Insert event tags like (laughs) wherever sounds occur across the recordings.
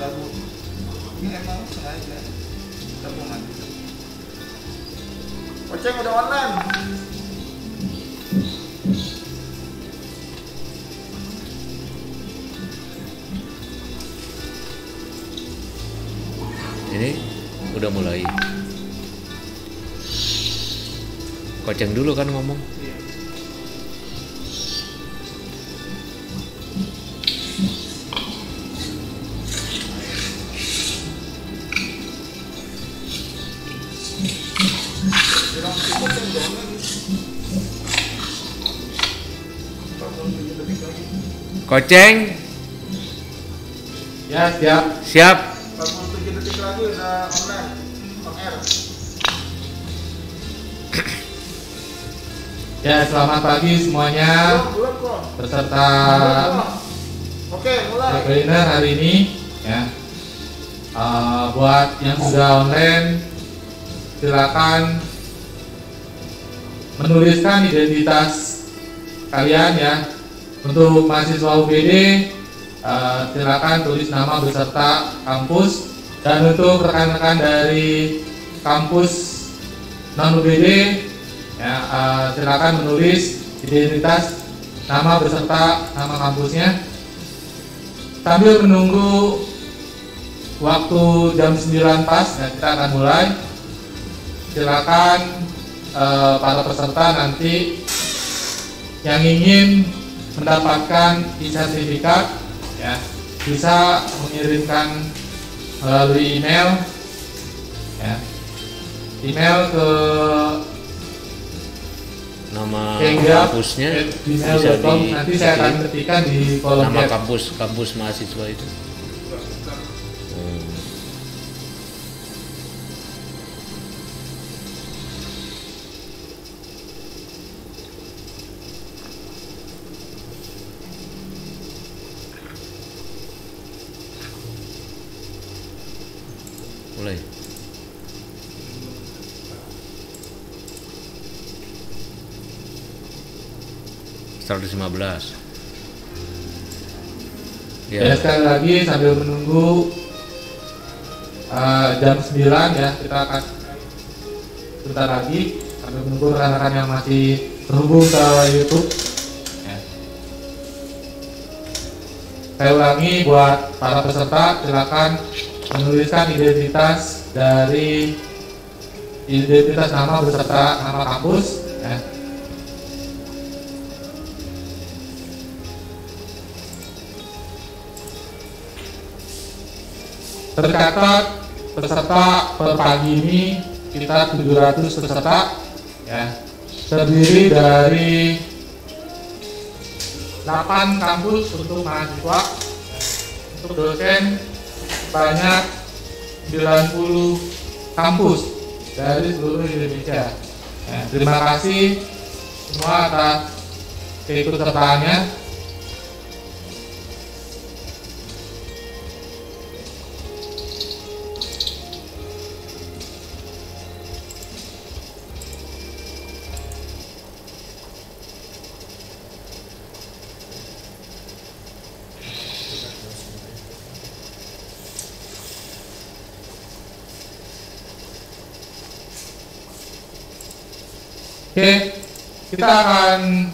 lagu. Ini emang sengaja tabungan Oceng udah online. Ini udah mulai. Koceng dulu kan ngomong koceng Ya, siap. siap 47 detik lagi udah online on air Ya, selamat pagi semuanya. kok Peserta oke mulai webinar hari ini ya. Eh, buat yang sudah online silakan menuliskan identitas kalian ya. Untuk mahasiswa UBD eh, silakan tulis nama beserta kampus. Dan untuk rekan-rekan dari kampus non UBD ya eh, silakan menulis identitas nama beserta nama kampusnya. Sambil menunggu waktu jam 9 pas ya kita akan mulai. Silakan eh, para peserta nanti yang ingin mendapatkan e-sertifikat ya bisa mengirimkan melalui email ya. Email ke nama Hingga kampusnya bisa di nanti saya akan ketikkan di kolom nama kampus kampus mahasiswa itu 115 ya, ya sekali lagi sambil menunggu uh, jam 9 ya kita akan sebentar lagi sambil menunggu rekan-rekan yang masih terhubung ke YouTube. Ya. saya ulangi buat para peserta silakan menuliskan identitas dari identitas nama peserta nama kampus. Tercatat peserta per pagi ini kita 700 peserta ya. Terdiri dari 8 kampus untuk mahasiswa. Untuk dosen banyak 90 kampus dari seluruh Indonesia Ya, terima kasih semua atas keikutsertaannya Oke, kita akan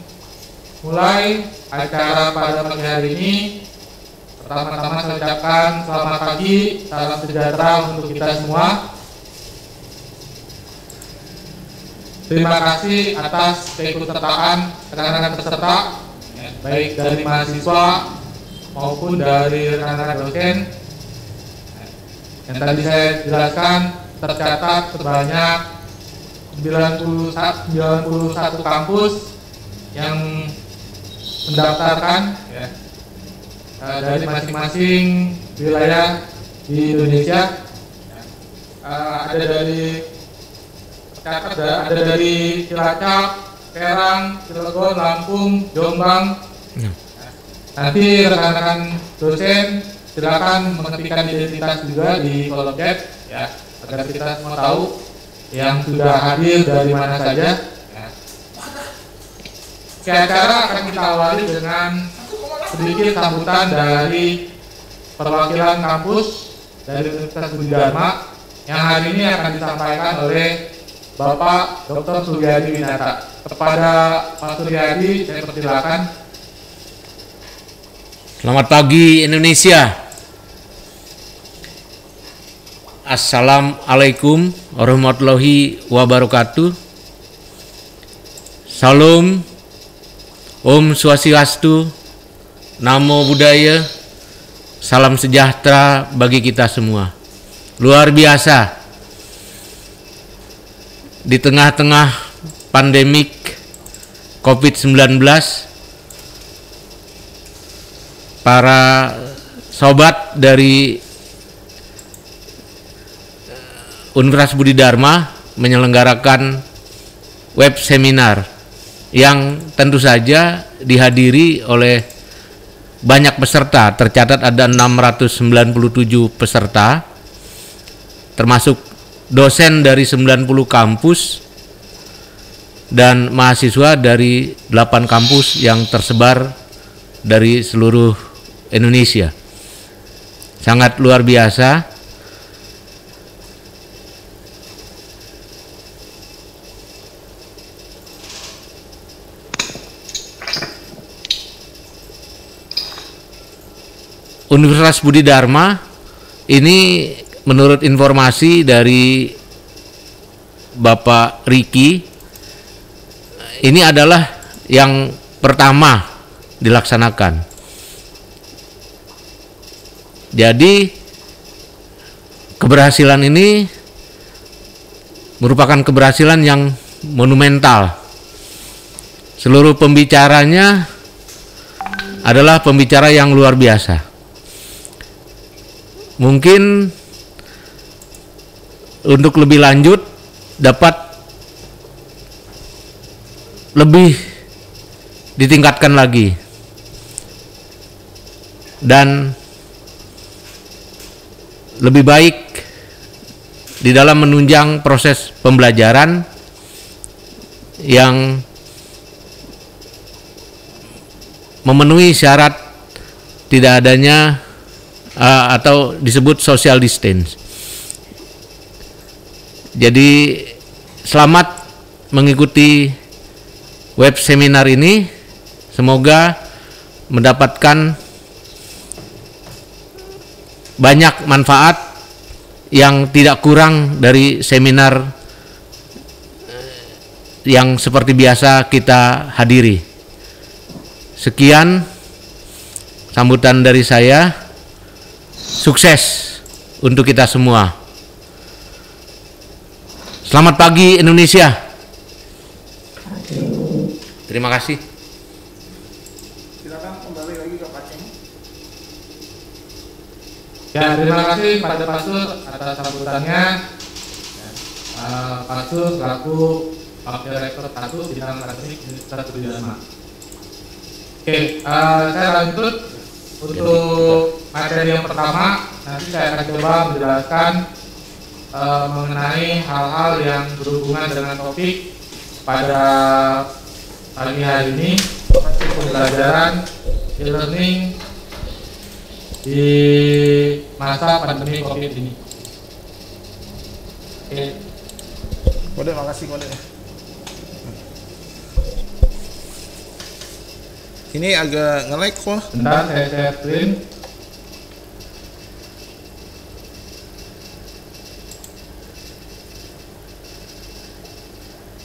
mulai acara pada pagi hari ini. Pertama-tama saya ucapkan selamat pagi, salam sejahtera untuk kita semua. Terima kasih atas keikutsertaan rekan-rekan peserta, ya, baik dari mahasiswa maupun dari rekan-rekan dosen. Yang tadi saya jelaskan tercatat sebanyak 91, 91 kampus yang mendaftarkan ya, eh, dari masing-masing wilayah di Indonesia. Eh, ada dari tercatat ada, ada dari Cilacap, Serang, Cilegon, Lampung, Jombang. Ya. Nanti rekan-rekan dosen silakan mengetikkan identitas juga di kolom chat ya agar kita semua tahu yang sudah hadir dari mana saja. Acara akan kita awali dengan sedikit sambutan dari perwakilan kampus dari Universitas Budi Dharma yang hari ini akan disampaikan oleh Bapak Dr. Suryadi Winata. Kepada Pak Suryadi, saya persilakan. Selamat pagi Indonesia. Assalamualaikum warahmatullahi wabarakatuh. Salam, Om Swastiastu, Namo Buddhaya, salam sejahtera bagi kita semua. Luar biasa. Di tengah-tengah pandemik COVID-19, para sobat dari Universitas Budi Dharma menyelenggarakan web seminar yang tentu saja dihadiri oleh banyak peserta. Tercatat ada 697 peserta termasuk dosen dari 90 kampus dan mahasiswa dari 8 kampus yang tersebar dari seluruh Indonesia. Sangat luar biasa. Universitas Budi Dharma ini menurut informasi dari Bapak Riki ini adalah yang pertama dilaksanakan. Jadi keberhasilan ini merupakan keberhasilan yang monumental. Seluruh pembicaranya adalah pembicara yang luar biasa. Mungkin untuk lebih lanjut dapat lebih ditingkatkan lagi. Dan lebih baik di dalam menunjang proses pembelajaran yang memenuhi syarat tidak adanya uh, atau disebut social distance. Jadi selamat mengikuti web seminar ini. Semoga mendapatkan banyak manfaat yang tidak kurang dari seminar eh, yang seperti biasa kita hadiri. Sekian sambutan dari saya. Sukses untuk kita semua. Selamat pagi Indonesia. Terima kasih. Silakan kembali lagi ke Pak Ceng. Ya, terima kasih pada Pak Sur atas sambutannya. Uh, Pak Sur selaku Wakil Rektor 1 Bidang Akademik Universitas Budi Dharma. Oke, uh, saya lanjut untuk materi yang pertama. Nanti saya akan coba menjelaskan uh, mengenai hal-hal yang berhubungan dengan topik pada pagi hari ini pembelajaran e-learning di masa pandemi COVID ini. Oke, Kode, makasih kode. Ini agak nge-lag kok. bentar saya share screen.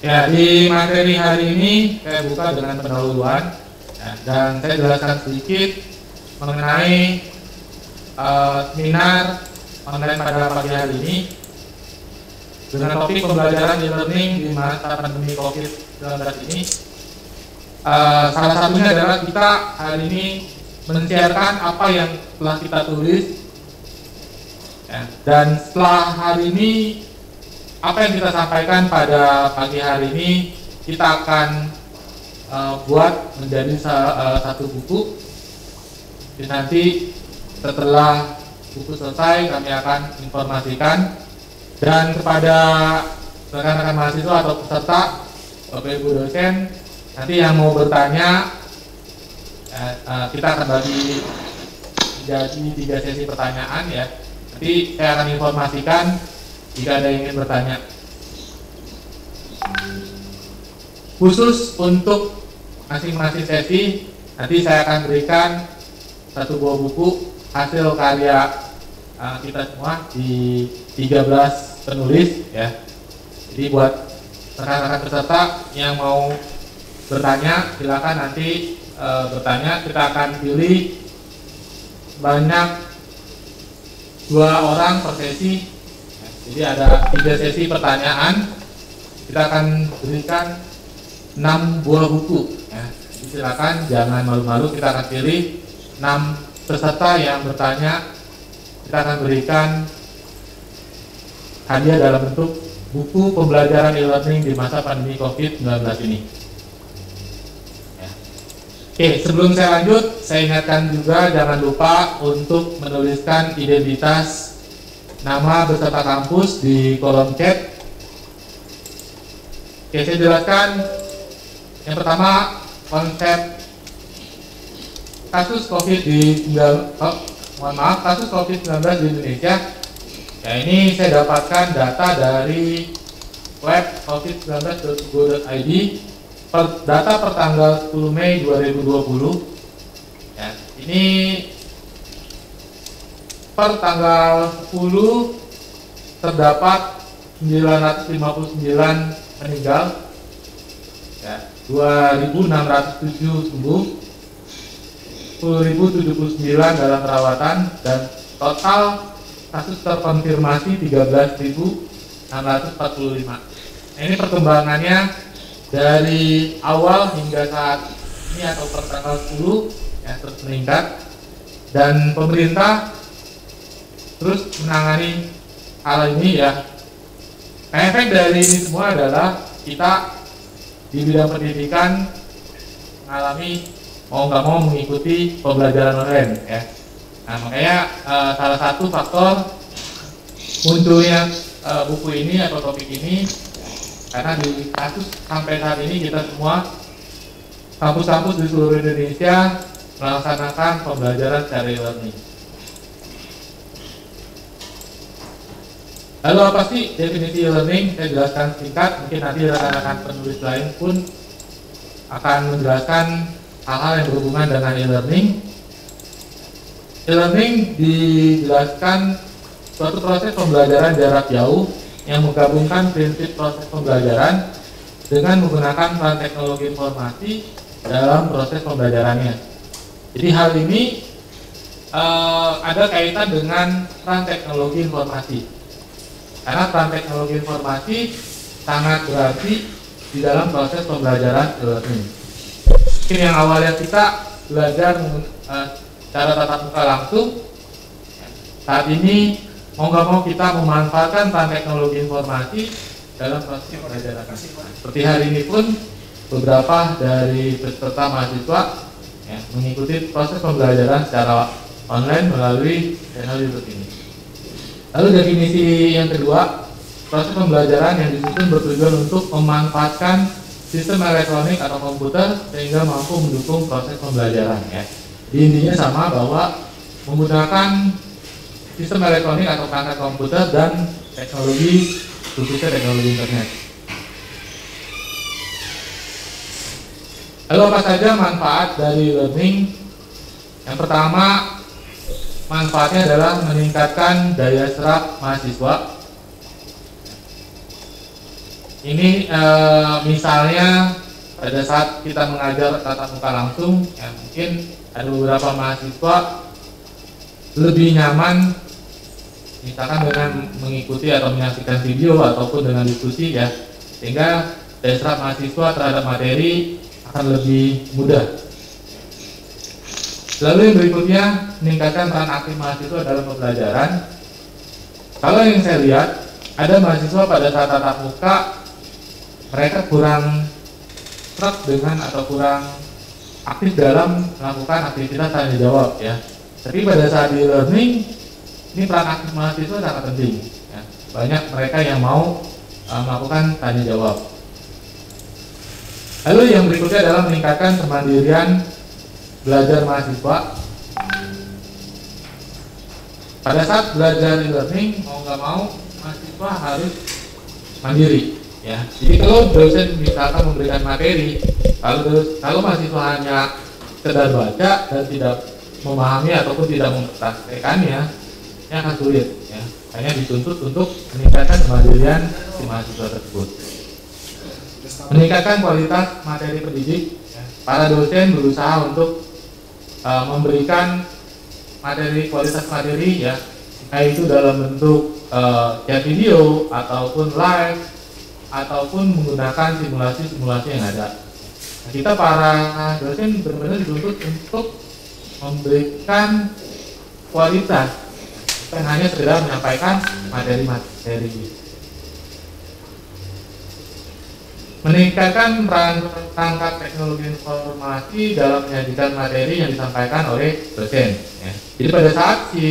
Ya, di materi hari ini saya buka dengan pendahuluan ya, dan saya jelaskan sedikit mengenai eh, seminar online pada pagi hari ini dengan topik pembelajaran e-learning di masa pandemi COVID-19 ini. Eh, salah satunya adalah kita hari ini mensiarkan apa yang telah kita tulis. Ya, dan setelah hari ini apa yang kita sampaikan pada pagi hari ini kita akan eh, buat menjadi sa- eh, satu buku. Jadi nanti setelah buku selesai kami akan informasikan. Dan kepada rekan-rekan mahasiswa atau peserta Bapak Ibu dosen nanti yang mau bertanya eh, eh, kita akan bagi jadi tiga sesi pertanyaan ya. Nanti saya akan informasikan jika ada yang ingin bertanya. Khusus untuk masing-masing sesi, nanti saya akan berikan satu buah buku hasil karya uh, kita semua di 13 penulis ya. Jadi buat rekan-rekan peserta yang mau bertanya silakan nanti e, bertanya kita akan pilih banyak dua orang per sesi jadi ada tiga sesi pertanyaan kita akan berikan enam buah buku ya. Silakan jangan malu-malu kita akan pilih enam peserta yang bertanya kita akan berikan hadiah dalam bentuk buku pembelajaran e-learning di masa pandemi COVID-19 ini. Oke, sebelum saya lanjut, saya ingatkan juga jangan lupa untuk menuliskan identitas nama beserta kampus di kolom chat. Oke, saya jelaskan. Yang pertama, konsep kasus COVID di oh, mohon maaf, kasus COVID-19 di Indonesia. Ya, ini saya dapatkan data dari web covid19.go.id per, data per tanggal 10 Mei 2020 ya, ini per tanggal 10 terdapat 959 meninggal ya, 2607 sembuh 10.079 dalam perawatan dan total kasus terkonfirmasi 13.645 nah, ini perkembangannya dari awal hingga saat ini atau per tanggal 10 ya terus meningkat. Dan pemerintah terus menangani hal ini ya. Efek dari ini semua adalah kita di bidang pendidikan mengalami mau nggak mau mengikuti pembelajaran online ya. Nah makanya uh, salah satu faktor munculnya uh, buku ini atau topik ini karena di kasus sampai saat ini kita semua kampus-kampus di seluruh Indonesia melaksanakan pembelajaran secara e-learning. Lalu apa sih definisi e-learning? Saya jelaskan singkat, mungkin nanti rekan-rekan penulis lain pun akan menjelaskan hal-hal yang berhubungan dengan e-learning. E-learning dijelaskan suatu proses pembelajaran jarak jauh yang menggabungkan prinsip proses pembelajaran dengan menggunakan peran teknologi informasi dalam proses pembelajarannya. Jadi hal ini uh, ada kaitan dengan peran teknologi informasi. Karena peran teknologi informasi sangat berarti di dalam proses pembelajaran e-learning. Mungkin yang awalnya kita belajar uh, cara tatap muka langsung, saat ini mau nggak mau kita memanfaatkan teknologi informasi dalam proses pembelajaran. Seperti hari ini pun beberapa dari peserta mahasiswa ya, mengikuti proses pembelajaran secara online melalui channel YouTube ini. Lalu definisi yang kedua, proses pembelajaran yang disusun bertujuan untuk memanfaatkan sistem elektronik atau komputer sehingga mampu mendukung proses pembelajaran ya. Intinya sama bahwa menggunakan sistem elektronik atau perangkat komputer dan teknologi khususnya teknologi internet. Lalu apa saja manfaat dari learning? Yang pertama, manfaatnya adalah meningkatkan daya serap mahasiswa. Ini e, misalnya pada saat kita mengajar tatap muka langsung, ya mungkin ada beberapa mahasiswa lebih nyaman misalkan dengan mengikuti atau menyaksikan video ataupun dengan diskusi ya sehingga daya mahasiswa terhadap materi akan lebih mudah. Lalu yang berikutnya meningkatkan peran aktif mahasiswa dalam pembelajaran. Kalau yang saya lihat ada mahasiswa pada saat tatap muka mereka kurang truk dengan atau kurang aktif dalam melakukan aktivitas tanya jawab ya. Tapi pada saat di learning ini peran aktif mahasiswa sangat penting. Ya. Banyak mereka yang mau uh, melakukan tanya jawab. Lalu yang berikutnya adalah meningkatkan kemandirian belajar mahasiswa. pada saat belajar e-learning mau nggak mau mahasiswa harus mandiri ya jadi kalau dosen misalkan memberikan materi kalau kalau mahasiswa hanya sekedar baca dan tidak memahami ataupun tidak mempraktekannya ini akan sulit ya hanya dituntut untuk meningkatkan kemandirian si mahasiswa tersebut meningkatkan kualitas materi pendidik ya. para dosen berusaha untuk uh, memberikan materi kualitas materi ya baik itu dalam bentuk uh, chat video ataupun live ataupun menggunakan simulasi-simulasi yang ada. Nah, kita para dosen benar-benar dituntut untuk memberikan kualitas, bukan hanya sekedar menyampaikan materi-materi. Meningkatkan perangkat teknologi informasi dalam menyajikan materi yang disampaikan oleh dosen. Ya. Jadi pada saat si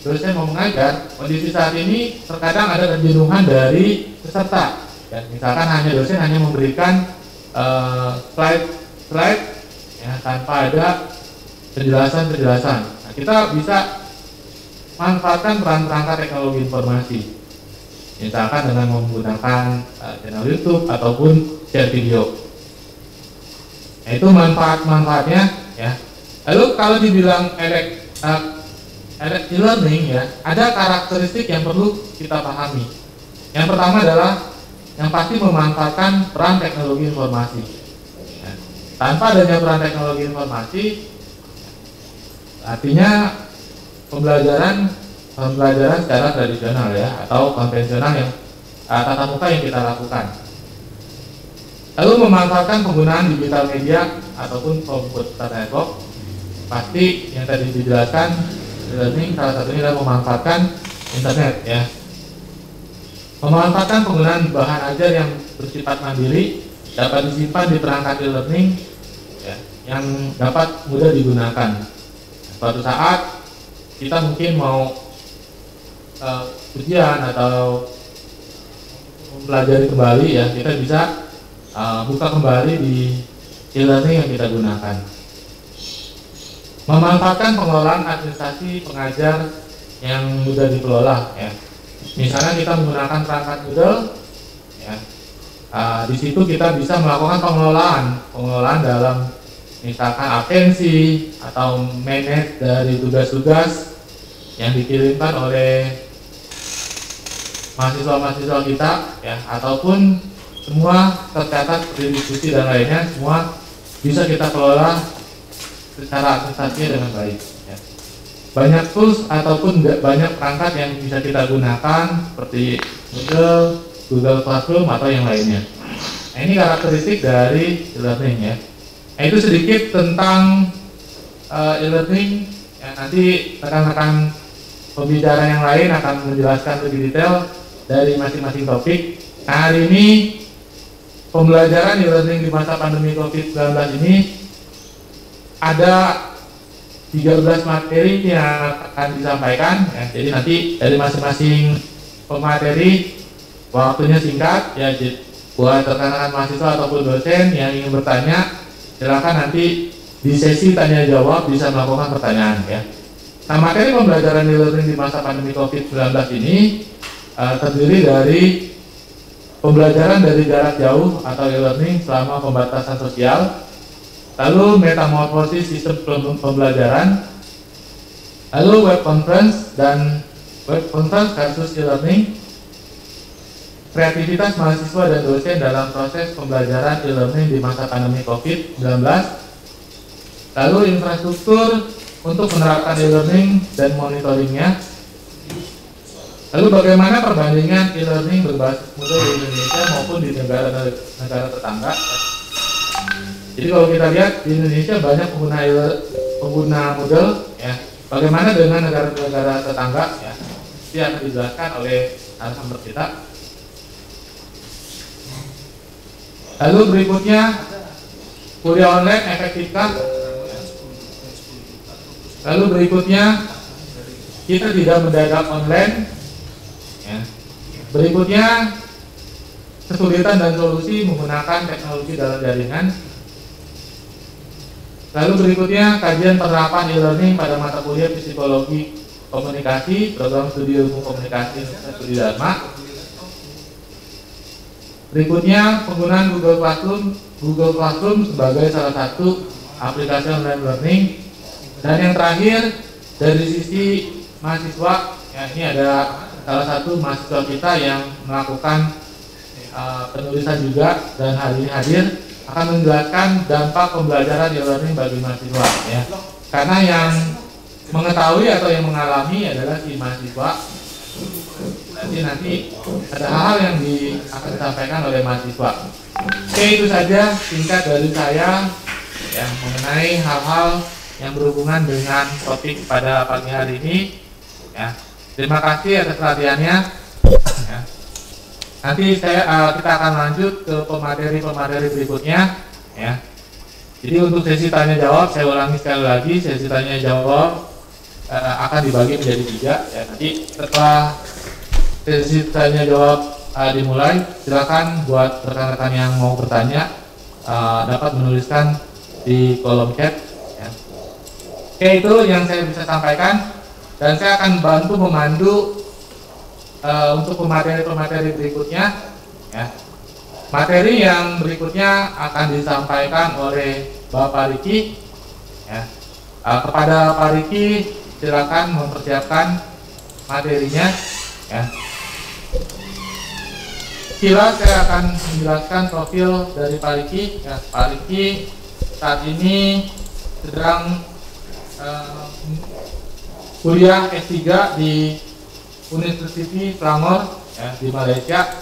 dosen mau mengajar, kondisi saat ini terkadang ada kejenuhan dari peserta ya, misalkan hanya dosen hanya memberikan uh, slide slide ya, tanpa ada penjelasan penjelasan nah, kita bisa manfaatkan peran perangkat teknologi informasi misalkan dengan menggunakan uh, channel YouTube ataupun share video nah, itu manfaat manfaatnya ya lalu kalau dibilang elek uh, e-learning ya ada karakteristik yang perlu kita pahami yang pertama adalah yang pasti memanfaatkan peran teknologi informasi. Ya. Tanpa adanya peran teknologi informasi, artinya pembelajaran pembelajaran secara tradisional ya atau konvensional yang uh, tatap muka yang kita lakukan. Lalu memanfaatkan penggunaan digital media ataupun komputer network, pasti yang tadi dijelaskan learning salah satunya adalah memanfaatkan internet ya Memanfaatkan penggunaan bahan ajar yang bersifat mandiri dapat disimpan di perangkat e-learning ya, yang dapat mudah digunakan. Suatu saat kita mungkin mau uh, ujian atau mempelajari kembali ya kita bisa uh, buka kembali di e-learning yang kita gunakan. Memanfaatkan pengelolaan administrasi pengajar yang mudah dikelola ya misalnya kita menggunakan perangkat Moodle ya uh, di situ kita bisa melakukan pengelolaan pengelolaan dalam misalkan atensi atau manage dari tugas-tugas yang dikirimkan oleh mahasiswa-mahasiswa kita ya ataupun semua tercatat seperti diskusi dan lainnya semua bisa kita kelola secara administrasi dengan baik banyak tools ataupun banyak perangkat yang bisa kita gunakan seperti Google, Google Classroom atau yang lainnya. Nah, ini karakteristik dari e-learning ya. Nah, itu sedikit tentang uh, e-learning. Ya, nanti rekan-rekan pembicara yang lain akan menjelaskan lebih detail dari masing-masing topik. Nah, hari ini pembelajaran e-learning di masa pandemi COVID-19 ini ada 13 materi yang akan disampaikan ya. jadi nanti dari masing-masing pemateri waktunya singkat ya buat rekan-rekan mahasiswa ataupun dosen yang ingin bertanya silakan nanti di sesi tanya jawab bisa melakukan pertanyaan ya. Nah materi pembelajaran e-learning di masa pandemi covid-19 ini uh, terdiri dari pembelajaran dari jarak jauh atau e-learning selama pembatasan sosial lalu metamorfosis sistem pembelajaran, lalu web conference dan web conference versus e-learning, kreativitas mahasiswa dan dosen dalam proses pembelajaran e-learning di masa pandemi COVID-19, lalu infrastruktur untuk menerapkan e-learning dan monitoringnya, lalu bagaimana perbandingan e-learning berbasis Moodle di Indonesia maupun di negara-negara tetangga, jadi kalau kita lihat di Indonesia banyak pengguna pengguna model ya. Bagaimana dengan negara-negara tetangga ya? Akan dijelaskan oleh narasumber kita. Lalu berikutnya kuliah online efektifkah? Lalu berikutnya kita tidak mendadak online. Ya. Berikutnya kesulitan dan solusi menggunakan teknologi dalam jaringan Lalu berikutnya kajian penerapan e-learning pada mata kuliah psikologi komunikasi, program studi ilmu komunikasi Budi Dharma. Berikutnya penggunaan Google Classroom, Google Classroom sebagai salah satu aplikasi online learning. Dan yang terakhir dari sisi mahasiswa, ya ini ada salah satu mahasiswa kita yang melakukan uh, penulisan juga dan hari ini hadir akan menjelaskan dampak pembelajaran e-learning bagi mahasiswa ya. Karena yang mengetahui atau yang mengalami adalah si mahasiswa nanti nanti ada hal-hal yang di, akan disampaikan oleh mahasiswa. Oke itu saja singkat dari saya yang mengenai hal-hal yang berhubungan dengan topik pada pagi hari ini. Ya, terima kasih atas perhatiannya. Ya. Nanti saya uh, kita akan lanjut ke pemateri-pemateri berikutnya. Ya. Jadi untuk sesi tanya jawab saya ulangi sekali lagi sesi tanya jawab uh, akan dibagi menjadi tiga. Ya. Nanti setelah sesi tanya jawab uh, dimulai, silakan buat rekan-rekan yang mau bertanya uh, dapat menuliskan di kolom chat. Ya. Oke itu yang saya bisa sampaikan dan saya akan bantu memandu uh, untuk pemateri-pemateri berikutnya. Ya. Materi yang berikutnya akan disampaikan oleh Bapak Riki. Ya. Uh, kepada Pak Riki silakan mempersiapkan materinya. Ya. Kira saya akan menjelaskan profil dari Pak Riki. Ya, Pak Riki saat ini sedang uh, kuliah S3 di University Selangor ya, di Malaysia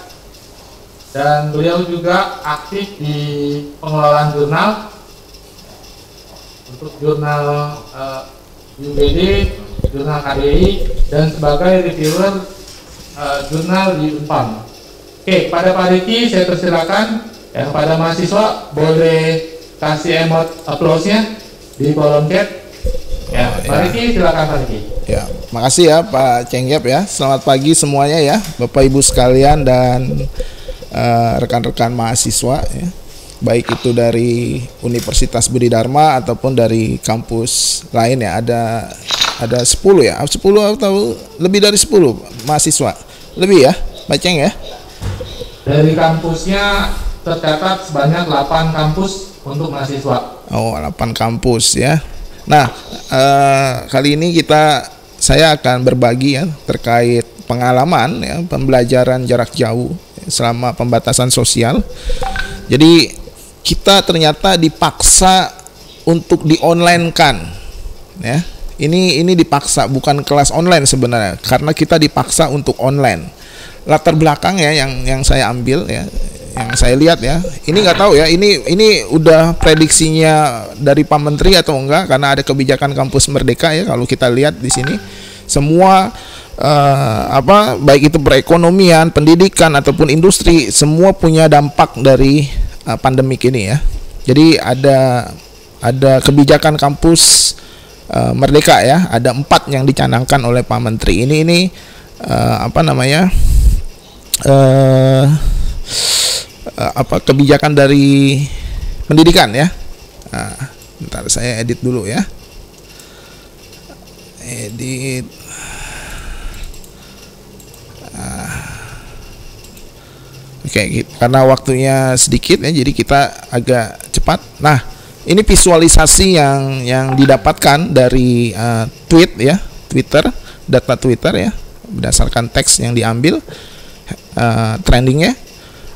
dan beliau juga aktif di pengelolaan jurnal untuk jurnal uh, UBD, jurnal KDI dan sebagai reviewer uh, jurnal di Unpam. Oke, pada Pak Riki saya persilakan ya kepada mahasiswa boleh kasih emot applause-nya di kolom chat. Ya, Pak Riki silakan Pak Riki. Ya, makasih ya Pak Cenggep ya. Selamat pagi semuanya ya, Bapak Ibu sekalian dan eh, rekan-rekan uh, mahasiswa ya. Baik itu dari Universitas Budi Dharma ataupun dari kampus lain ya. Ada ada 10 ya. 10 atau lebih dari 10 mahasiswa. Lebih ya, Pak Ceng ya. Dari kampusnya tercatat sebanyak 8 kampus untuk mahasiswa. Oh, 8 kampus ya. Nah, eh, kali ini kita saya akan berbagi ya terkait pengalaman ya pembelajaran jarak jauh selama pembatasan sosial. Jadi kita ternyata dipaksa untuk di online kan ya. Ini ini dipaksa bukan kelas online sebenarnya karena kita dipaksa untuk online latar belakang ya yang yang saya ambil ya yang saya lihat ya. Ini nggak tahu ya ini ini udah prediksinya dari Pak Menteri atau enggak? Karena ada kebijakan kampus merdeka ya kalau kita lihat di sini. Semua uh, apa baik itu perekonomian pendidikan ataupun industri semua punya dampak dari uh, pandemik ini ya. Jadi ada ada kebijakan kampus uh, merdeka ya. Ada empat yang dicanangkan oleh Pak Menteri. Ini ini uh, apa namanya uh, apa kebijakan dari pendidikan ya. Nah, bentar saya edit dulu ya. Edit. Nah. Oke, okay, karena waktunya sedikit ya, jadi kita agak cepat. Nah, ini visualisasi yang yang didapatkan dari uh, tweet ya, Twitter, data Twitter ya, berdasarkan teks yang diambil uh, trendingnya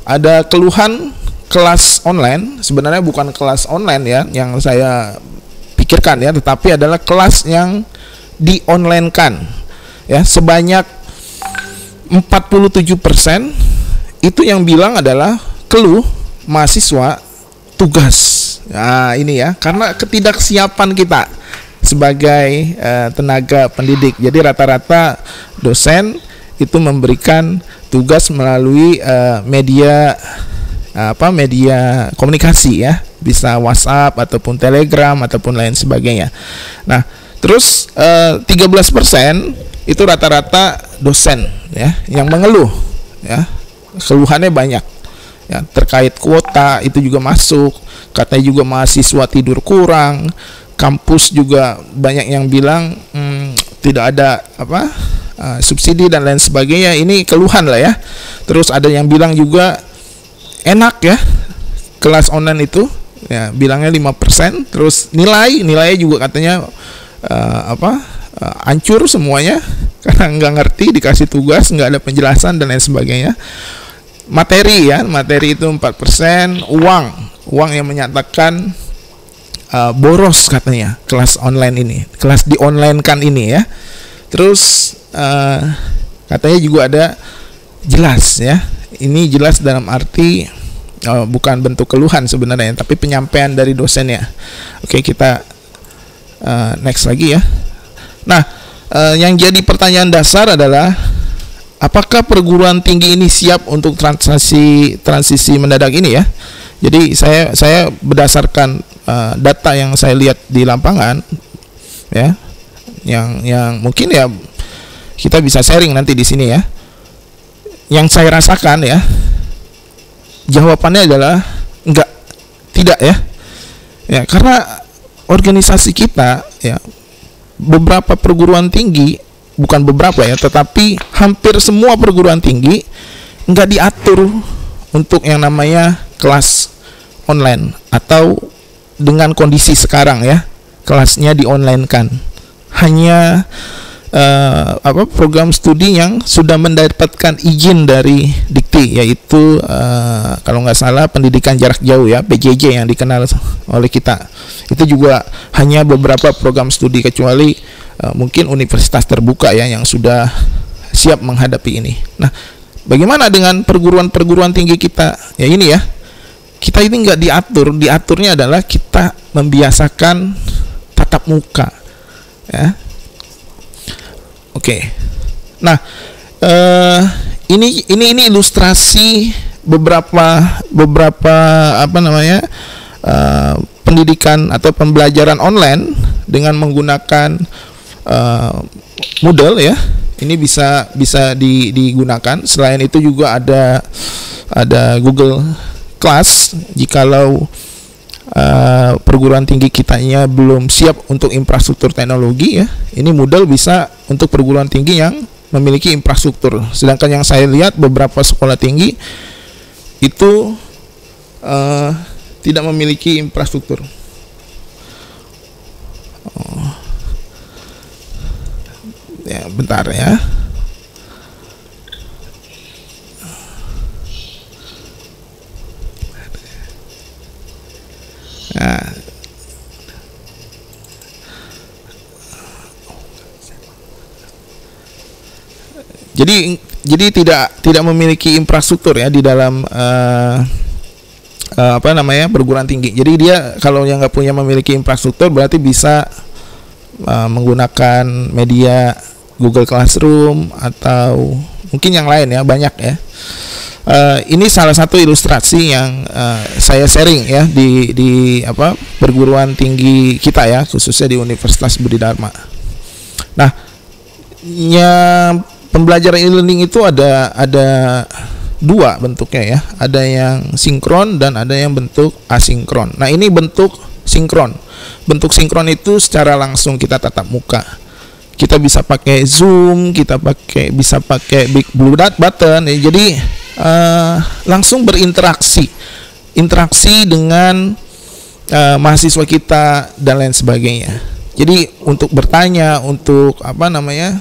ada keluhan kelas online sebenarnya bukan kelas online ya yang saya pikirkan ya tetapi adalah kelas yang di online kan ya sebanyak 47% itu yang bilang adalah keluh mahasiswa tugas. Nah ini ya karena ketidaksiapan kita sebagai uh, tenaga pendidik. Jadi rata-rata dosen itu memberikan tugas melalui uh, media apa media komunikasi ya bisa WhatsApp ataupun Telegram ataupun lain sebagainya. Nah terus uh, eh, 13% itu rata-rata dosen ya yang mengeluh ya keluhannya banyak ya terkait kuota itu juga masuk katanya juga mahasiswa tidur kurang kampus juga banyak yang bilang hmm, tidak ada apa uh, subsidi dan lain sebagainya ini keluhan lah ya. Terus ada yang bilang juga enak ya kelas online itu. Ya bilangnya 5% terus nilai nilainya juga katanya uh, apa uh, hancur semuanya. (laughs) Karena nggak ngerti dikasih tugas nggak ada penjelasan dan lain sebagainya. Materi ya materi itu 4% uang uang yang menyatakan uh, boros katanya kelas online ini kelas di online kan ini ya terus uh, katanya juga ada jelas ya. Ini jelas dalam arti uh, bukan bentuk keluhan sebenarnya tapi penyampaian dari dosen ya oke kita uh, next lagi ya. Nah uh, yang jadi pertanyaan dasar adalah apakah perguruan tinggi ini siap untuk transisi transisi mendadak ini ya? Jadi saya saya berdasarkan uh, data yang saya lihat di lapangan ya yang yang mungkin ya kita bisa sharing nanti di sini ya. Yang saya rasakan ya jawabannya adalah enggak tidak ya. Ya karena organisasi kita ya beberapa perguruan tinggi bukan beberapa ya tetapi hampir semua perguruan tinggi enggak diatur untuk yang namanya kelas online atau dengan kondisi sekarang ya kelasnya di online kan hanya uh, apa program studi yang sudah mendapatkan izin dari Dikti yaitu uh, kalau nggak salah pendidikan jarak jauh ya PJJ yang dikenal oleh kita itu juga hanya beberapa program studi kecuali uh, mungkin universitas terbuka ya yang sudah siap menghadapi ini. Nah, bagaimana dengan perguruan-perguruan tinggi kita? Ya ini ya kita ini nggak diatur diaturnya adalah kita membiasakan tatap muka ya. Oke. Nah eh, ini ini ini ilustrasi beberapa beberapa apa namanya eh, pendidikan atau pembelajaran online dengan menggunakan eh, Moodle ya. Ini bisa bisa di, digunakan. Selain itu juga ada ada Google kelas jikalau uh, perguruan tinggi kitanya belum siap untuk infrastruktur teknologi ya. Ini modal bisa untuk perguruan tinggi yang memiliki infrastruktur. Sedangkan yang saya lihat beberapa sekolah tinggi itu uh, tidak memiliki infrastruktur. Oh. ya bentar ya Nah, jadi jadi tidak tidak memiliki infrastruktur ya di dalam uh, uh, apa namanya perguruan tinggi. Jadi dia kalau yang nggak punya memiliki infrastruktur berarti bisa uh, menggunakan media Google Classroom atau mungkin yang lain ya banyak ya uh, ini salah satu ilustrasi yang uh, saya sharing ya di di apa perguruan tinggi kita ya khususnya di Universitas Budi Dharma. Nah, ya pembelajaran e-learning itu ada ada dua bentuknya ya. Ada yang sinkron dan ada yang bentuk asinkron. Nah, ini bentuk sinkron. Bentuk sinkron itu secara langsung kita tatap muka kita bisa pakai Zoom, kita pakai bisa pakai Big Blue Dot button ya. Jadi uh, langsung berinteraksi, interaksi dengan uh, mahasiswa kita dan lain sebagainya. Jadi untuk bertanya, untuk apa namanya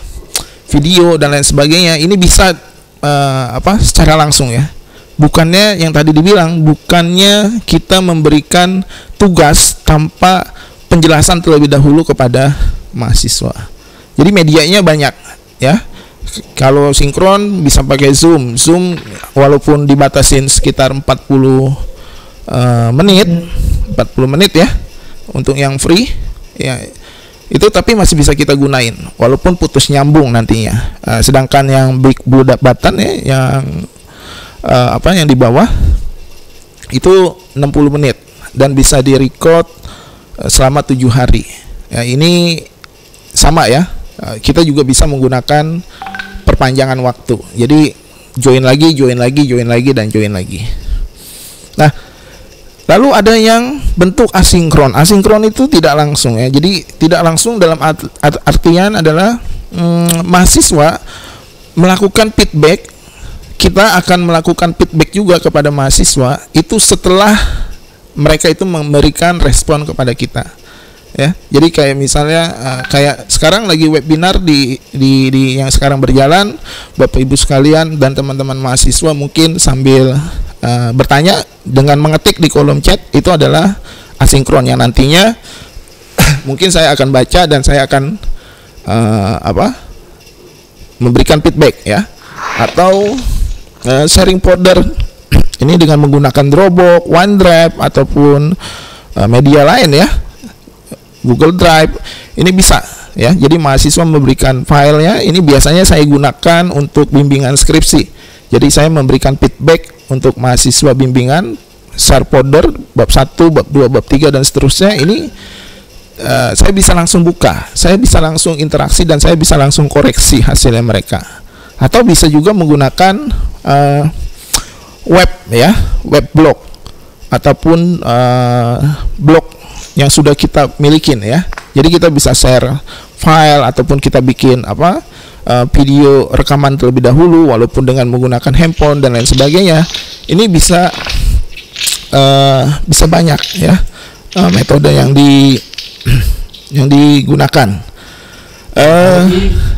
video dan lain sebagainya, ini bisa uh, apa secara langsung ya. Bukannya yang tadi dibilang, bukannya kita memberikan tugas tanpa penjelasan terlebih dahulu kepada mahasiswa. Jadi medianya banyak ya. Kalau sinkron bisa pakai Zoom. Zoom walaupun dibatasin sekitar 40 uh, eh, menit, 40 menit ya untuk yang free ya itu tapi masih bisa kita gunain walaupun putus nyambung nantinya. Uh, sedangkan yang big blue button ya yang uh, apa yang di bawah itu 60 menit dan bisa di record uh, selama tujuh hari. Ya, ini sama ya kita juga bisa menggunakan perpanjangan waktu. Jadi join lagi, join lagi, join lagi dan join lagi. Nah, Lalu ada yang bentuk asinkron. Asinkron itu tidak langsung ya. Jadi tidak langsung dalam art- art- artian adalah mm, mahasiswa melakukan feedback. Kita akan melakukan feedback juga kepada mahasiswa itu setelah mereka itu memberikan respon kepada kita. Ya. Jadi kayak misalnya eh, kayak sekarang lagi webinar di di di yang sekarang berjalan Bapak Ibu sekalian dan teman-teman mahasiswa mungkin sambil eh, bertanya dengan mengetik di kolom chat itu adalah asinkron yang nantinya (clears throat) mungkin saya akan baca dan saya akan eh, apa memberikan feedback ya atau eh, sharing folder (clears throat) ini dengan menggunakan Dropbox, OneDrive ataupun eh, media lain ya Google Drive ini bisa ya. Jadi mahasiswa memberikan filenya ini biasanya saya gunakan untuk bimbingan skripsi. Jadi saya memberikan feedback untuk mahasiswa bimbingan share folder bab 1, bab 2, bab 3 dan seterusnya. Ini eh, saya bisa langsung buka saya bisa langsung interaksi dan saya bisa langsung koreksi hasilnya mereka. Atau bisa juga menggunakan eh, web ya web blog ataupun eh, blog yang sudah kita milikin ya. Jadi kita bisa share file ataupun kita bikin apa eh, video rekaman terlebih dahulu walaupun dengan menggunakan handphone dan lain sebagainya. Ini bisa eh, bisa banyak ya eh, metode yang di (clears throat) yang digunakan. Eh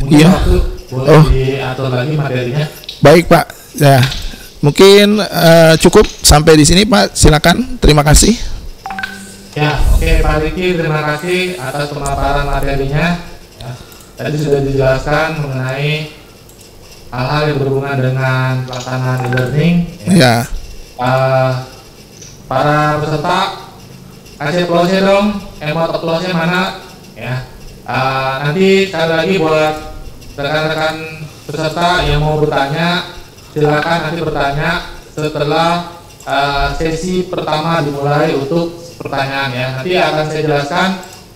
mungkin iya. Oh. diatur lagi materinya. baik Pak. Ya. Mungkin eh, cukup sampai di sini Pak. Silakan. Terima kasih. Ya, oke Pak Riki, terima kasih atas pemaparan materinya. Ya, tadi sudah dijelaskan mengenai hal-hal yang berhubungan dengan pelaksanaan e-learning. Ya. Ya. Eh, para peserta kasih applause dong, emot applause mana? Ya. Eh, nanti sekali lagi buat rekan-rekan peserta yang mau bertanya, silakan nanti bertanya setelah eh, sesi pertama dimulai untuk pertanyaan ya. Nanti akan saya jelaskan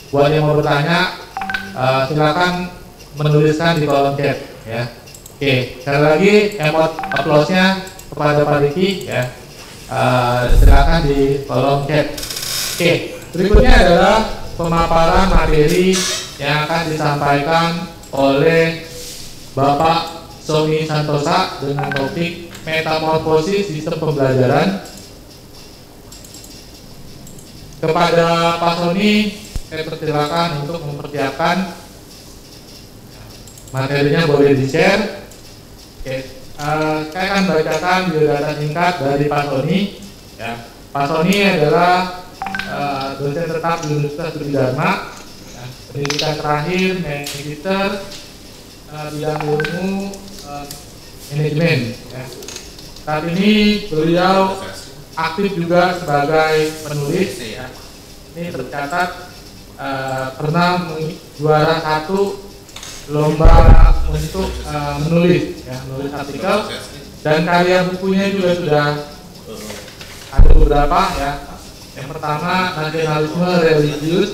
buat yang mau bertanya, eh, silakan menuliskan di kolom chat ya. Oke, sekali lagi emot applause-nya kepada Pak Riki ya. Eh, silakan di kolom chat. Oke, berikutnya adalah pemaparan materi yang akan disampaikan oleh Bapak Sony Santosa dengan topik metamorfosis sistem pembelajaran. Kepada Pak Sony, saya persilakan untuk mempersiapkan materinya boleh di-share. Oke, eh, saya akan bacakan biodata singkat dari Pak Sony. Ya, Pak Sony adalah eh, dosen tetap di Universitas Budi Dharma. Ya, pendidikan terakhir, magister, eh, bidang ilmu eh, manajemen. Ya. Saat ini beliau aktif juga sebagai penulis. Ya. Ini tercatat eh, pernah juara satu lomba untuk eh, menulis, ya, menulis artikel dan karya bukunya juga sudah ada beberapa ya. Yang pertama nasionalisme religius,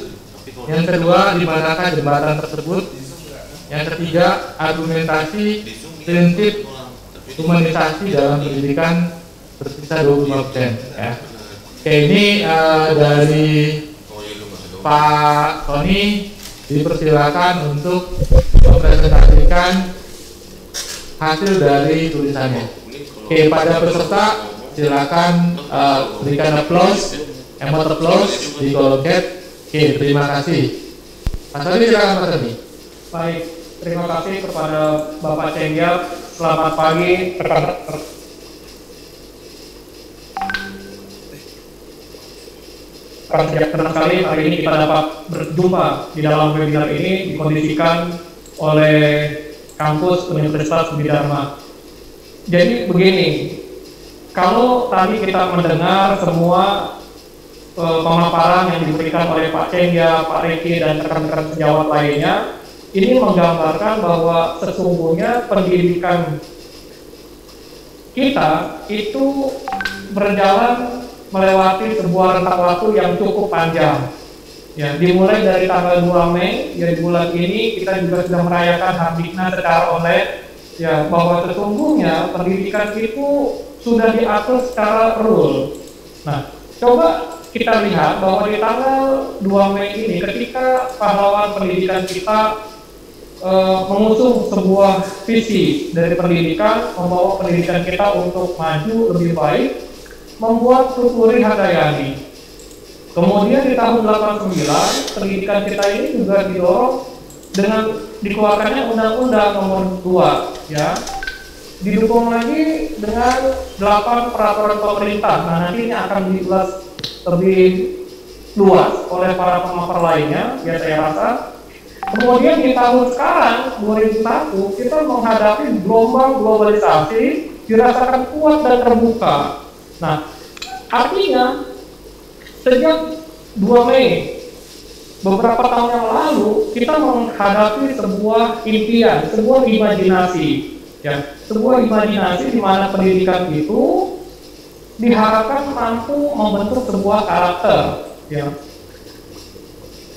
yang kedua di manakah jembatan tersebut, yang ketiga argumentasi prinsip humanisasi dalam pendidikan bersisa 25% ya. Oke ini eh, dari Pak Tony dipersilakan untuk mempresentasikan hasil dari tulisannya. Oke, pada peserta silakan eh, berikan applause, emot applause di kolom chat. Oke, terima kasih. Mas Tony silakan Mas Tony. Baik, terima kasih kepada Bapak Cenggiat. Selamat pagi, senang sekali hari ini kita dapat berjumpa di dalam webinar ini dikondisikan oleh kampus Universitas Budi Dharma. Jadi begini, kalau tadi kita mendengar semua eh, pemaparan yang diberikan oleh Pak Cenggia, Pak Reki, dan rekan-rekan sejawat lainnya, ini menggambarkan bahwa sesungguhnya pendidikan kita itu berjalan melewati sebuah rentang waktu yang cukup panjang. Ya, dimulai dari tanggal 2 Mei, ya di bulan ini kita juga sudah merayakan Hardikna secara online, ya bahwa sesungguhnya pendidikan itu sudah diatur secara rule. Nah, Coba kita lihat bahwa di tanggal 2 Mei ini ketika pahlawan pendidikan kita eh, mengusung sebuah visi dari pendidikan, membawa pendidikan kita untuk maju lebih baik, membuat Tuturi Handayani. Kemudian di tahun 89, pendidikan kita ini juga didorong dengan dikeluarkannya Undang-Undang Nomor 2, ya. Didukung lagi dengan 8 peraturan pemerintah. Nah, nanti ini akan diulas lebih luas oleh para pemapar lainnya, ya saya rasa. Kemudian di tahun sekarang, 2001, kita menghadapi gelombang globalisasi dirasakan kuat dan terbuka. Nah, artinya sejak 2 Mei beberapa tahun yang lalu kita menghadapi sebuah impian, sebuah imajinasi, ya, sebuah imajinasi di mana pendidikan itu diharapkan mampu membentuk sebuah karakter, ya.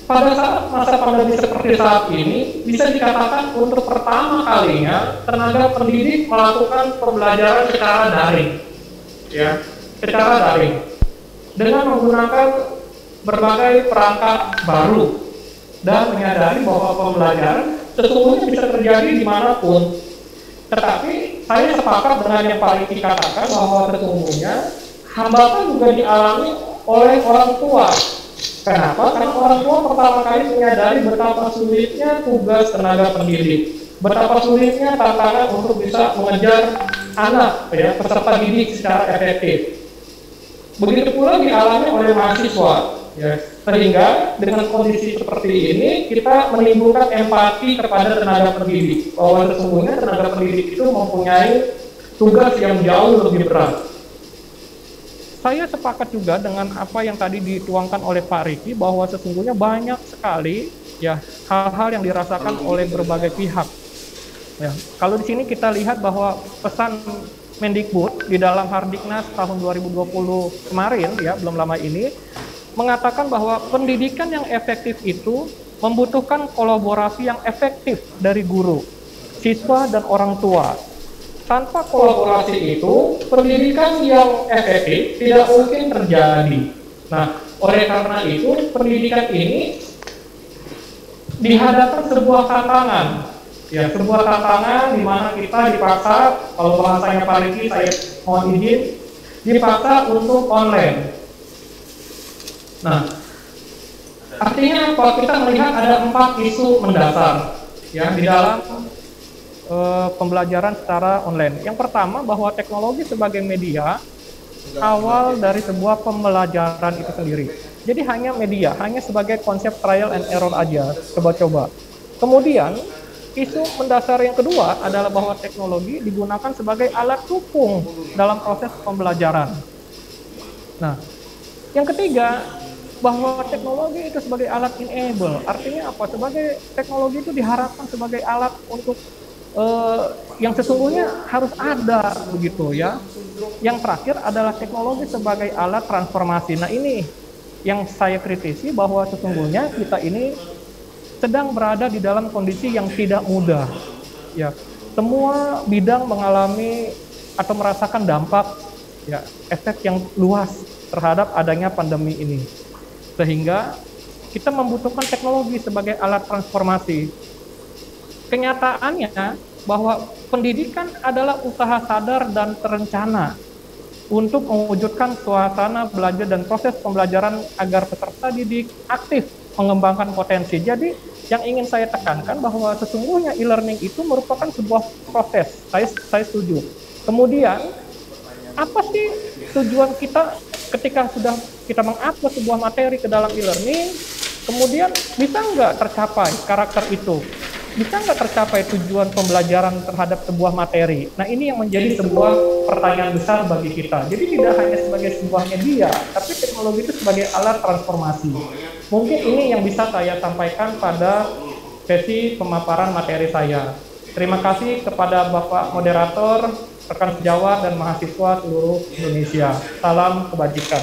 Pada saat masa pandemi seperti saat ini, bisa dikatakan untuk pertama kalinya tenaga pendidik melakukan pembelajaran secara daring, ya, secara daring, dengan menggunakan berbagai perangkat baru dan menyadari bahwa pembelajaran sesungguhnya bisa terjadi di mana pun. Tetapi saya sepakat dengan yang paling dikatakan bahwa sesungguhnya hambatan juga dialami oleh orang tua. Kenapa? Karena orang tua pertama kali menyadari betapa sulitnya tugas tenaga pendidik, betapa sulitnya tantangan untuk bisa mengejar anak, ya, peserta didik secara efektif. Begitu pula dialami oleh mahasiswa, ya. Sehingga dengan kondisi seperti ini kita menimbulkan empati kepada tenaga pendidik bahwa sesungguhnya tenaga pendidik itu mempunyai tugas yang jauh lebih berat. Saya sepakat juga dengan apa yang tadi dituangkan oleh Pak Riki bahwa sesungguhnya banyak sekali ya hal-hal yang dirasakan oleh berbagai pihak. Ya, kalau di sini kita lihat bahwa pesan Mendikbud di dalam Hardiknas tahun 2020 kemarin ya belum lama ini mengatakan bahwa pendidikan yang efektif itu membutuhkan kolaborasi yang efektif dari guru, siswa dan orang tua tanpa kolaborasi itu, pendidikan yang efektif tidak mungkin terjadi. Nah, oleh karena itu, pendidikan ini dihadapkan sebuah tantangan. Ya, sebuah tantangan di mana kita dipaksa, kalau bahasanya Pak saya mohon izin, dipaksa untuk online. Nah, artinya apa? Kita melihat ada empat isu mendasar ya di dalam uh, pembelajaran secara online. Yang pertama bahwa teknologi sebagai media awal dari sebuah pembelajaran itu sendiri. Jadi hanya media, hanya sebagai konsep trial and error aja, coba-coba. Kemudian isu mendasar yang kedua adalah bahwa teknologi digunakan sebagai alat dukung dalam proses pembelajaran. Nah, yang ketiga bahwa teknologi itu sebagai alat enable. Artinya apa? Sebagai teknologi itu diharapkan sebagai alat untuk uh, yang sesungguhnya harus ada begitu ya. Yang terakhir adalah teknologi sebagai alat transformasi. Nah ini yang saya kritisi bahwa sesungguhnya kita ini sedang berada di dalam kondisi yang tidak mudah. Ya, semua bidang mengalami atau merasakan dampak ya efek yang luas terhadap adanya pandemi ini. Sehingga kita membutuhkan teknologi sebagai alat transformasi kenyataannya bahwa pendidikan adalah usaha sadar dan terencana untuk mewujudkan suasana belajar dan proses pembelajaran agar peserta didik aktif mengembangkan potensi. Jadi yang ingin saya tekankan bahwa sesungguhnya e-learning itu merupakan sebuah proses. Saya saya setuju. Kemudian apa sih tujuan kita ketika sudah kita mengupload sebuah materi ke dalam e-learning, kemudian bisa nggak tercapai karakter itu? Bisa nggak tercapai tujuan pembelajaran terhadap sebuah materi? Nah ini yang menjadi sebuah pertanyaan besar bagi kita. Jadi tidak hanya sebagai sebuah media, tapi teknologi itu sebagai alat transformasi. Mungkin ini yang bisa saya sampaikan pada sesi pemaparan materi saya. Terima kasih kepada Bapak Moderator, rekan sejawat, dan mahasiswa seluruh Indonesia. Salam kebajikan.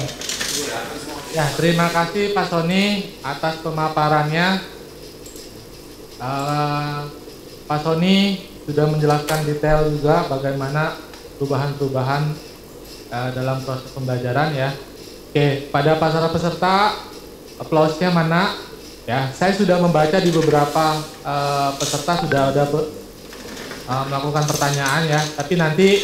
Ya, terima kasih Pak Sony atas pemaparannya. Uh, Pak Sony sudah menjelaskan detail juga bagaimana perubahan-perubahan uh, dalam proses pembelajaran ya. Oke, pada para peserta, aplausnya mana? Ya, saya sudah membaca di beberapa eh, peserta sudah ada eh, melakukan pertanyaan ya, tapi nanti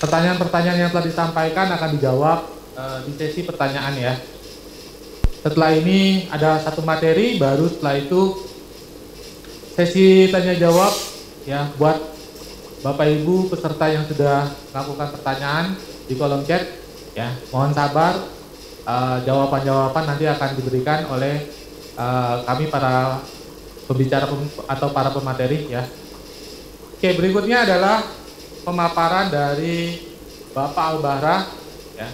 pertanyaan-pertanyaan yang telah disampaikan akan dijawab eh, di sesi pertanyaan ya. Setelah ini ada satu materi, baru setelah itu sesi tanya jawab ya buat Bapak Ibu peserta yang sudah melakukan pertanyaan di kolom chat ya mohon sabar eh, jawaban-jawaban nanti akan diberikan oleh eh, kami para pembicara pem- atau para pemateri ya. Oke berikutnya adalah pemaparan dari Bapak Albara ya.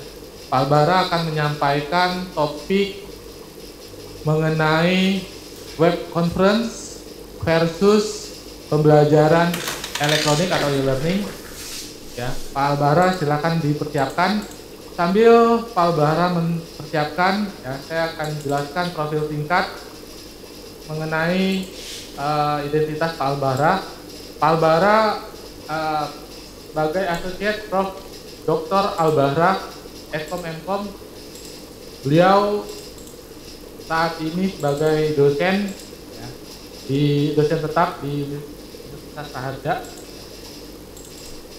Pak Albara akan menyampaikan topik mengenai web conference versus pembelajaran elektronik atau e-learning. Ya, Pak Albara silakan dipersiapkan. Sambil Pak Albara mempersiapkan, ya, saya akan jelaskan profil singkat mengenai eh, identitas Pak Albara. Pak Albara eh, sebagai Associate Prof. Dr. Albara, Eskom Emkom, beliau saat ini sebagai dosen di dosen tetap di Universitas Saharja.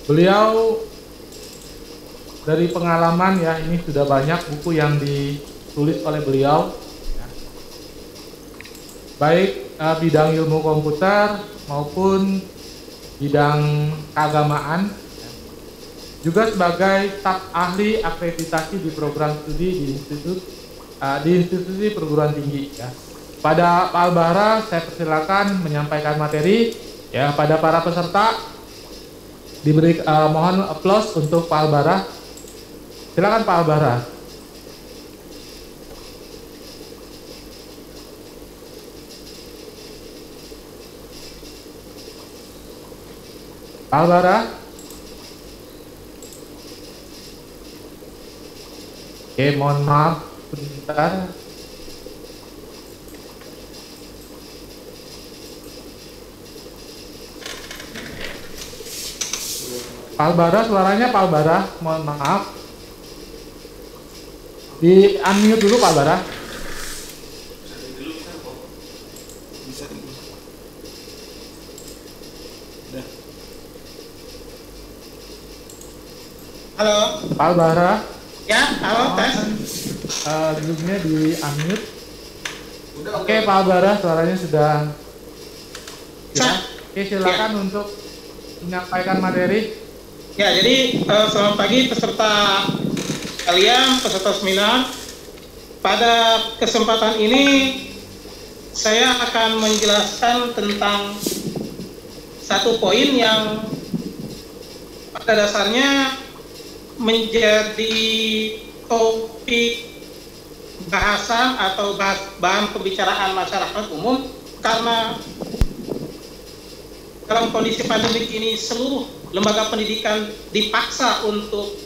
Beliau dari pengalaman ya ini sudah banyak buku yang ditulis oleh beliau. Baik eh, bidang ilmu komputer maupun bidang keagamaan. Juga sebagai staf ahli akreditasi di program studi di institut uh, di institusi perguruan tinggi ya. Pada Pak Albara saya persilakan menyampaikan materi ya pada para peserta diberi uh, mohon aplaus untuk Pak Albara. Silakan Pak Albara. Pak Albara. Oke, mohon maaf sebentar. Pak Albara, suaranya Pak Albara, mohon maaf. Di unmute dulu Pak Albara. Halo. Pak Albara, Ya, halo, tes. duduknya di unmute. Oke Pak Albara, suaranya sudah. Sah. Oke silakan untuk menyampaikan materi. Ya, jadi eh, selamat pagi peserta kalian, peserta seminar. Pada kesempatan ini saya akan menjelaskan tentang satu poin yang pada dasarnya menjadi topik bahasan atau bahas- bahan pembicaraan masyarakat umum karena dalam kondisi pandemi ini seluruh lembaga pendidikan dipaksa untuk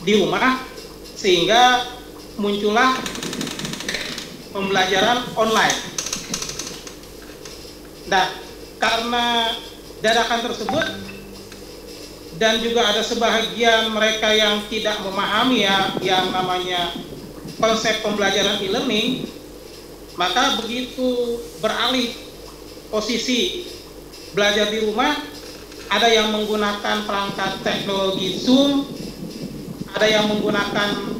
di rumah sehingga muncullah pembelajaran online. Nah, karena dadakan tersebut dan juga ada sebahagian mereka yang tidak memahami ya yang namanya konsep pembelajaran e-learning, maka begitu beralih posisi belajar di rumah, ada yang menggunakan perangkat teknologi Zoom, ada yang menggunakan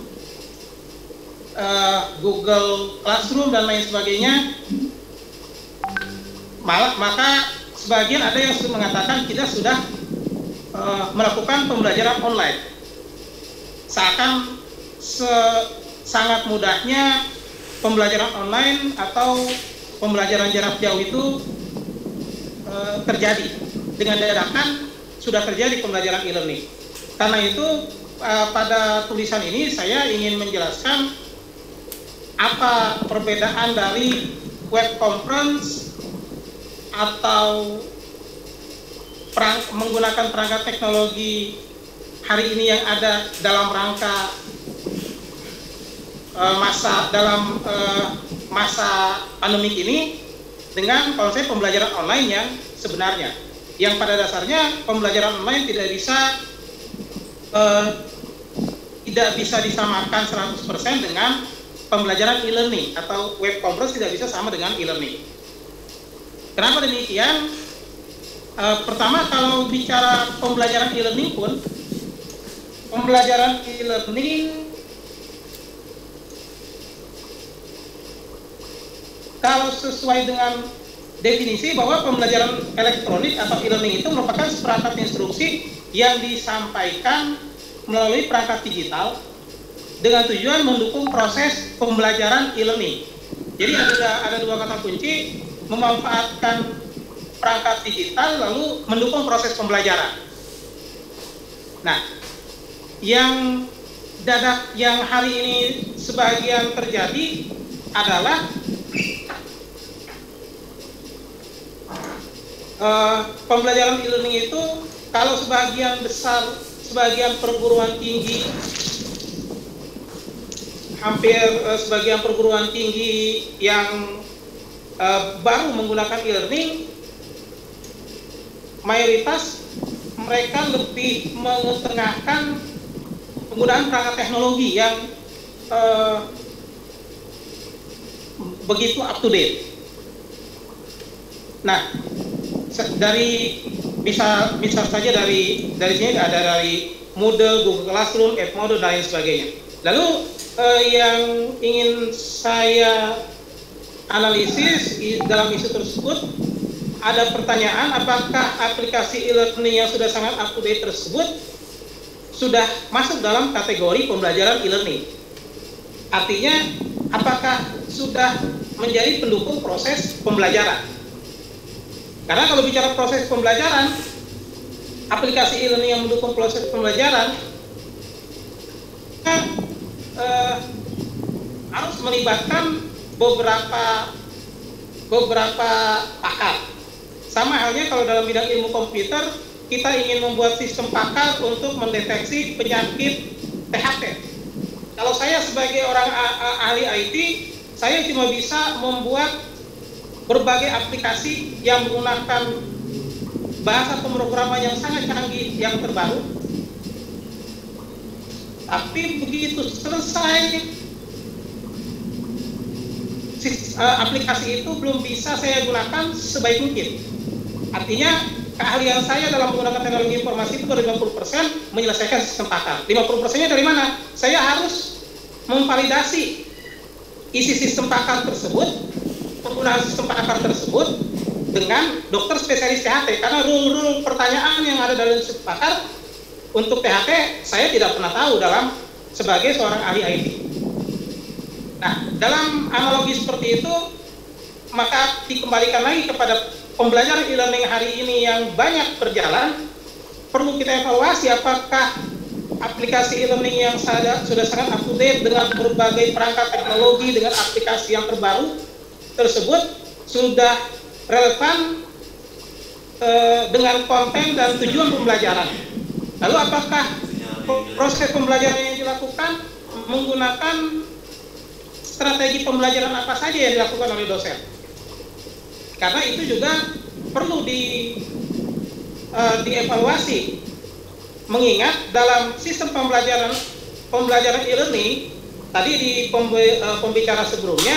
eh, Google Classroom dan lain sebagainya. Malah, maka sebagian ada yang mengatakan kita sudah eh, melakukan pembelajaran online. Seakan se- sangat mudahnya pembelajaran online atau pembelajaran jarak jauh itu eh, terjadi dengan dadakan sudah terjadi pembelajaran e-learning. Karena itu eh, pada tulisan ini saya ingin menjelaskan apa perbedaan dari web conference atau perang, menggunakan perangkat teknologi hari ini yang ada dalam rangka eh, masa dalam eh, masa pandemik ini dengan konsep pembelajaran online yang sebenarnya yang pada dasarnya pembelajaran online tidak bisa eh, tidak bisa disamakan 100% dengan pembelajaran e-learning atau web conference tidak bisa sama dengan e-learning. Kenapa demikian? E, pertama kalau bicara pembelajaran e-learning pun pembelajaran e-learning kalau sesuai dengan definisi bahwa pembelajaran elektronik atau e-learning itu merupakan perangkat instruksi yang disampaikan melalui perangkat digital dengan tujuan mendukung proses pembelajaran e-learning. Jadi ada ada dua kata kunci memanfaatkan perangkat digital lalu mendukung proses pembelajaran. Nah, yang dadak yang hari ini sebagian terjadi adalah uh, pembelajaran e-learning itu kalau sebagian besar sebagian perguruan tinggi hampir uh, sebagian perguruan tinggi yang uh, baru menggunakan e-learning mayoritas mereka lebih mengetengahkan penggunaan perangkat teknologi yang uh, begitu up to date. Nah, dari bisa bisa saja dari dari sini ada dari Moodle, Google Classroom, Edmodo dan lain sebagainya. Lalu eh, yang ingin saya analisis dalam isu tersebut ada pertanyaan apakah aplikasi e-learning yang sudah sangat up to date tersebut sudah masuk dalam kategori pembelajaran e-learning. Artinya apakah sudah menjadi pendukung proses pembelajaran? Karena kalau bicara proses pembelajaran, aplikasi e-learning yang mendukung proses pembelajaran kan, eh, harus melibatkan beberapa beberapa pakar. Sama halnya kalau dalam bidang ilmu komputer, kita ingin membuat sistem pakar untuk mendeteksi penyakit THT. Kalau saya sebagai orang ahli IT, saya cuma bisa membuat berbagai aplikasi yang menggunakan bahasa pemrograman yang sangat canggih yang terbaru. Tapi begitu selesai eh, aplikasi itu belum bisa saya gunakan sebaik mungkin. Artinya keahlian saya dalam menggunakan teknologi informasi itu baru 50% menyelesaikan sistem pakar 50% nya dari mana? saya harus memvalidasi isi sistem pakar tersebut penggunaan sistem pakar tersebut dengan dokter spesialis THT karena rule-rule pertanyaan yang ada dalam sistem pakar untuk THT saya tidak pernah tahu dalam sebagai seorang ahli IT. Nah, dalam analogi seperti itu maka dikembalikan lagi kepada pembelajaran e-learning hari ini yang banyak berjalan perlu kita evaluasi apakah aplikasi e-learning yang sudah sangat up to date dengan berbagai perangkat teknologi dengan aplikasi yang terbaru tersebut sudah relevan e, dengan konten dan tujuan pembelajaran. Lalu apakah proses pembelajaran yang dilakukan menggunakan strategi pembelajaran apa saja yang dilakukan oleh dosen? Karena itu juga perlu di e, dievaluasi. Mengingat dalam sistem pembelajaran pembelajaran e-learning tadi di pembicara sebelumnya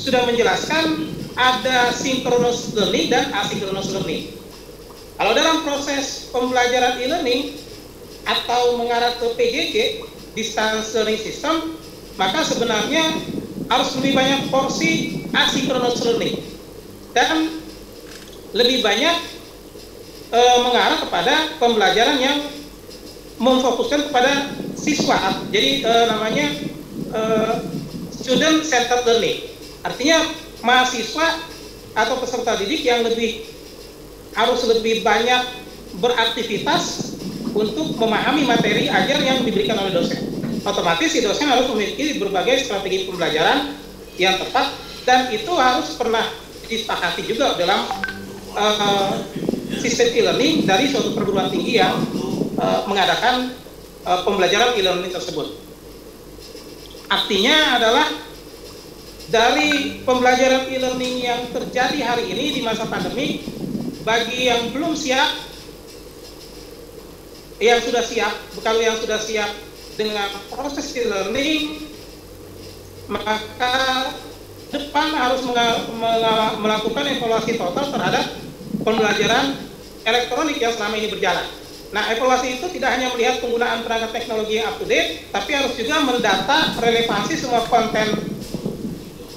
sudah menjelaskan ada synchronous learning dan asynchronous learning. Kalau dalam proses pembelajaran e-learning atau mengarah ke PJJ, distance learning system, maka sebenarnya harus lebih banyak porsi asynchronous learning dan lebih banyak e, mengarah kepada pembelajaran yang memfokuskan kepada siswa. Jadi e, namanya e, student centered learning. Artinya mahasiswa atau peserta didik yang lebih harus lebih banyak beraktivitas untuk memahami materi ajar yang diberikan oleh dosen. Otomatis si dosen harus memiliki berbagai strategi pembelajaran yang tepat dan itu harus pernah disepakati juga dalam uh, sistem e-learning dari suatu perguruan tinggi yang uh, mengadakan uh, pembelajaran e-learning tersebut. Artinya adalah dari pembelajaran e-learning yang terjadi hari ini di masa pandemi bagi yang belum siap yang sudah siap kalau yang sudah siap dengan proses e-learning maka depan harus melakukan evaluasi total terhadap pembelajaran elektronik yang selama ini berjalan. Nah, evaluasi itu tidak hanya melihat penggunaan perangkat teknologi yang up to date, tapi harus juga mendata relevansi semua konten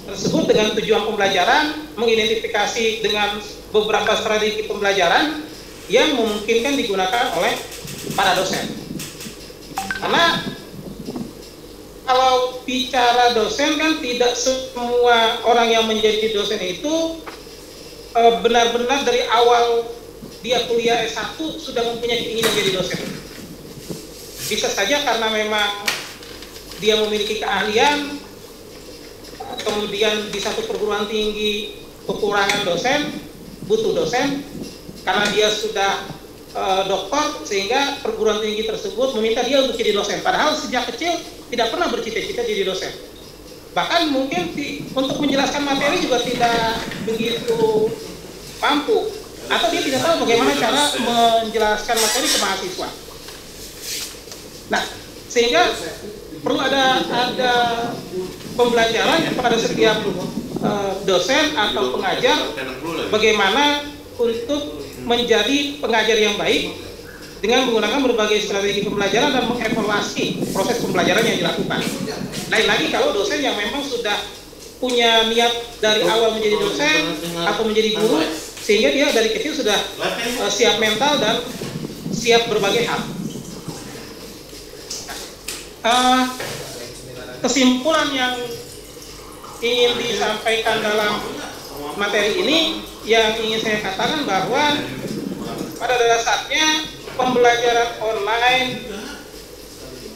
tersebut dengan tujuan pembelajaran, mengidentifikasi dengan beberapa strategi pembelajaran yang memungkinkan digunakan oleh para dosen. Karena kalau bicara dosen kan tidak semua orang yang menjadi dosen itu eh, benar-benar dari awal dia kuliah S1 sudah mempunyai keinginan jadi dosen. Bisa saja karena memang dia memiliki keahlian, kemudian di satu perguruan tinggi kekurangan dosen, butuh dosen, karena dia sudah e, dokter sehingga perguruan tinggi tersebut meminta dia untuk jadi dosen. Padahal sejak kecil tidak pernah bercita-cita jadi dosen. Bahkan mungkin di, untuk menjelaskan materi juga tidak begitu mampu atau dia tidak tahu bagaimana cara menjelaskan materi ke mahasiswa. Nah, sehingga perlu ada ada pembelajaran pada setiap uh, dosen atau pengajar bagaimana untuk menjadi pengajar yang baik dengan menggunakan berbagai strategi pembelajaran dan mengevaluasi proses pembelajaran yang dilakukan. Lain lagi kalau dosen yang memang sudah punya niat dari awal menjadi dosen atau menjadi guru sehingga dia dari kecil sudah uh, siap mental dan siap berbagai hal. Uh, kesimpulan yang ingin disampaikan dalam materi ini yang ingin saya katakan bahwa pada dasarnya pembelajaran online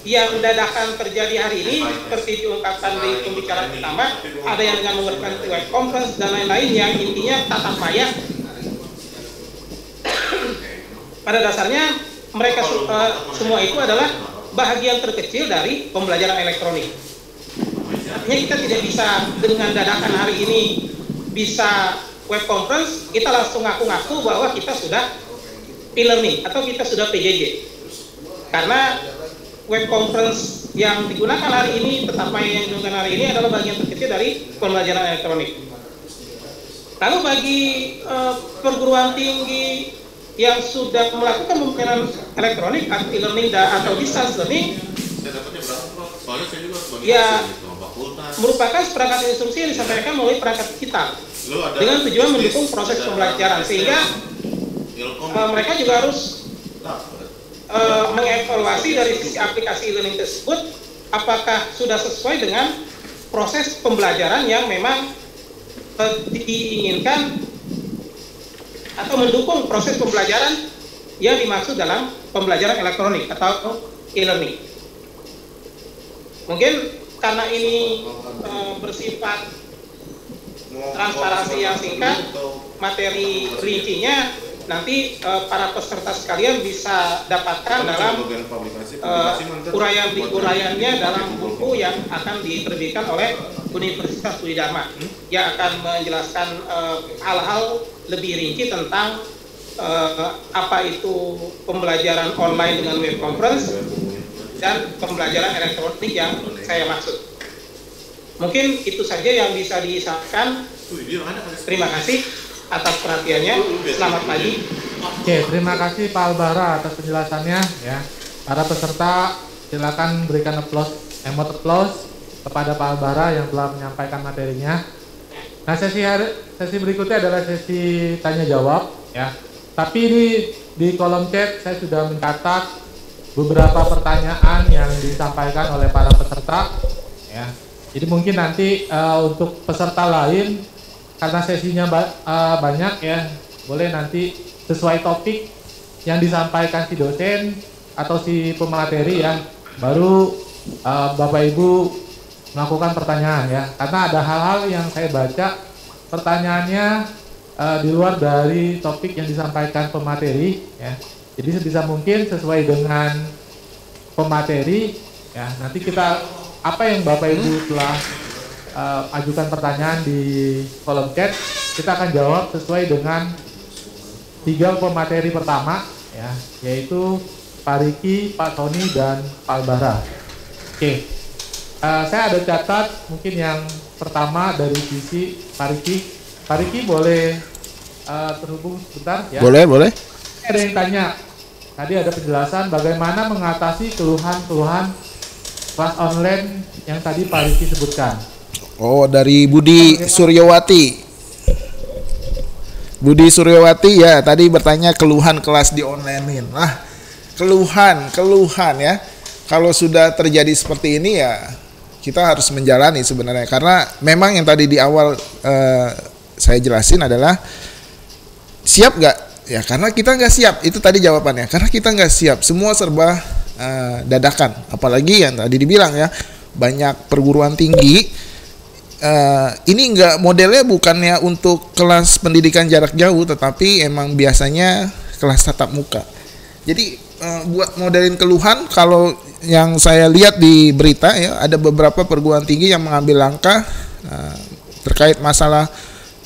yang dadakan terjadi hari ini seperti diungkapkan di pembicaraan pertama ada yang dengan menggunakan web conference dan lain-lain yang intinya tatap maya pada dasarnya mereka uh, semua itu adalah bahagian terkecil dari pembelajaran elektronik. Kita tidak bisa dengan dadakan hari ini bisa web conference, kita langsung ngaku-ngaku bahwa kita sudah e-learning atau kita sudah PJJ. Karena web conference yang digunakan hari ini, tetap yang digunakan hari ini adalah bagian terkecil dari pembelajaran elektronik. Lalu bagi uh, perguruan tinggi yang sudah melakukan pembelajaran elektronik atau e-learning atau distance learning ya merupakan perangkat instruksi yang disampaikan melalui perangkat digital dengan tujuan mendukung proses pembelajaran. sehingga uh, mereka juga harus uh, mengevaluasi dari sisi aplikasi e-learning tersebut apakah sudah sesuai dengan proses pembelajaran yang memang uh, diinginkan atau mendukung proses pembelajaran yang dimaksud dalam pembelajaran elektronik atau e-learning. Mungkin karena ini e, bersifat transparansi yang singkat, materi rincinya nanti uh, para peserta sekalian bisa dapatkan dalam uh, uraian uraiannya dalam buku yang akan diterbitkan oleh Universitas Budi Dharma yang akan menjelaskan eh, hal-hal uh, lebih rinci tentang uh, apa itu pembelajaran online dengan web conference dan pembelajaran elektronik yang saya maksud. Mungkin itu saja yang bisa disampaikan. Terima kasih atas perhatiannya. Selamat pagi. Oke, terima kasih Pak Albara atas penjelasannya ya. Para peserta silakan berikan applause, emot applause kepada Pak Albara yang telah menyampaikan materinya. Nah, sesi hari, sesi berikutnya adalah sesi tanya jawab ya. Tapi ini di kolom chat saya sudah mencatat beberapa pertanyaan yang disampaikan oleh para peserta ya. Jadi mungkin nanti uh, untuk peserta lain karena sesinya ba uh, banyak ya boleh nanti sesuai topik yang disampaikan si dosen atau si pemateri ya baru uh, bapak ibu melakukan pertanyaan ya. Karena ada hal-hal yang saya baca pertanyaannya uh, di luar dari topik yang disampaikan pemateri ya. Jadi sebisa mungkin sesuai dengan pemateri ya nanti kita apa yang bapak ibu telah uh, ajukan pertanyaan di kolom chat, kita akan jawab sesuai dengan tiga pemateri pertama, ya, yaitu Pak Riki, Pak Tony, dan Pak Albara. Oke, Eh, saya ada catat mungkin yang pertama dari sisi Pak Riki. Pak Riki boleh eh, terhubung sebentar ya. Boleh, boleh. Ada yang tanya, tadi ada penjelasan bagaimana mengatasi keluhan-keluhan kelas online yang tadi Pak Riki sebutkan. Oh, dari Budi Suryawati. Budi Suryawati ya, tadi bertanya keluhan kelas di online Nah, keluhan, keluhan ya. Kalau sudah terjadi seperti ini ya kita harus menjalani sebenarnya. Karena memang yang tadi di awal eh, saya jelasin adalah siap nggak? Ya karena kita nggak siap. Itu tadi jawabannya. Karena kita nggak siap. Semua serba eh, dadakan. Apalagi yang tadi dibilang ya banyak perguruan tinggi eh, ini nggak modelnya bukannya untuk kelas pendidikan jarak jauh tetapi emang biasanya kelas tatap muka jadi eh, buat modelin keluhan kalau yang saya lihat di berita ya ada beberapa perguruan tinggi yang mengambil langkah eh, terkait masalah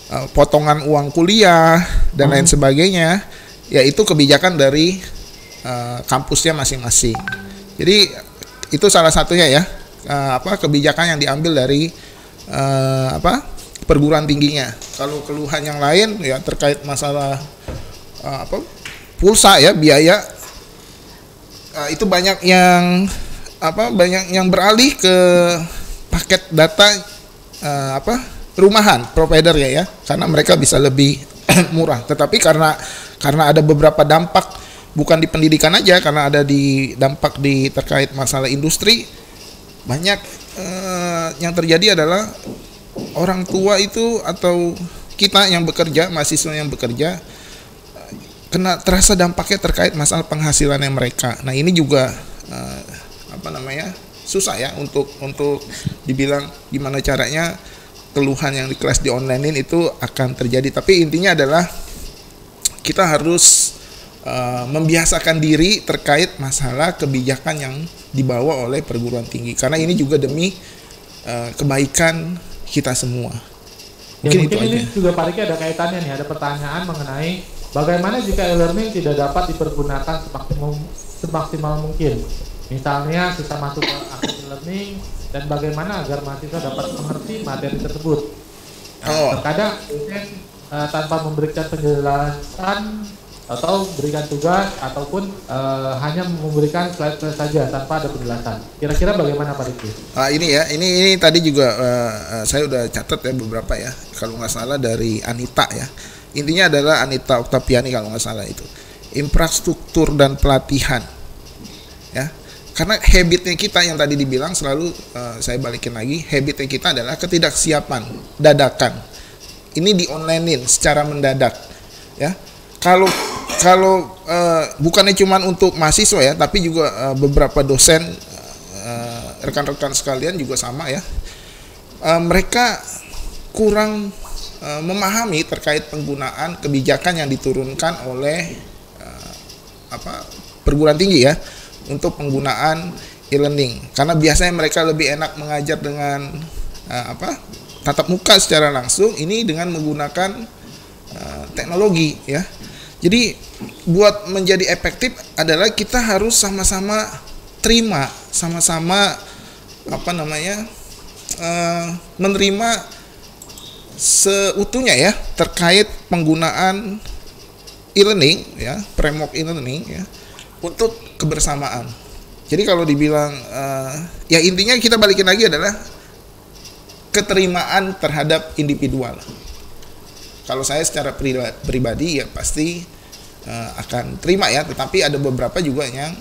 eh, potongan uang kuliah dan lain sebagainya yaitu kebijakan dari eh, kampusnya masing-masing. Jadi itu salah satunya ya eh, apa kebijakan yang diambil dari eh, apa perguruan tingginya. Kalau keluhan yang lain ya terkait masalah eh, apa pulsa ya biaya uh, itu banyak yang apa banyak yang beralih ke paket data uh, apa rumahan provider ya ya karena mereka bisa lebih (clears throat) murah tetapi karena karena ada beberapa dampak bukan di pendidikan aja karena ada di dampak di terkait masalah industri banyak uh, yang terjadi adalah orang tua itu atau kita yang bekerja mahasiswa yang bekerja kena terasa dampaknya terkait masalah penghasilannya mereka. Nah ini juga uh, apa namanya susah ya untuk untuk dibilang gimana caranya keluhan yang di kelas di online itu akan terjadi. Tapi intinya adalah kita harus uh, membiasakan diri terkait masalah kebijakan yang dibawa oleh perguruan tinggi karena ini juga demi uh, kebaikan kita semua. Ya, Mungkin, mungkin itu ini aja. juga Pak Riki ada kaitannya nih, ada pertanyaan mengenai bagaimana jika e-learning tidak dapat dipergunakan semaksimal, semaksimal mungkin. Misalnya kita masuk ke akses e-learning dan bagaimana agar mahasiswa dapat mengerti materi tersebut. Nah, Oh. Terkadang dosen eh, tanpa memberikan penjelasan atau berikan tugas ataupun eh, hanya memberikan slide-slide saja tanpa ada penjelasan. Kira-kira bagaimana Pak Riki? Ah ini ya, ini ini tadi juga eh, saya udah catat ya beberapa ya. Kalau nggak salah dari Anita ya. Intinya adalah Anita Oktaviani kalau nggak salah itu. Infrastruktur dan pelatihan. Ya. Karena habitnya kita yang tadi dibilang selalu eh, saya balikin lagi, habitnya kita adalah ketidaksiapan, dadakan. Ini di onlinein secara mendadak. Ya. Kalau kalau eh, bukannya cuman untuk mahasiswa ya, tapi juga eh, beberapa dosen eh, rekan-rekan sekalian juga sama ya. Eh, mereka kurang eh, memahami terkait penggunaan kebijakan yang diturunkan oleh eh, apa perguruan tinggi ya untuk penggunaan e-learning karena biasanya mereka lebih enak mengajar dengan eh, apa tatap muka secara langsung ini dengan menggunakan eh, teknologi ya jadi buat menjadi efektif adalah kita harus sama-sama terima sama-sama apa namanya eh, menerima seutuhnya ya terkait penggunaan e-learning ya framework e-learning ya untuk kebersamaan. Jadi kalau dibilang eh, ya intinya kita balikin lagi adalah keterimaan terhadap individual. Kalau saya secara priba- pribadi ya pasti eh, akan terima ya, tetapi ada beberapa juga yang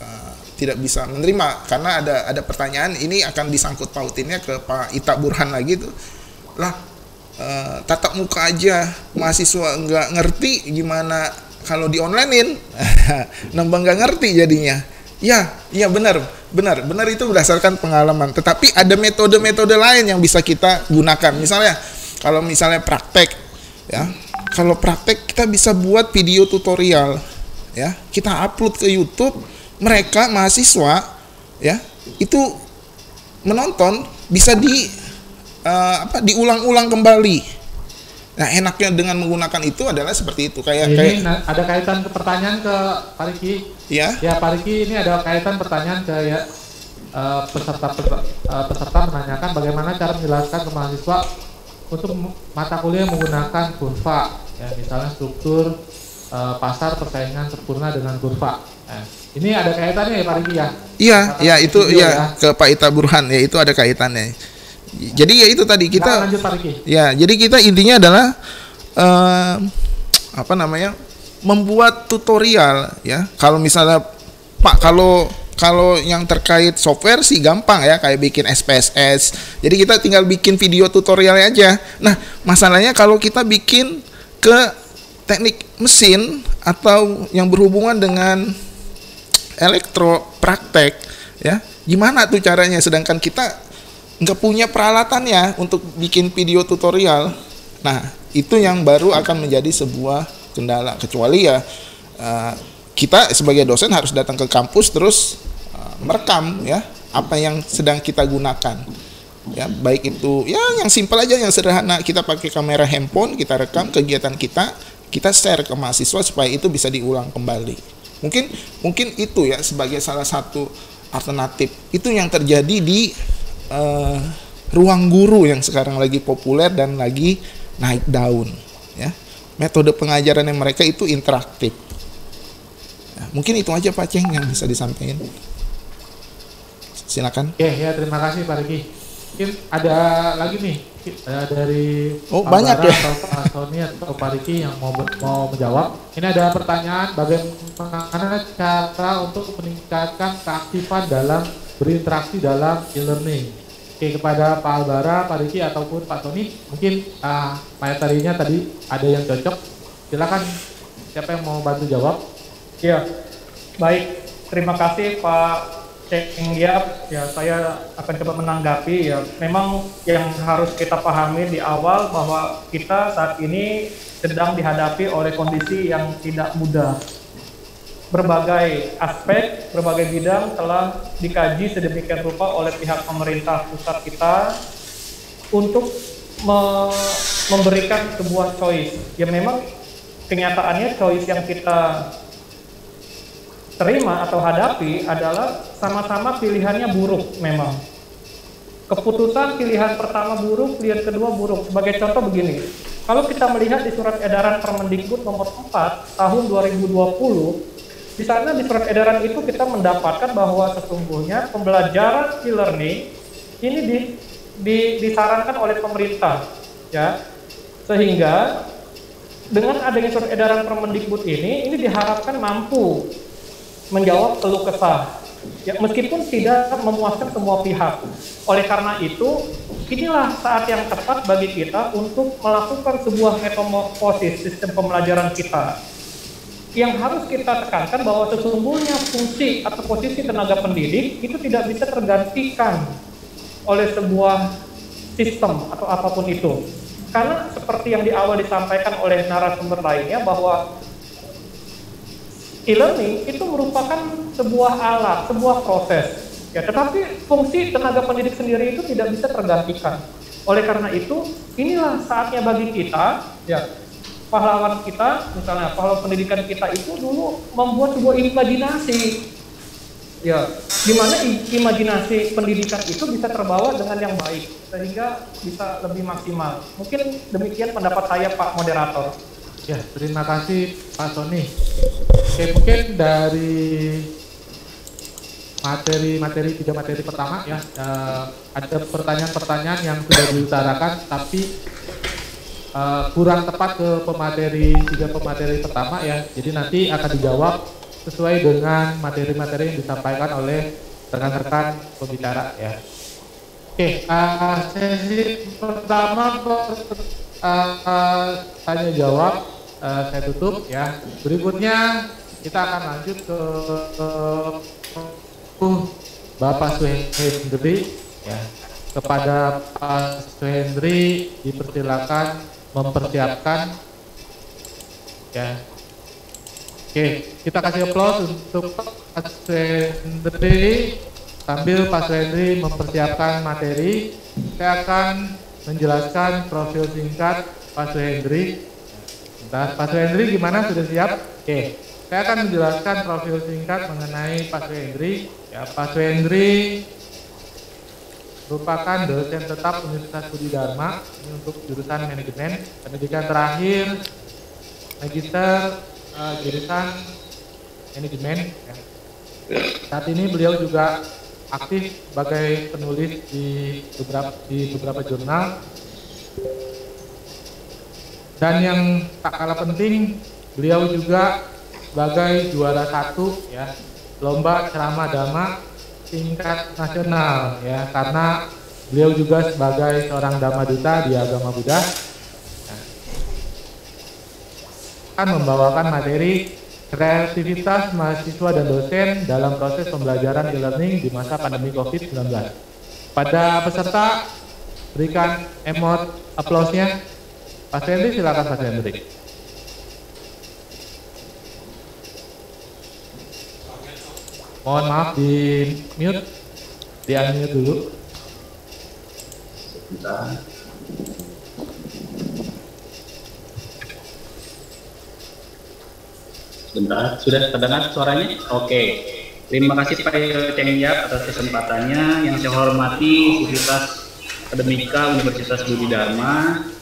eh, tidak bisa menerima. Karena ada ada pertanyaan ini akan disangkut pautinnya ke Pak Ita Burhan lagi tuh. Lah eh, tatap muka aja mahasiswa nggak ngerti gimana kalau di onlinein (laughs) nambah nggak ngerti jadinya. Ya iya benar benar benar itu berdasarkan pengalaman. Tetapi ada metode-metode lain yang bisa kita gunakan. Misalnya kalau misalnya praktek ya. Kalau praktek kita bisa buat video tutorial. Ya. Kita upload ke YouTube mereka mahasiswa ya itu menonton bisa di eh, apa diulang-ulang kembali. Nah, enaknya dengan menggunakan itu adalah seperti itu. Kayak kayak Ini na- ada kaitan ke pertanyaan ke Pak Riki. ya. Ya Pak Riki ini ada kaitan pertanyaan ke ya eh, peserta eh, peserta menanyakan bagaimana cara menjelaskan ke mahasiswa untuk mata kuliah menggunakan kurva, ya misalnya struktur eh, pasar persaingan sempurna dengan kurva. Nah, ini ada kaitannya ya Pak Riki ya? Iya, Kata ya itu video ya ke Pak Ita Burhan ya itu ada kaitannya. Jadi ya itu tadi Kita kita lanjut Pak Riki. Ya, jadi kita intinya adalah eh, apa namanya? membuat tutorial ya. Kalau misalnya Pak kalau kalau yang terkait software sih gampang ya kayak bikin SPSS. Jadi kita tinggal bikin video tutorialnya aja. Nah, masalahnya kalau kita bikin ke teknik mesin atau yang berhubungan dengan elektro praktek ya gimana tuh caranya sedangkan kita nggak punya peralatannya untuk bikin video tutorial nah itu yang baru akan menjadi sebuah kendala kecuali ya eh, kita sebagai dosen harus datang ke kampus terus eh, merekam ya apa yang sedang kita gunakan. Ya baik itu ya yang simpel aja yang sederhana. Kita pakai kamera handphone kita rekam kegiatan kita kita share ke mahasiswa supaya itu bisa diulang kembali. Mungkin mungkin itu ya sebagai salah satu alternatif. Itu yang terjadi di eh, ruang guru yang sekarang lagi populer dan lagi naik daun ya. Metode pengajaran yang mereka itu interaktif Ya, mungkin itu aja Pak Ceng yang bisa disampaikan silakan Oke ya terima kasih Pak Riki. Mungkin ada lagi nih eh, dari Oh, Pak banyak Bara ya. atau Pak Sony atau Pak Riki yang mau mau menjawab. Ini ada pertanyaan bagaimana cara untuk meningkatkan keaktifan dalam berinteraksi dalam e-learning. Oke kepada Pak Albara, Pak Riki ataupun Pak Sony mungkin uh, materinya tadi ada yang cocok. Silakan siapa yang mau bantu jawab? Ya, baik. Terima kasih Pak Ceng Giap. Ya, saya akan coba menanggapi ya. Memang yang harus kita pahami di awal bahwa kita saat ini sedang dihadapi oleh kondisi yang tidak mudah. Berbagai aspek, berbagai bidang telah dikaji sedemikian rupa oleh pihak pemerintah pusat kita untuk me- memberikan sebuah choice. Ya memang kenyataannya choice yang kita terima atau hadapi adalah sama-sama pilihannya buruk memang. Keputusan pilihan pertama buruk, pilihan kedua buruk. Sebagai contoh begini, kalau kita melihat di surat edaran Permendikbud nomor 4 tahun 2020, di sana di surat edaran itu kita mendapatkan bahwa sesungguhnya pembelajaran e-learning ini di, di, disarankan oleh pemerintah, ya, sehingga dengan adanya surat edaran Permendikbud ini, ini diharapkan mampu menjawab keluh kesah. Ya, meskipun tidak memuaskan semua pihak. Oleh karena itu, inilah saat yang tepat bagi kita untuk melakukan sebuah metamorfosis sistem pembelajaran kita. Yang harus kita tekankan bahwa sesungguhnya fungsi atau posisi tenaga pendidik itu tidak bisa tergantikan oleh sebuah sistem atau apa pun itu. Karena seperti yang di awal disampaikan oleh narasumber lainnya bahwa e-learning itu merupakan sebuah alat, sebuah proses. Ya, tetapi fungsi tenaga pendidik sendiri itu tidak bisa tergantikan. Oleh karena itu, inilah saatnya bagi kita, ya, pahlawan kita, misalnya pahlawan pendidikan kita itu dulu membuat sebuah imajinasi. Ya, di mana i- imajinasi pendidikan itu bisa terbawa dengan yang baik sehingga bisa lebih maksimal. Mungkin demikian pendapat saya Pak moderator. Ya, terima kasih Pak Sony. Oke, mungkin dari materi-materi tiga materi pertama ya eh, ada pertanyaan-pertanyaan yang sudah diutarakan tapi eh, kurang tepat ke pemateri tiga pemateri pertama ya. Jadi nanti akan dijawab sesuai dengan materi-materi yang disampaikan oleh rekan-rekan pembicara ya. Oke, eh, sesi pertama eh, tanya jawab eh, saya tutup ya. Berikutnya kita akan lanjut ke, ke uh, Bapak Suhendri ya. Kepada Pak Suhendri dipersilakan mempersiapkan ya. Oke, kita kasih aplaus untuk Pak Suhendri sambil Pak Suhendri mempersiapkan materi. Saya akan menjelaskan profil singkat Pak Suhendri. Bentar, Pak Suhendri gimana? sudah siap? Oke, saya akan menjelaskan profil singkat mengenai Pak Suhendri. Ya, Pak Suhendri merupakan dosen tetap Universitas Budi Dharma. Ini untuk jurusan manajemen. Pendidikan terakhir magister uh, jurusan manajemen. Ya. saat ini beliau juga aktif sebagai penulis di beberapa di beberapa jurnal dan yang tak kalah penting beliau juga sebagai juara satu ya lomba ceramah dhamma tingkat nasional ya karena beliau juga sebagai seorang dhamma duta di agama Buddha ya, akan membawakan materi kreativitas mahasiswa dan dosen dalam proses pembelajaran e-learning di masa pandemi COVID-19. Pada peserta berikan emot aplausnya. Pak Hendri silakan Pak Hendri. Mohon maaf di mute, di unmute dulu. Sebentar. Sebentar, sudah terdengar suaranya? Oke. Terima kasih Pak Ceng Yap atas kesempatannya. Yang saya hormati Universitas Akademika Universitas Budi Dharma.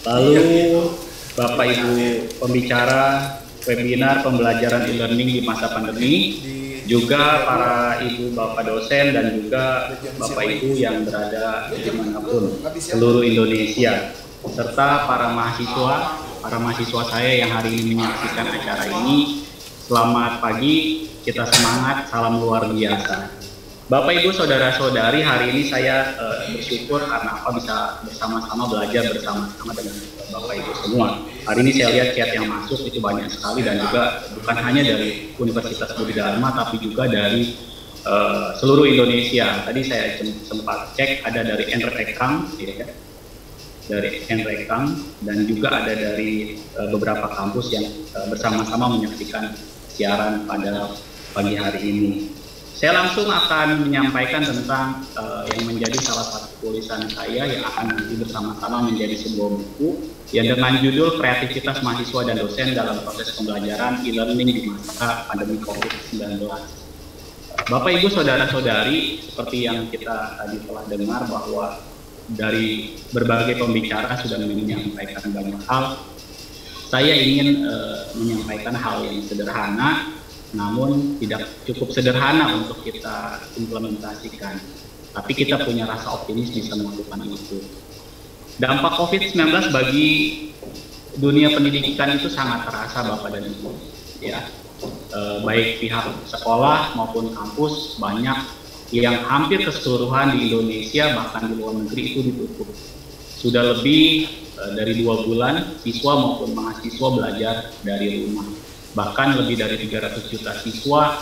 Lalu Bapak Ibu pembicara webinar pembelajaran e-learning di masa pandemi, juga para ibu bapak dosen dan juga bapak ibu yang berada di mana pun seluruh Indonesia, serta para mahasiswa, para mahasiswa saya yang hari ini menyaksikan acara ini. Selamat pagi, kita semangat, salam luar biasa. Bapak Ibu saudara-saudari, hari ini saya uh, bersyukur karena apa bisa bersama-sama belajar bersama-sama dengan Bapak Ibu semua. Hari ini saya lihat chat yang masuk itu banyak sekali dan juga bukan hanya dari Universitas Budi Dharma tapi juga dari uh, seluruh Indonesia. Tadi saya sempat cek ada dari Enrekang, ya, dari Enrekang dan juga ada dari uh, beberapa kampus yang uh, bersama-sama menyaksikan siaran pada pagi hari ini. Saya langsung akan menyampaikan tentang uh, yang menjadi salah satu tulisan saya yang akan nanti bersama-sama menjadi sebuah buku yang dengan judul Kreativitas Mahasiswa dan Dosen dalam Proses Pembelajaran E-Learning di Masa Pandemi COVID-19. Bapak Ibu Saudara-saudari, seperti yang kita tadi telah dengar bahwa dari berbagai pembicara sudah menyampaikan banyak hal, saya ingin uh, menyampaikan hal yang sederhana namun tidak cukup sederhana untuk kita implementasikan. Tapi kita punya rasa optimis bisa melakukan itu. Dampak COVID-19 bagi dunia pendidikan itu sangat terasa Bapak dan Ibu. Ya, e, baik pihak sekolah maupun kampus banyak yang hampir keseluruhan di Indonesia bahkan di luar negeri itu ditutup. Sudah lebih e, dari dua bulan siswa maupun mahasiswa belajar dari rumah bahkan lebih dari 300 juta siswa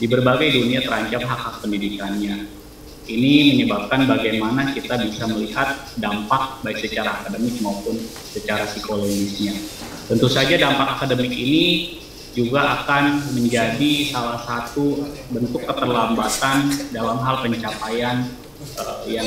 di berbagai dunia terancam hak-hak pendidikannya. Ini menyebabkan bagaimana kita bisa melihat dampak baik secara akademik maupun secara psikologisnya. Tentu saja dampak akademik ini juga akan menjadi salah satu bentuk keterlambatan dalam hal pencapaian uh, yang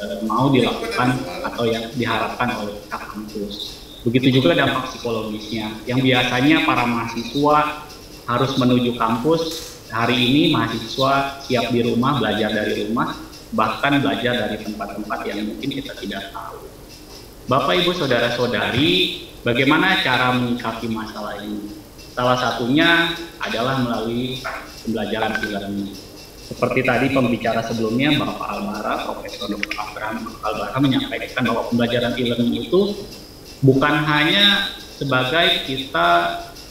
uh, mau dilakukan atau yang diharapkan oleh kampus. Begitu juga dampak psikologisnya, yang biasanya para mahasiswa harus menuju kampus. Hari ini mahasiswa siap di rumah, belajar dari rumah, bahkan belajar dari tempat-tempat yang mungkin kita tidak tahu. Bapak, Ibu, Saudara-saudari, bagaimana cara menyikapi masalah ini? Salah satunya adalah melalui pembelajaran e-learning. Seperti tadi pembicara sebelumnya, Bapak Albara, Profesor Dr. Abraham Albara menyampaikan bahwa pembelajaran e-learning itu bukan hanya sebagai kita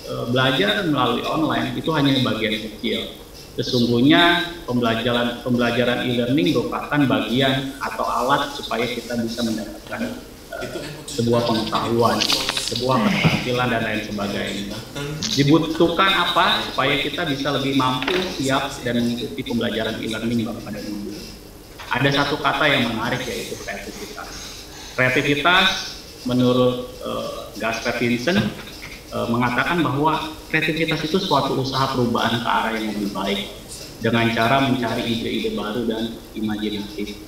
e, belajar melalui online itu hanya bagian kecil. Sesungguhnya pembelajaran pembelajaran e-learning merupakan bagian atau alat supaya kita bisa mendapatkan e, sebuah pengetahuan, sebuah keterampilan dan lain sebagainya. Dibutuhkan apa supaya kita bisa lebih mampu, siap dan mengikuti pembelajaran e-learning pada minggu. Ada satu kata yang menarik yaitu kreativitas. Kreativitas menurut uh, Vincent uh, mengatakan bahwa kreativitas itu suatu usaha perubahan ke arah yang lebih baik dengan cara mencari ide-ide baru dan imajinatif.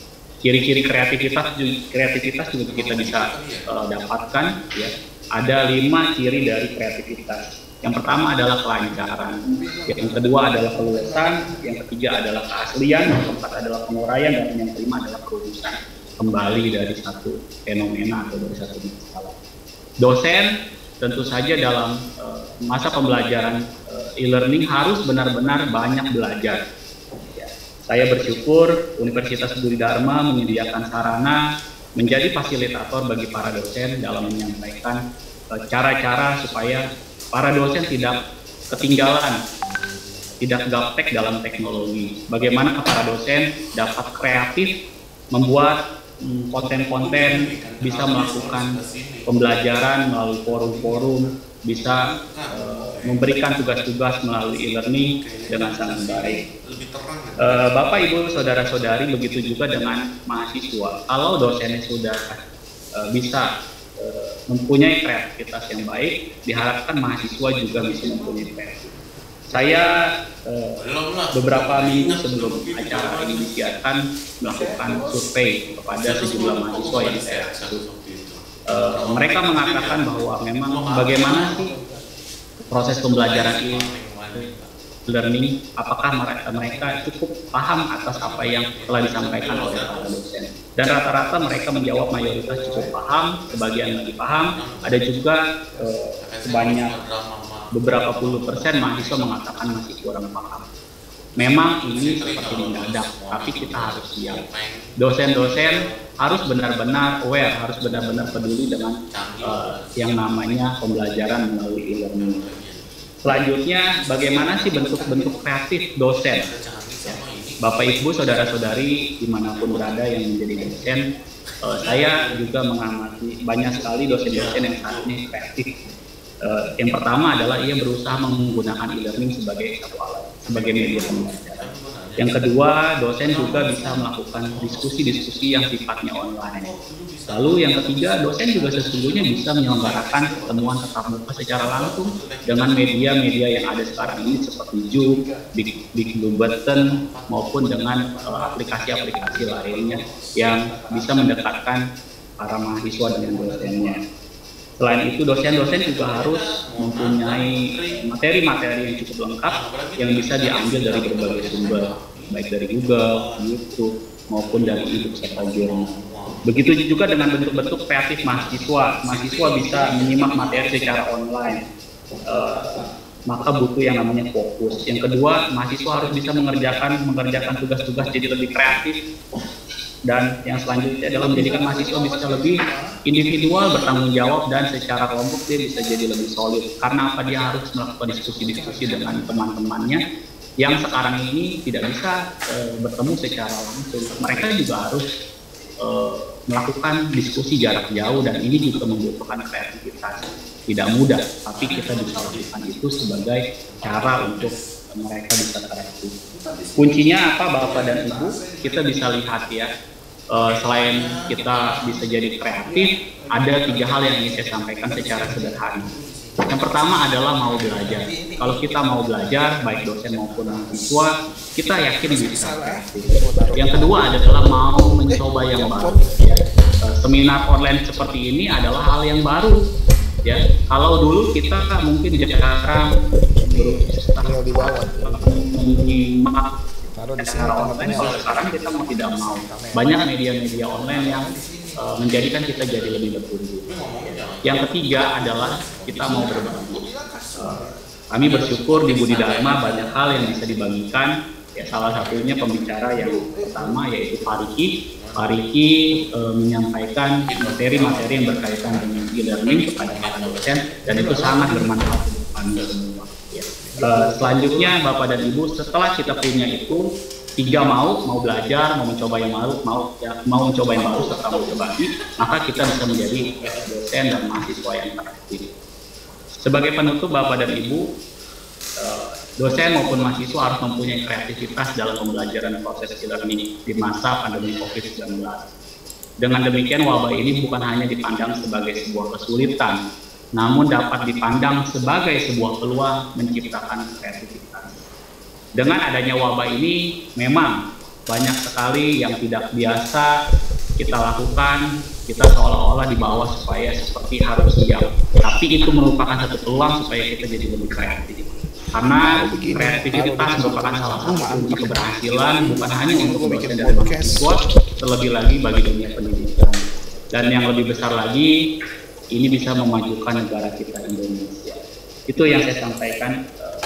Ciri-ciri kreativitas kreativitas juga kita bisa uh, dapatkan ya. Ada lima ciri dari kreativitas. Yang pertama adalah kelancaran, yang kedua adalah keluasan, yang ketiga adalah keaslian, yang keempat adalah penguraian, dan yang kelima adalah kerujukan kembali dari satu fenomena atau dari satu masalah. Dosen tentu saja dalam uh, masa pembelajaran uh, e-learning harus benar-benar banyak belajar. Ya, saya bersyukur Universitas Budi Dharma menyediakan sarana menjadi fasilitator bagi para dosen dalam menyampaikan eh, cara-cara supaya para dosen tidak ketinggalan, tidak gaptek dalam teknologi. Bagaimana para dosen dapat kreatif membuat konten-konten, bisa melakukan pembelajaran melalui forum-forum, bisa uh, memberikan tugas-tugas melalui e-learning dengan sangat baik. Uh, Bapak, Ibu, Saudara-saudari, begitu juga dengan mahasiswa. Kalau dosennya sudah uh, bisa mempunyai kreativitas yang baik, diharapkan mahasiswa juga bisa mempunyai kreativitas. Saya eh, beberapa minggu sebelum acara ini disiarkan melakukan survei kepada sejumlah mahasiswa yang saya eh, mereka mengatakan bahwa memang bagaimana sih proses pembelajaran ini? learning. Apakah mereka cukup paham atas apa yang telah disampaikan oleh para dosen? Dan rata-rata mereka menjawab mayoritas cukup paham sebagian lagi paham. Ada juga eh, sebanyak beberapa puluh persen mahasiswa mengatakan masih kurang paham memang ini seperti mendadak tapi kita harus siap dosen-dosen harus benar-benar aware harus benar-benar peduli dengan uh, yang namanya pembelajaran melalui e-learning Selanjutnya, bagaimana sih bentuk-bentuk kreatif dosen? Bapak Ibu, saudara-saudari di mana pun berada yang menjadi dosen, uh, saya juga mengamati banyak sekali dosen-dosen yang saat ini kreatif. Uh, yang pertama adalah ia berusaha menggunakan e-learning sebagai satu alat, sebagai media pembelajaran. Yang kedua, dosen juga bisa melakukan diskusi-diskusi yang sifatnya online Lalu yang ketiga, dosen juga sesungguhnya bisa menyelenggarakan pertemuan tatap muka secara langsung dengan media-media yang ada sekarang ini seperti Zoom, Big, Big Blue Button, maupun dengan eh, aplikasi-aplikasi lainnya yang bisa mendekatkan para mahasiswa dengan dosennya. Selain itu, dosen-dosen juga harus mempunyai materi-materi yang cukup lengkap yang bisa diambil dari berbagai sumber, baik dari Google, YouTube, maupun dari e-book serta jurnal. Begitu juga dengan bentuk-bentuk kreatif mahasiswa. Mahasiswa bisa menyimak materi secara online. Uh, maka butuh yang namanya fokus. Yang kedua, mahasiswa harus bisa mengerjakan mengerjakan tugas-tugas jadi lebih kreatif. Dan yang selanjutnya adalah menjadikan mahasiswa bisa lebih individual, bertanggung jawab, dan secara kelompok dia bisa jadi lebih solid. Karena apa dia harus melakukan diskusi-diskusi dengan teman-temannya yang sekarang ini tidak bisa e, bertemu secara langsung. Mereka juga harus uh, melakukan diskusi jarak jauh dan ini juga membutuhkan kreativitas tidak mudah tapi kita bisa lakukan itu sebagai cara untuk mereka bisa kreatif kuncinya apa bapak dan ibu kita bisa lihat ya uh, selain kita bisa jadi kreatif ada tiga hal yang ingin saya sampaikan secara sederhana yang pertama adalah mau belajar. Kalau kita mau belajar, baik dosen maupun mahasiswa, kita yakin bisa. Yang kedua adalah mau mencoba yang baru. Eh, seminar online seperti ini adalah hal yang baru. Ya, kalau dulu kita mungkin jarang menyimak secara online, kalau sekarang kita mau tidak mau. Banyak media-media online yang uh, menjadikan kita jadi lebih bertumbuh. Yang ketiga adalah kita mau berbagi. Uh, kami bersyukur di Budi Dharma banyak hal yang bisa dibagikan. Ya, salah satunya pembicara yang pertama yaitu Pariki. Pariki e, menyampaikan materi-materi yang berkaitan dengan e-learning kepada para dosen dan itu sangat bermanfaat untuk kami semua. Ya. E, selanjutnya Bapak dan Ibu setelah kita punya itu tiga mau mau belajar mau mencoba yang baru mau ya, mau mencoba yang baru serta mau berbagi maka kita bisa menjadi dosen dan mahasiswa yang aktif sebagai penutup bapak dan ibu eh, dosen maupun mahasiswa harus mempunyai kreativitas dalam pembelajaran proses e-learning di masa pandemi COVID-19 dengan demikian wabah ini bukan hanya dipandang sebagai sebuah kesulitan namun dapat dipandang sebagai sebuah peluang menciptakan kreativitas dengan adanya wabah ini memang banyak sekali yang tidak biasa kita lakukan kita seolah-olah di bawah supaya seperti harus diam. Tapi itu merupakan satu peluang supaya kita jadi lebih kreatif. Karena kreativitas merupakan salah satu kunci keberhasilan bukan hanya untuk dosen dan mahasiswa, terlebih lagi bagi dunia pendidikan. Dan yang lebih besar lagi, ini bisa memajukan negara kita Indonesia. Itu yang saya sampaikan, uh,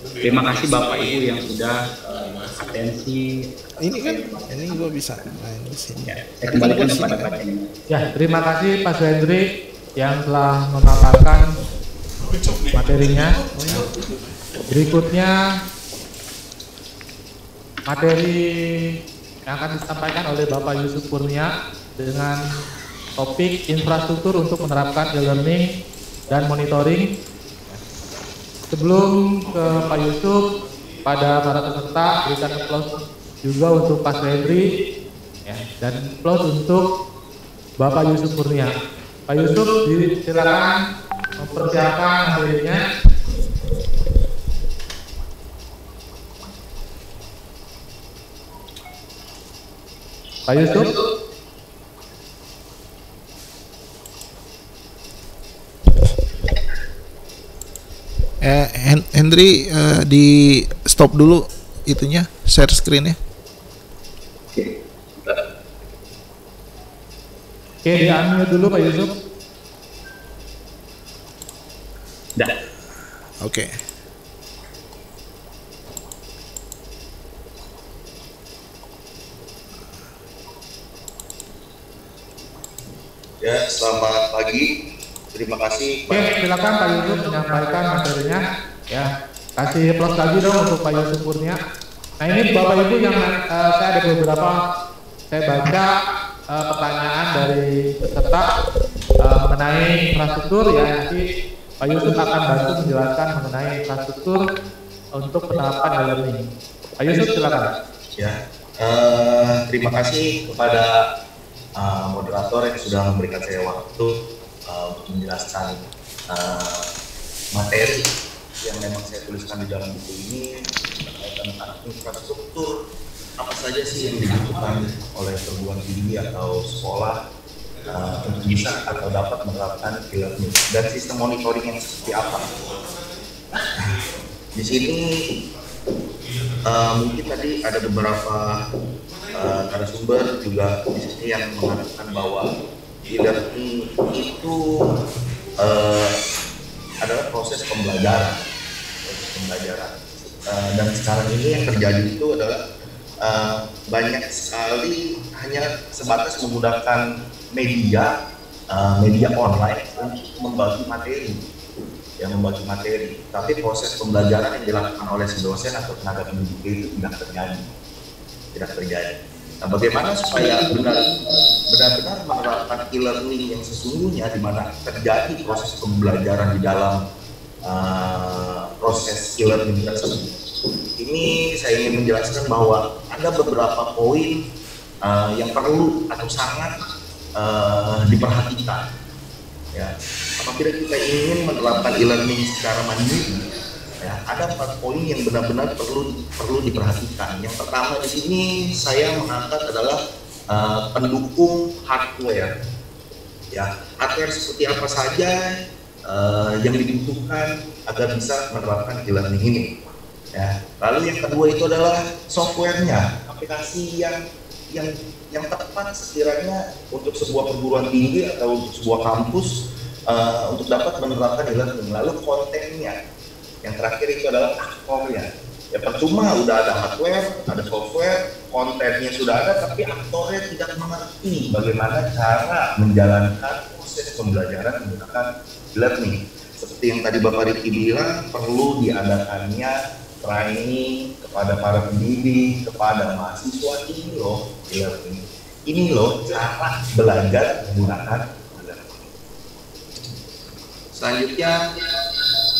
Terima kasih Bapak Ibu yang sudah uh, atensi. Ini kan, ini gue bisa main di sini. Ya, saya kembalikan kepada Pak Ya, terima kasih Pak Suhendri yang telah memaparkan materinya. Berikutnya materi yang akan disampaikan oleh Bapak Yusuf Kurnia dengan topik infrastruktur untuk menerapkan e-learning dan monitoring Sebelum ke Pak Yusuf, pada para peserta berikan aplaus juga untuk Pak Henry ya, dan aplaus untuk Bapak Yusuf Kurnia. Pak Yusuf silakan mempersiapkan hadirnya. Pak Yusuf. eh, Henry eh, di stop dulu itunya share screen ya Oke, di unmute dulu Pak Yusuf. Dah. Oke. Ya, selamat pagi. Terima kasih. Oke, silakan Pak Yusuf menyampaikan materinya. Ya, kasih plus lagi dong untuk Pak Yusuf Kurnia. Nah ini Bapak Ibu yang uh, saya ada beberapa saya baca uh, pertanyaan dari peserta uh, mengenai infrastruktur ya nanti Pak Yusuf akan bantu menjelaskan mengenai infrastruktur untuk penerapan e-learning. Pak Yusuf silakan. Ya, uh, terima kasih kepada uh, moderator yang sudah memberikan saya waktu uh, untuk menjelaskan uh, materi yang memang saya tuliskan di dalam buku ini tentang infrastruktur apa saja sih yang dibutuhkan oleh perguruan tinggi atau sekolah uh, untuk bisa atau dapat menerapkan e-learning dan sistem monitoring yang seperti apa. (laughs) Di sini uh, mungkin tadi ada beberapa uh, narasumber juga di sini yang mengatakan bahwa e-learning itu uh, adalah proses pembelajaran, proses pembelajaran. Uh, dan sekarang ini yang terjadi itu adalah uh, banyak sekali hanya sebatas menggunakan media, uh, media online untuk membagi materi, yang membagi materi. Tapi proses pembelajaran yang dilakukan oleh si dosen atau tenaga pendidik itu tidak terjadi, tidak terjadi. Nah, bagaimana supaya benar benar-benar menerapkan e-learning yang sesungguhnya di mana terjadi proses pembelajaran di dalam uh, proses e-learning tersebut. Ini saya ingin menjelaskan bahwa ada beberapa poin uh, yang perlu atau sangat uh, diperhatikan. Ya, apabila kita ingin menerapkan e-learning secara mandiri, ya ada empat poin yang benar-benar perlu perlu diperhatikan. Yang pertama di sini saya mengangkat adalah uh, pendukung hardware. Ya, hardware seperti apa saja uh, yang dibutuhkan agar bisa menerapkan e-learning ini. Ya, lalu yang kedua itu adalah softwarenya, aplikasi yang yang yang tepat sekiranya untuk sebuah perguruan tinggi atau untuk sebuah kampus uh, untuk dapat menerapkan e-learning. Lalu kontennya, yang terakhir itu adalah aktornya. Ya percuma udah ada hardware, ada software, kontennya sudah ada, tapi aktornya tidak mengerti bagaimana cara menjalankan proses pembelajaran menggunakan learning. Seperti yang tadi Bapak Riki bilang, perlu diadakannya training kepada para pendidik, kepada mahasiswa ini loh learning. Ini loh cara belajar menggunakan. Selanjutnya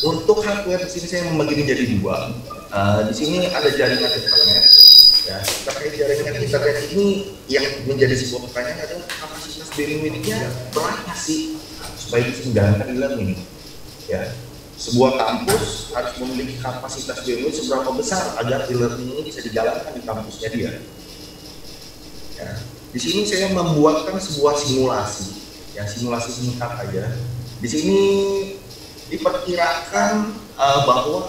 untuk hardware di sini saya membagi menjadi dua. Uh, di sini ada jaringan internet. Ya, terkait jaringan internet ini yang menjadi sebuah pertanyaan adalah kapasitas bandwidthnya berapa sih supaya bisa menjalankan e-learning? Ya, sebuah kampus harus memiliki kapasitas bandwidth seberapa besar agar e-learning ini bisa dijalankan di kampusnya dia. Ya. Di sini saya membuatkan sebuah simulasi, yang simulasi singkat aja. Di sini diperkirakan uh, bahwa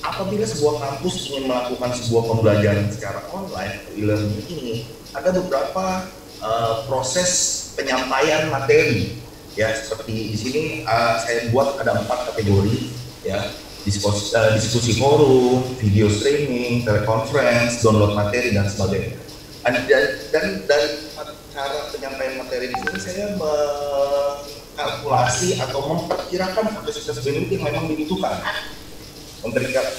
apabila sebuah kampus ingin melakukan sebuah pembelajaran secara online e-learning ini ada beberapa uh, proses penyampaian materi ya seperti di sini uh, saya buat ada empat kategori ya diskusi, uh, diskusi forum, video streaming, teleconference, download materi dan sebagainya. Dan, dan dari cara penyampaian materi di sini saya mengkalkulasi atau memperkirakan kapasitas bandwidth yang memang dibutuhkan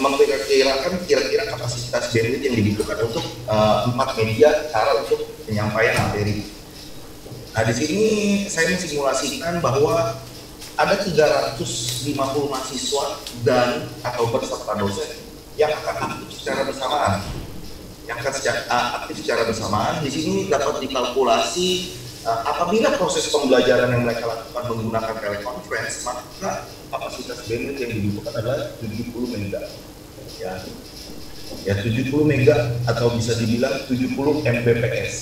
memperkirakan kira-kira kapasitas bandwidth yang dibutuhkan untuk uh, empat media cara untuk penyampaian materi. Nah di sini saya mensimulasikan bahwa ada 350 mahasiswa dan atau peserta dosen yang akan aktif secara bersamaan. Yang akan secara, aktif secara bersamaan. Di sini dapat dikalkulasi uh, apabila proses pembelajaran yang mereka lakukan menggunakan teleconference maka kapasitas bandwidth yang dibutuhkan adalah 70 mega. Ya. Ya 70 mega atau bisa dibilang 70 mbps.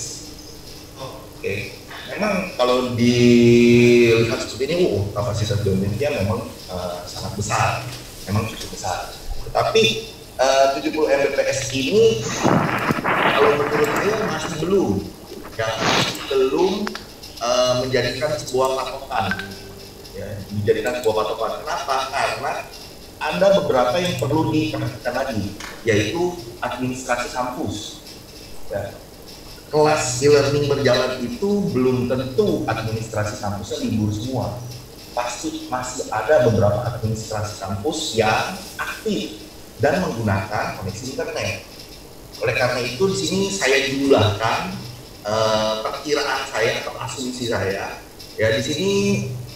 Oke. okay. Memang kalau dilihat seperti ini oh kapasitas bandwidthnya memang uh, sangat besar memang cukup besar tetapi uh, 70 mbps ini kalau menurut saya masih belum ya belum uh, menjadikan sebuah patokan ya, dijadikan sebuah patokan. Kenapa? Karena ada beberapa yang perlu diperhatikan lagi, yaitu administrasi kampus. Ya. Kelas e-learning berjalan itu belum tentu administrasi kampusnya libur semua. Pasti masih ada beberapa administrasi kampus yang aktif dan menggunakan koneksi internet. Oleh karena itu di sini saya jumlahkan uh, perkiraan saya atau asumsi saya. Ya di sini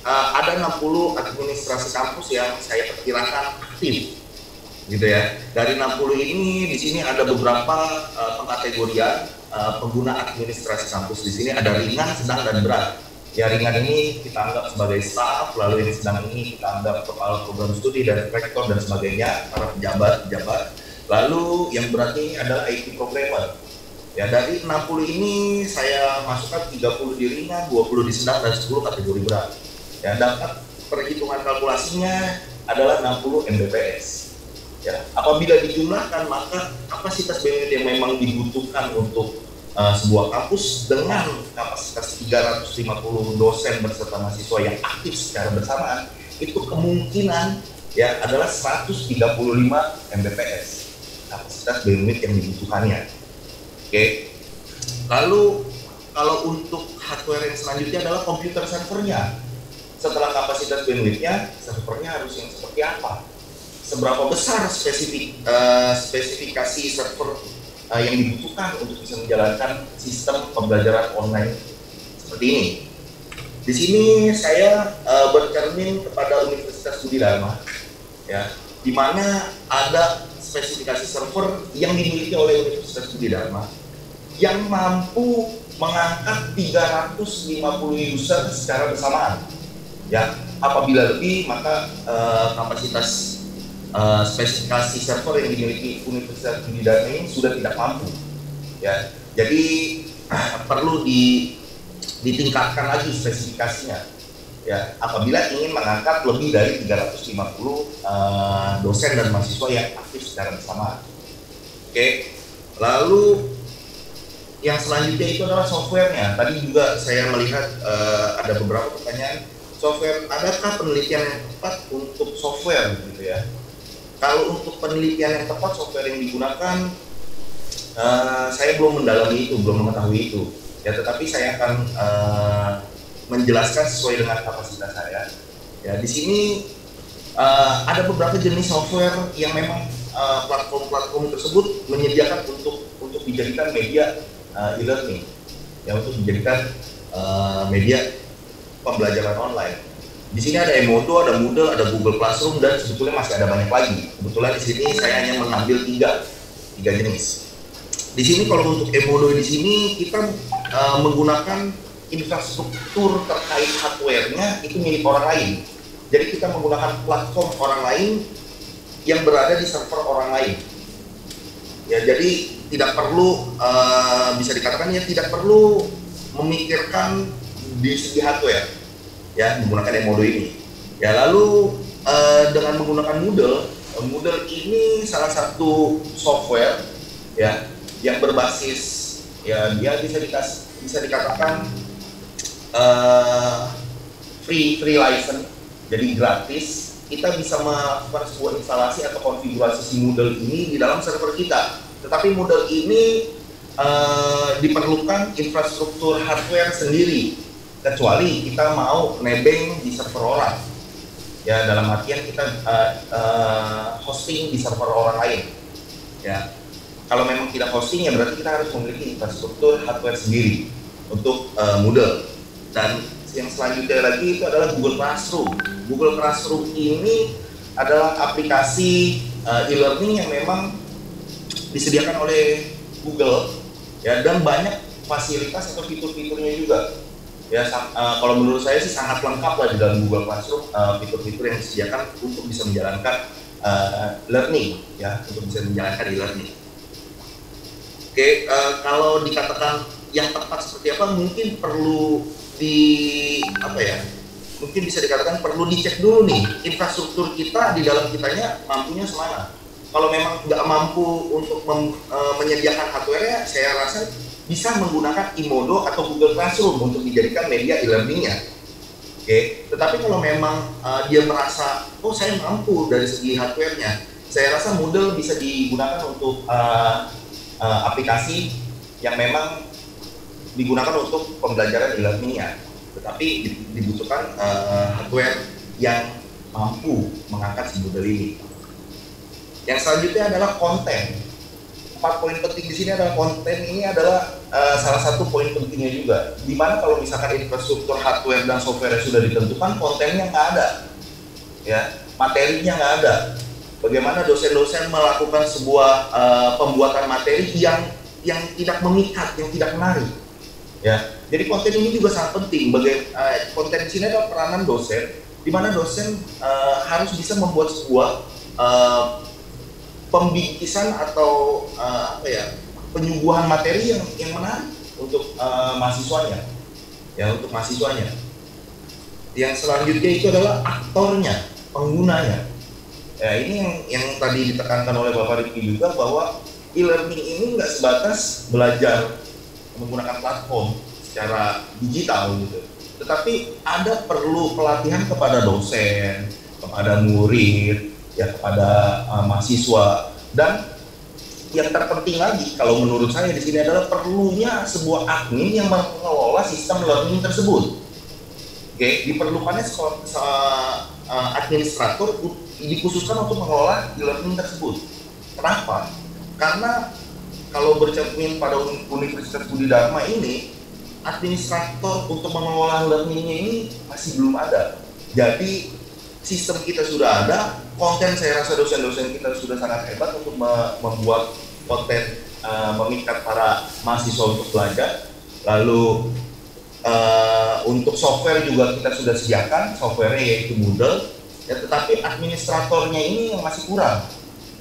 uh, ada 60 administrasi kampus yang saya perkirakan aktif gitu ya. Dari 60 ini di sini ada beberapa uh, pengkategorian uh, pengguna administrasi kampus. Di sini ada ringan, sedang dan berat. Ya ringan ini kita anggap sebagai staff, lalu yang sedang ini kita anggap kepala program studi dan rektor dan sebagainya, para pejabat, pejabat. Lalu yang berat ini adalah IT programmer. Ya dari 60 ini saya masukkan 30 di ringan, 20 di sedang dan 10 kategori berat ya dapat perhitungan kalkulasinya adalah 60 Mbps ya. Apabila dijumlahkan maka kapasitas bandwidth yang memang dibutuhkan untuk uh, sebuah kampus dengan kapasitas 350 dosen beserta mahasiswa yang aktif secara bersamaan itu kemungkinan ya adalah 135 Mbps kapasitas bandwidth yang dibutuhkannya. Oke. Lalu kalau untuk hardware yang selanjutnya adalah komputer servernya. Setelah kapasitas bandwidthnya servernya harus yang seperti apa seberapa besar spesifik uh, spesifikasi server uh, yang dibutuhkan untuk bisa menjalankan sistem pembelajaran online seperti ini? Di sini saya uh, bercermin kepada Universitas Budi Dharma ya di mana ada spesifikasi server yang dimiliki oleh Universitas Budi Dharma yang mampu mengangkat 350 user secara bersamaan ya. Apabila lebih maka uh, kapasitas uh, spesifikasi server yang dimiliki Universitas Dharma ini sudah tidak mampu. Ya jadi (clears throat) perlu di ditingkatkan lagi spesifikasinya. Ya apabila ingin mengangkat lebih dari 350 uh, dosen dan mahasiswa yang aktif secara bersama. Oke lalu yang selanjutnya itu adalah softwarenya. Tadi juga saya melihat uh, ada beberapa pertanyaan. Software adakah penelitian yang tepat untuk software gitu ya kalau untuk penelitian yang tepat software yang digunakan uh, saya belum mendalami itu belum mengetahui itu. Ya tetapi saya akan uh, menjelaskan sesuai dengan kapasitas saya. Ya di sini uh, ada beberapa jenis software yang memang platform-platform uh, tersebut menyediakan untuk untuk dijadikan media uh, e-learning. Ya untuk dijadikan uh, media pembelajaran online. Di sini ada Emodo, ada Moodle, ada Google Classroom, dan sebetulnya masih ada banyak lagi. Kebetulan di sini saya hanya mengambil tiga, tiga jenis. Di sini kalau untuk Emodo di sini kita uh, menggunakan infrastruktur terkait hardware-nya itu milik orang lain. Jadi kita menggunakan platform orang lain yang berada di server orang lain. Ya, jadi tidak perlu uh, bisa dikatakan ya tidak perlu memikirkan di segi hardware ya menggunakan Emodo ini. Ya lalu uh, dengan menggunakan Moodle, Moodle ini salah satu software ya yang berbasis ya dia bisa dikas bisa dikatakan uh, free free license jadi gratis. Kita bisa melakukan sebuah instalasi atau konfigurasi si Moodle ini di dalam server kita. Tetapi Moodle ini uh, diperlukan infrastruktur hardware sendiri kecuali kita mau nebeng di server orang ya dalam artian kita uh, uh, hosting di server orang lain ya kalau memang tidak hosting ya berarti kita harus memiliki infrastruktur hardware sendiri untuk uh, Moodle dan yang selanjutnya lagi itu adalah Google Classroom. Google Classroom ini adalah aplikasi uh, e-learning yang memang disediakan oleh Google ya dan banyak fasilitas atau fitur-fiturnya juga. Ya uh, kalau menurut saya sih sangat lengkap lah di dalam Google Classroom uh, fitur-fitur yang disediakan untuk bisa menjalankan uh, learning ya untuk bisa menjalankan e-learning. Oke, uh, kalau dikatakan yang tepat seperti apa mungkin perlu di apa ya mungkin bisa dikatakan perlu dicek dulu nih infrastruktur kita di dalam kitanya mampunya semana kalau memang nggak mampu untuk mem, e, menyediakan hardware saya rasa bisa menggunakan Imodo atau Google Classroom untuk dijadikan media e-learningnya oke okay. tetapi kalau memang e, dia merasa oh saya mampu dari segi hardwarenya saya rasa Moodle bisa digunakan untuk uh, uh, aplikasi yang memang digunakan untuk pembelajaran e-learningnya, tetapi dibutuhkan uh, hardware yang mampu mengangkat si model ini. Yang selanjutnya adalah konten. Empat poin penting di sini adalah konten ini adalah uh, salah satu poin pentingnya juga. Di mana kalau misalkan infrastruktur hardware dan software sudah ditentukan, kontennya nggak ada, ya materinya nggak ada. Bagaimana dosen-dosen melakukan sebuah uh, pembuatan materi yang yang tidak memikat, yang tidak menarik ya jadi konten ini juga sangat penting bagi uh, konten di sini adalah peranan dosen di mana dosen uh, harus bisa membuat sebuah uh, pembingkisan atau uh, apa ya penyuguhan materi yang yang menarik untuk uh, mahasiswanya. Ya untuk mahasiswanya. Yang selanjutnya itu adalah aktornya penggunanya. Ya ini yang yang tadi ditekankan oleh bapak Riki juga bahwa e-learning ini nggak sebatas belajar menggunakan platform secara digital gitu. Tetapi ada perlu pelatihan kepada dosen, kepada murid, ya kepada uh, mahasiswa. Dan yang terpenting lagi kalau menurut saya di sini adalah perlunya sebuah admin yang mengelola sistem learning tersebut. Oke, diperlukannya sekolah, uh, administrator dikhususkan untuk mengelola learning tersebut. Kenapa? Karena kalau bercermin pada Universitas Budi Dharma ini administrator untuk mengelola learningnya ini masih belum ada jadi sistem kita sudah ada konten saya rasa dosen-dosen kita sudah sangat hebat untuk membuat konten uh, memikat para mahasiswa untuk belajar. Lalu uh, untuk software juga kita sudah sediakan softwarenya yaitu Moodle. Ya tetapi administratornya ini yang masih kurang.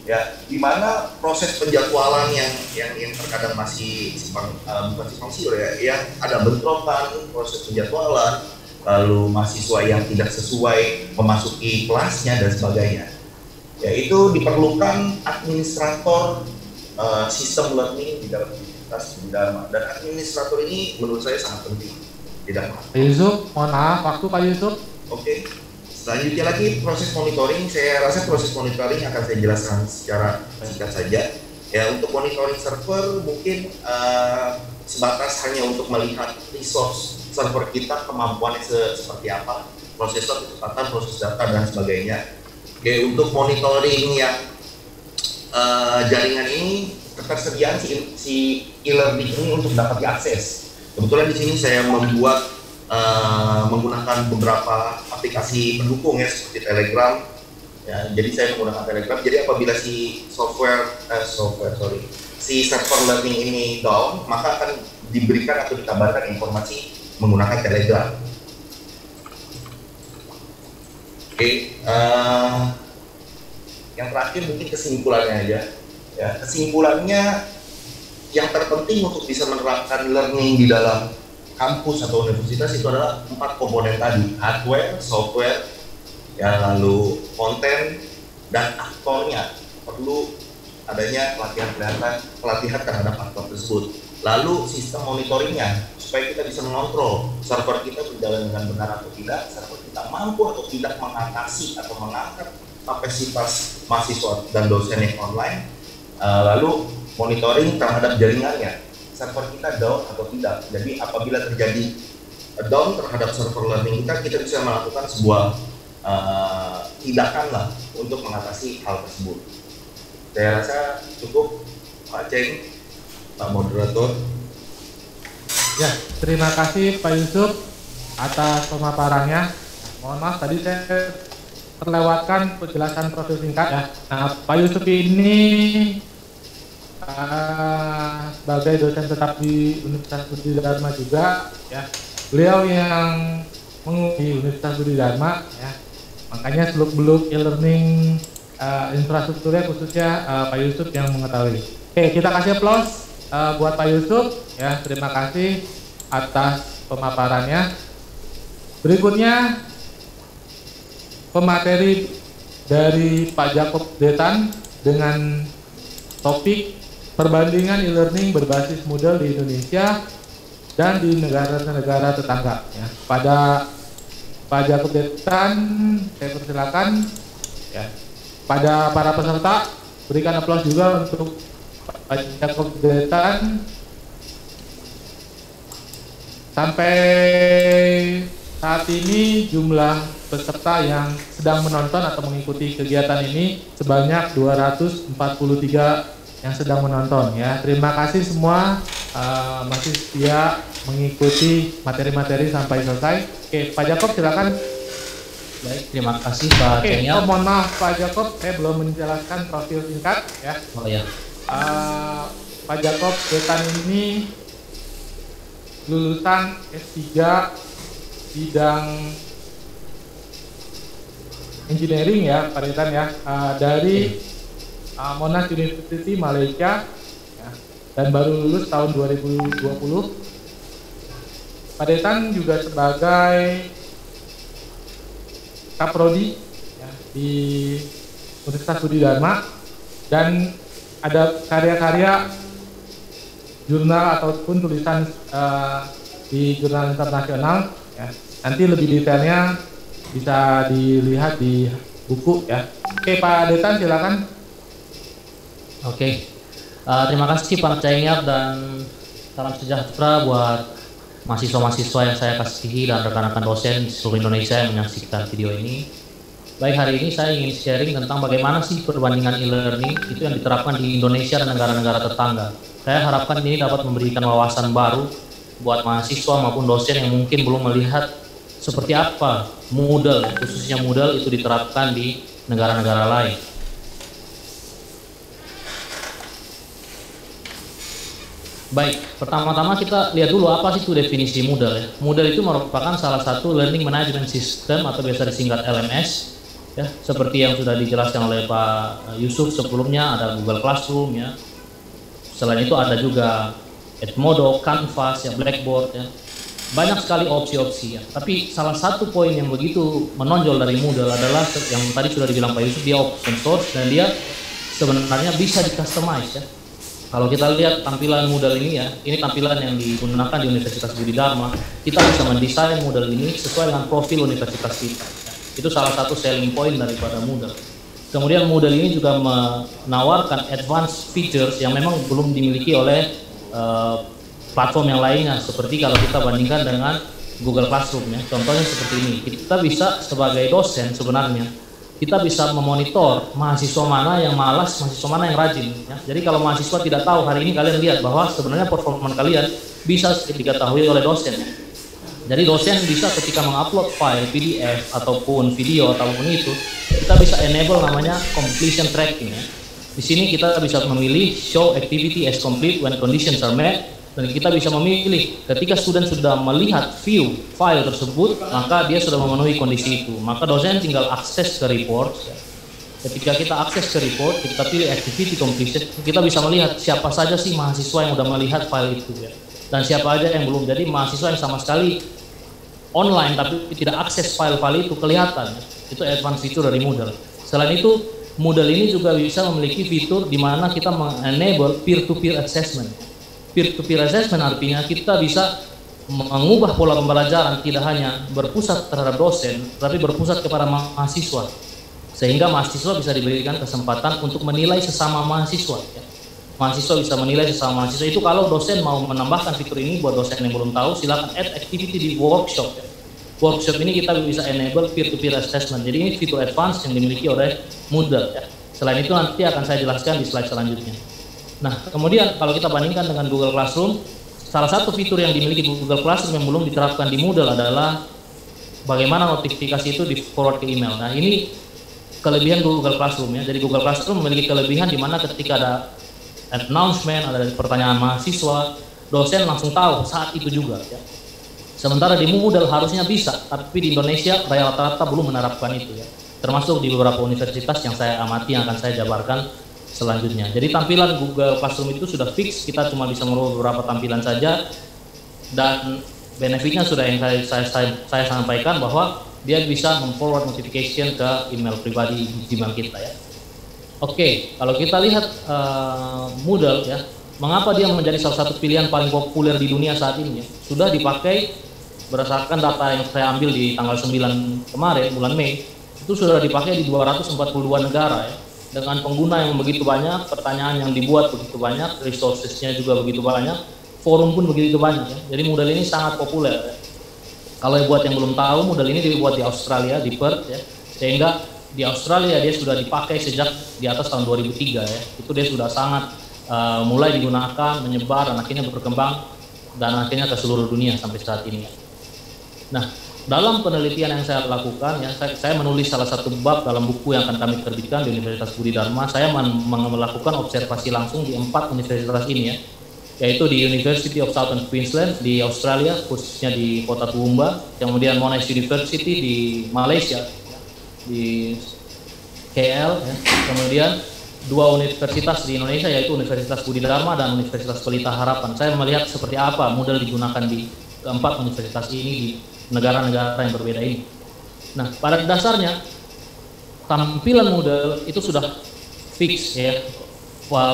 Ya di mana proses penjadwalan yang yang yang terkadang masih simpang uh, bukan simpang siur ya yang ada bentrokan proses penjadwalan lalu mahasiswa yang tidak sesuai memasuki kelasnya dan sebagainya. Ya itu diperlukan administrator uh, sistem learning di dalam universitas Dharma dan administrator ini menurut saya sangat penting. Di Dharma Pak Yusuf mohon maaf waktu Pak Yusuf. Oke. Okay. Selanjutnya lagi proses monitoring, saya rasa proses monitoring akan saya jelaskan secara singkat saja. Ya untuk monitoring server mungkin uh, sebatas hanya untuk melihat resource server kita kemampuannya se seperti apa, prosesor, kecepatan, proses data dan sebagainya. Oke untuk monitoring yang uh, jaringan ini ketersediaan si, si e-learning ini untuk dapat diakses. Kebetulan di sini saya membuat uh, menggunakan beberapa aplikasi pendukung ya seperti Telegram. Ya, jadi saya menggunakan Telegram. Jadi apabila si software eh, software sorry si server learning ini down, maka akan diberikan atau dikabarkan informasi menggunakan Telegram. Oke, okay, uh, eh, yang terakhir mungkin kesimpulannya aja. Ya, kesimpulannya yang terpenting untuk bisa menerapkan learning di dalam kampus atau universitas itu adalah empat komponen tadi hardware, software, ya lalu konten dan aktornya perlu adanya pelatihan pelatihan pelatihan terhadap aktor tersebut. Lalu sistem monitoringnya supaya kita bisa mengontrol server kita berjalan dengan benar atau tidak, server kita mampu atau tidak mengatasi atau mengangkat kapasitas mahasiswa dan dosen yang online. Uh, lalu monitoring terhadap jaringannya, server kita down atau tidak. Jadi apabila terjadi down terhadap server learning kita, kita bisa melakukan sebuah uh, tindakan lah untuk mengatasi hal tersebut. Saya rasa cukup Pak Ceng, Pak Moderator. Ya, terima kasih Pak Yusuf atas pemaparannya. Mohon maaf tadi saya terlewatkan penjelasan profil singkat ya. Nah, Pak Yusuf ini uh, sebagai dosen tetap di Universitas Budi Dharma juga ya. Beliau yang mengikuti Universitas Budi Dharma ya. Makanya seluk-beluk e-learning uh, infrastrukturnya khususnya uh, Pak Yusuf yang mengetahui. Oke, kita kasih aplaus uh, buat Pak Yusuf ya terima kasih atas pemaparannya berikutnya pemateri dari Pak Jakob Detan dengan topik perbandingan e-learning berbasis Moodle di Indonesia dan di negara-negara tetangga ya. pada Pak Jakob Detan saya persilakan ya pada para peserta berikan aplaus juga untuk Pajak Kegiatan sampai saat ini jumlah peserta yang sedang menonton atau mengikuti kegiatan ini sebanyak 243 yang sedang menonton ya. Terima kasih semua uh, masih setia mengikuti materi-materi sampai selesai. Oke, Pak Jakob silakan. Baik, terima kasih Pak Oke, oh, mohon maaf Pak Jakob, saya belum menjelaskan profil singkat ya. Oh ya uh, Pak Jakob Betan ini lulusan S3 bidang engineering ya Pak Detan ya. Uh, dari uh, Monash University Malaysia. Ya, dan baru lulus tahun 2020 Pak Detan juga sebagai kaprodi ya, di Universitas Budi Dharma. Dan ada karya-karya jurnal ataupun tulisan uh, di jurnal internasional ya. Nanti lebih detailnya bisa dilihat di buku ya. Oke Pak Detan silakan. Oke. Uh, terima kasih Pak Cainyap dan salam sejahtera buat mahasiswa-mahasiswa yang saya kasihi dan rekan-rekan dosen di seluruh Indonesia yang menyaksikan video ini. Baik hari ini saya ingin sharing tentang bagaimana sih perbandingan e-learning itu yang diterapkan di Indonesia dan negara-negara tetangga. Saya harapkan ini dapat memberikan wawasan baru buat mahasiswa maupun dosen yang mungkin belum melihat seperti apa Moodle, khususnya Moodle itu diterapkan di negara-negara lain. Baik, pertama-tama kita lihat dulu apa sih itu definisi Moodle ya. Itu merupakan salah satu learning management system atau biasa disingkat LMS ya seperti yang sudah dijelaskan oleh Pak Yusuf sebelumnya ada Google Classroom ya selain itu ada juga Edmodo, Canvas, ya Blackboard ya banyak sekali opsi-opsi ya tapi salah satu poin yang begitu menonjol dari Moodle adalah yang tadi sudah dibilang Pak Yusuf dia open source dan dia sebenarnya bisa di customize ya kalau kita lihat tampilan Moodle ini ya, ini tampilan yang digunakan di Universitas Budi Dharma. Kita bisa mendesain Moodle ini sesuai dengan profil universitas kita. Itu salah satu selling point daripada Moodle. Kemudian Moodle ini juga menawarkan advanced features yang memang belum dimiliki oleh uh, platform yang lainnya. Seperti kalau kita bandingkan dengan Google Classroom ya. Contohnya seperti ini. Kita bisa sebagai dosen sebenarnya kita bisa memonitor mahasiswa mana yang malas, mahasiswa mana yang rajin. Ya. Jadi kalau mahasiswa tidak tahu hari ini kalian lihat bahwa sebenarnya performa kalian bisa diketahui oleh dosen. Jadi dosen bisa ketika mengupload file PDF ataupun video ataupun itu, kita bisa enable namanya completion tracking. Ya. Di sini kita bisa memilih show activity as complete when conditions are met dan kita bisa memilih ketika student sudah melihat view file tersebut maka dia sudah memenuhi kondisi itu maka dosen tinggal akses ke report ketika kita akses ke report, kita pilih activity completion, kita bisa melihat siapa saja sih mahasiswa yang udah melihat file itu ya. Dan siapa aja yang belum. Jadi mahasiswa yang sama sekali online tapi tidak akses file-file itu kelihatan. Itu advance feature dari Moodle. Selain itu, Moodle ini juga bisa memiliki fitur di mana kita mengenable peer-to-peer assessment. Peer-to-peer assessment artinya kita bisa mengubah pola pembelajaran tidak hanya berpusat terhadap dosen, tapi berpusat kepada mahasiswa. Sehingga mahasiswa bisa diberikan kesempatan untuk menilai sesama mahasiswa. Mahasiswa bisa menilai sesama mahasiswa itu kalau dosen mau menambahkan fitur ini buat dosen yang belum tahu, silakan add activity di workshop. Workshop ini kita bisa enable peer-to-peer assessment. Jadi ini fitur advance yang dimiliki oleh Moodle. Ya. Selain itu nanti akan saya jelaskan di slide selanjutnya. Nah, kemudian kalau kita bandingkan dengan Google Classroom, Salah satu fitur yang dimiliki Google Classroom yang belum diterapkan di Moodle adalah bagaimana notifikasi itu di forward ke email. Nah ini kelebihan Google Classroom ya. Jadi Google Classroom memiliki kelebihan di mana ketika ada announcement, ada pertanyaan mahasiswa, dosen langsung tahu saat itu juga ya. Sementara di Moodle harusnya bisa, tapi di Indonesia rata-rata belum menerapkan itu ya. Termasuk di beberapa universitas yang saya amati yang akan saya jabarkan selanjutnya. Jadi tampilan Google Classroom itu sudah fix, kita cuma bisa merubah beberapa tampilan saja dan benefitnya sudah yang saya, saya, saya, saya sampaikan bahwa dia bisa memforward notification ke email pribadi Gmail kita ya. Oke, kalau kita lihat uh, Moodle ya, mengapa dia menjadi salah satu pilihan paling populer di dunia saat ini ya? Sudah dipakai berdasarkan data yang saya ambil di tanggal 9 kemarin bulan Mei itu sudah dipakai di 242 negara ya dengan pengguna yang begitu banyak, pertanyaan yang dibuat begitu banyak, resourcesnya juga begitu banyak, forum pun begitu banyak ya. Jadi model ini sangat populer. Ya. Kalau buat yang belum tahu, model ini dibuat di Australia, di Perth ya. Sehingga di Australia dia sudah dipakai sejak di atas tahun 2003 ya. Itu dia sudah sangat uh, mulai digunakan, menyebar dan akhirnya berkembang dan akhirnya ke seluruh dunia sampai saat ini. Nah, dalam penelitian yang saya lakukan ya saya, saya menulis salah satu bab dalam buku yang akan kami terbitkan di Universitas Budi Dharma saya melakukan observasi langsung di empat universitas ini ya yaitu di University of Southern Queensland di Australia khususnya di kota Toowoomba kemudian Monash University di Malaysia di KL ya. kemudian dua universitas di Indonesia yaitu Universitas Budi Dharma dan Universitas Pelita Harapan saya melihat seperti apa model digunakan di keempat universitas ini di negara-negara yang berbeda ini. Nah, pada dasarnya tampilan model itu sudah fix ya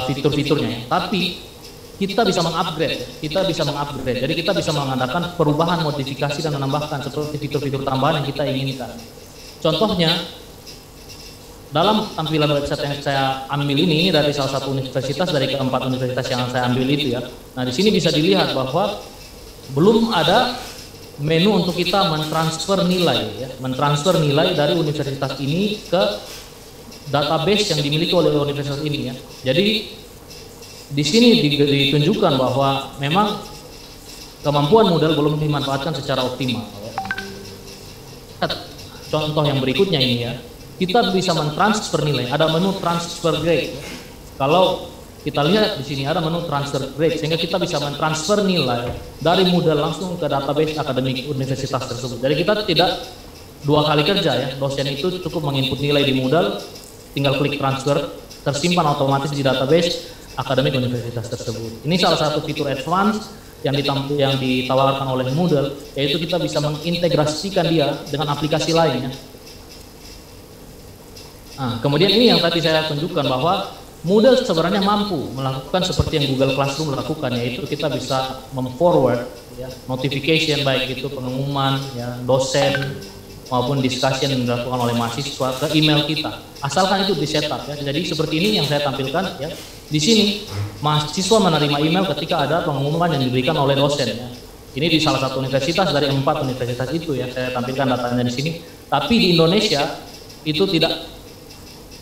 fitur-fiturnya ya. Tapi kita bisa mengupgrade, kita bisa mengupgrade. Jadi kita bisa mengadakan perubahan, modifikasi dan menambahkan seperti fitur-fitur tambahan yang kita inginkan. Contohnya dalam tampilan website yang saya ambil ini, dari salah satu universitas dari keempat universitas yang saya ambil itu ya. Nah di sini bisa dilihat bahwa belum ada menu untuk kita mentransfer nilai ya, mentransfer nilai dari universitas ini ke database yang dimiliki oleh universitas ini ya. Jadi di sini ditunjukkan bahwa memang kemampuan modal belum dimanfaatkan secara optimal. Ya. Contoh yang berikutnya ini ya, kita bisa mentransfer nilai. Ada menu transfer grade. Kalau kita lihat di sini ada menu transfer grade sehingga kita bisa mentransfer nilai dari Moodle langsung ke database akademik universitas tersebut. Jadi kita tidak dua kali kerja ya. Dosen itu cukup menginput nilai di Moodle, tinggal klik transfer, tersimpan otomatis di database akademik universitas tersebut. Ini salah satu fitur advance yang, yang ditawarkan oleh Moodle, yaitu kita bisa mengintegrasikan dia dengan aplikasi lainnya. Nah, kemudian ini yang tadi saya tunjukkan bahwa Moodle sebenarnya mampu melakukan seperti yang Google Classroom lakukan yaitu kita bisa memforward ya, notification baik itu pengumuman ya, dosen maupun discussion yang dilakukan oleh mahasiswa ke email kita. Asalkan itu di setup ya. Jadi seperti ini yang saya tampilkan ya di sini mahasiswa menerima email ketika ada pengumuman yang diberikan oleh dosen. Ini di salah satu universitas dari empat universitas itu ya saya tampilkan datanya di sini. Tapi di Indonesia itu tidak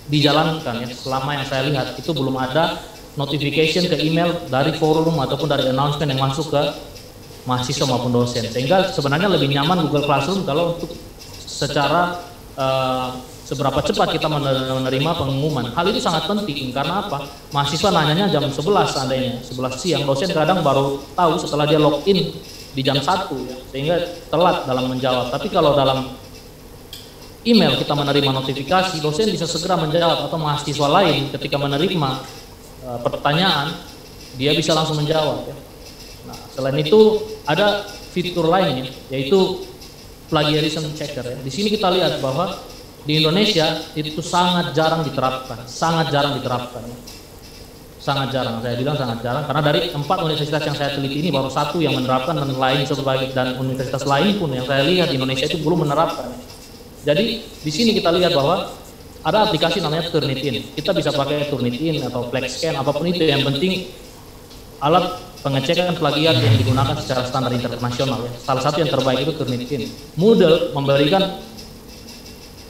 dijalankan ya. Selama yang saya lihat itu belum ada notification ke email dari forum ataupun dari announcement yang masuk ke mahasiswa maupun dosen. Sehingga sebenarnya lebih nyaman Google Classroom kalau untuk secara uh, seberapa cepat kita menerima pengumuman hal itu sangat penting karena apa mahasiswa nanyanya jam 11 seandainya 11 siang dosen kadang baru tahu setelah dia login di jam 1 ya, sehingga telat dalam menjawab tapi kalau dalam email kita menerima notifikasi, dosen bisa segera menjawab atau mahasiswa lain ketika menerima uh, pertanyaan, dia bisa langsung menjawab. Ya. Nah, selain itu ada fitur lainnya, yaitu plagiarism checker. Ya. Di sini kita lihat bahwa di Indonesia itu sangat jarang diterapkan, sangat jarang diterapkan. Sangat jarang saya bilang sangat jarang karena dari empat universitas yang saya teliti ini baru satu yang menerapkan dan lain sebagai dan universitas lain pun yang saya lihat di Indonesia itu belum menerapkan jadi di sini kita lihat bahwa ada aplikasi namanya Turnitin kita bisa pakai Turnitin atau FlexScan apa pun itu yang penting alat pengecekan plagiat yang digunakan secara standar internasional ya. salah satu yang terbaik itu Turnitin Moodle memberikan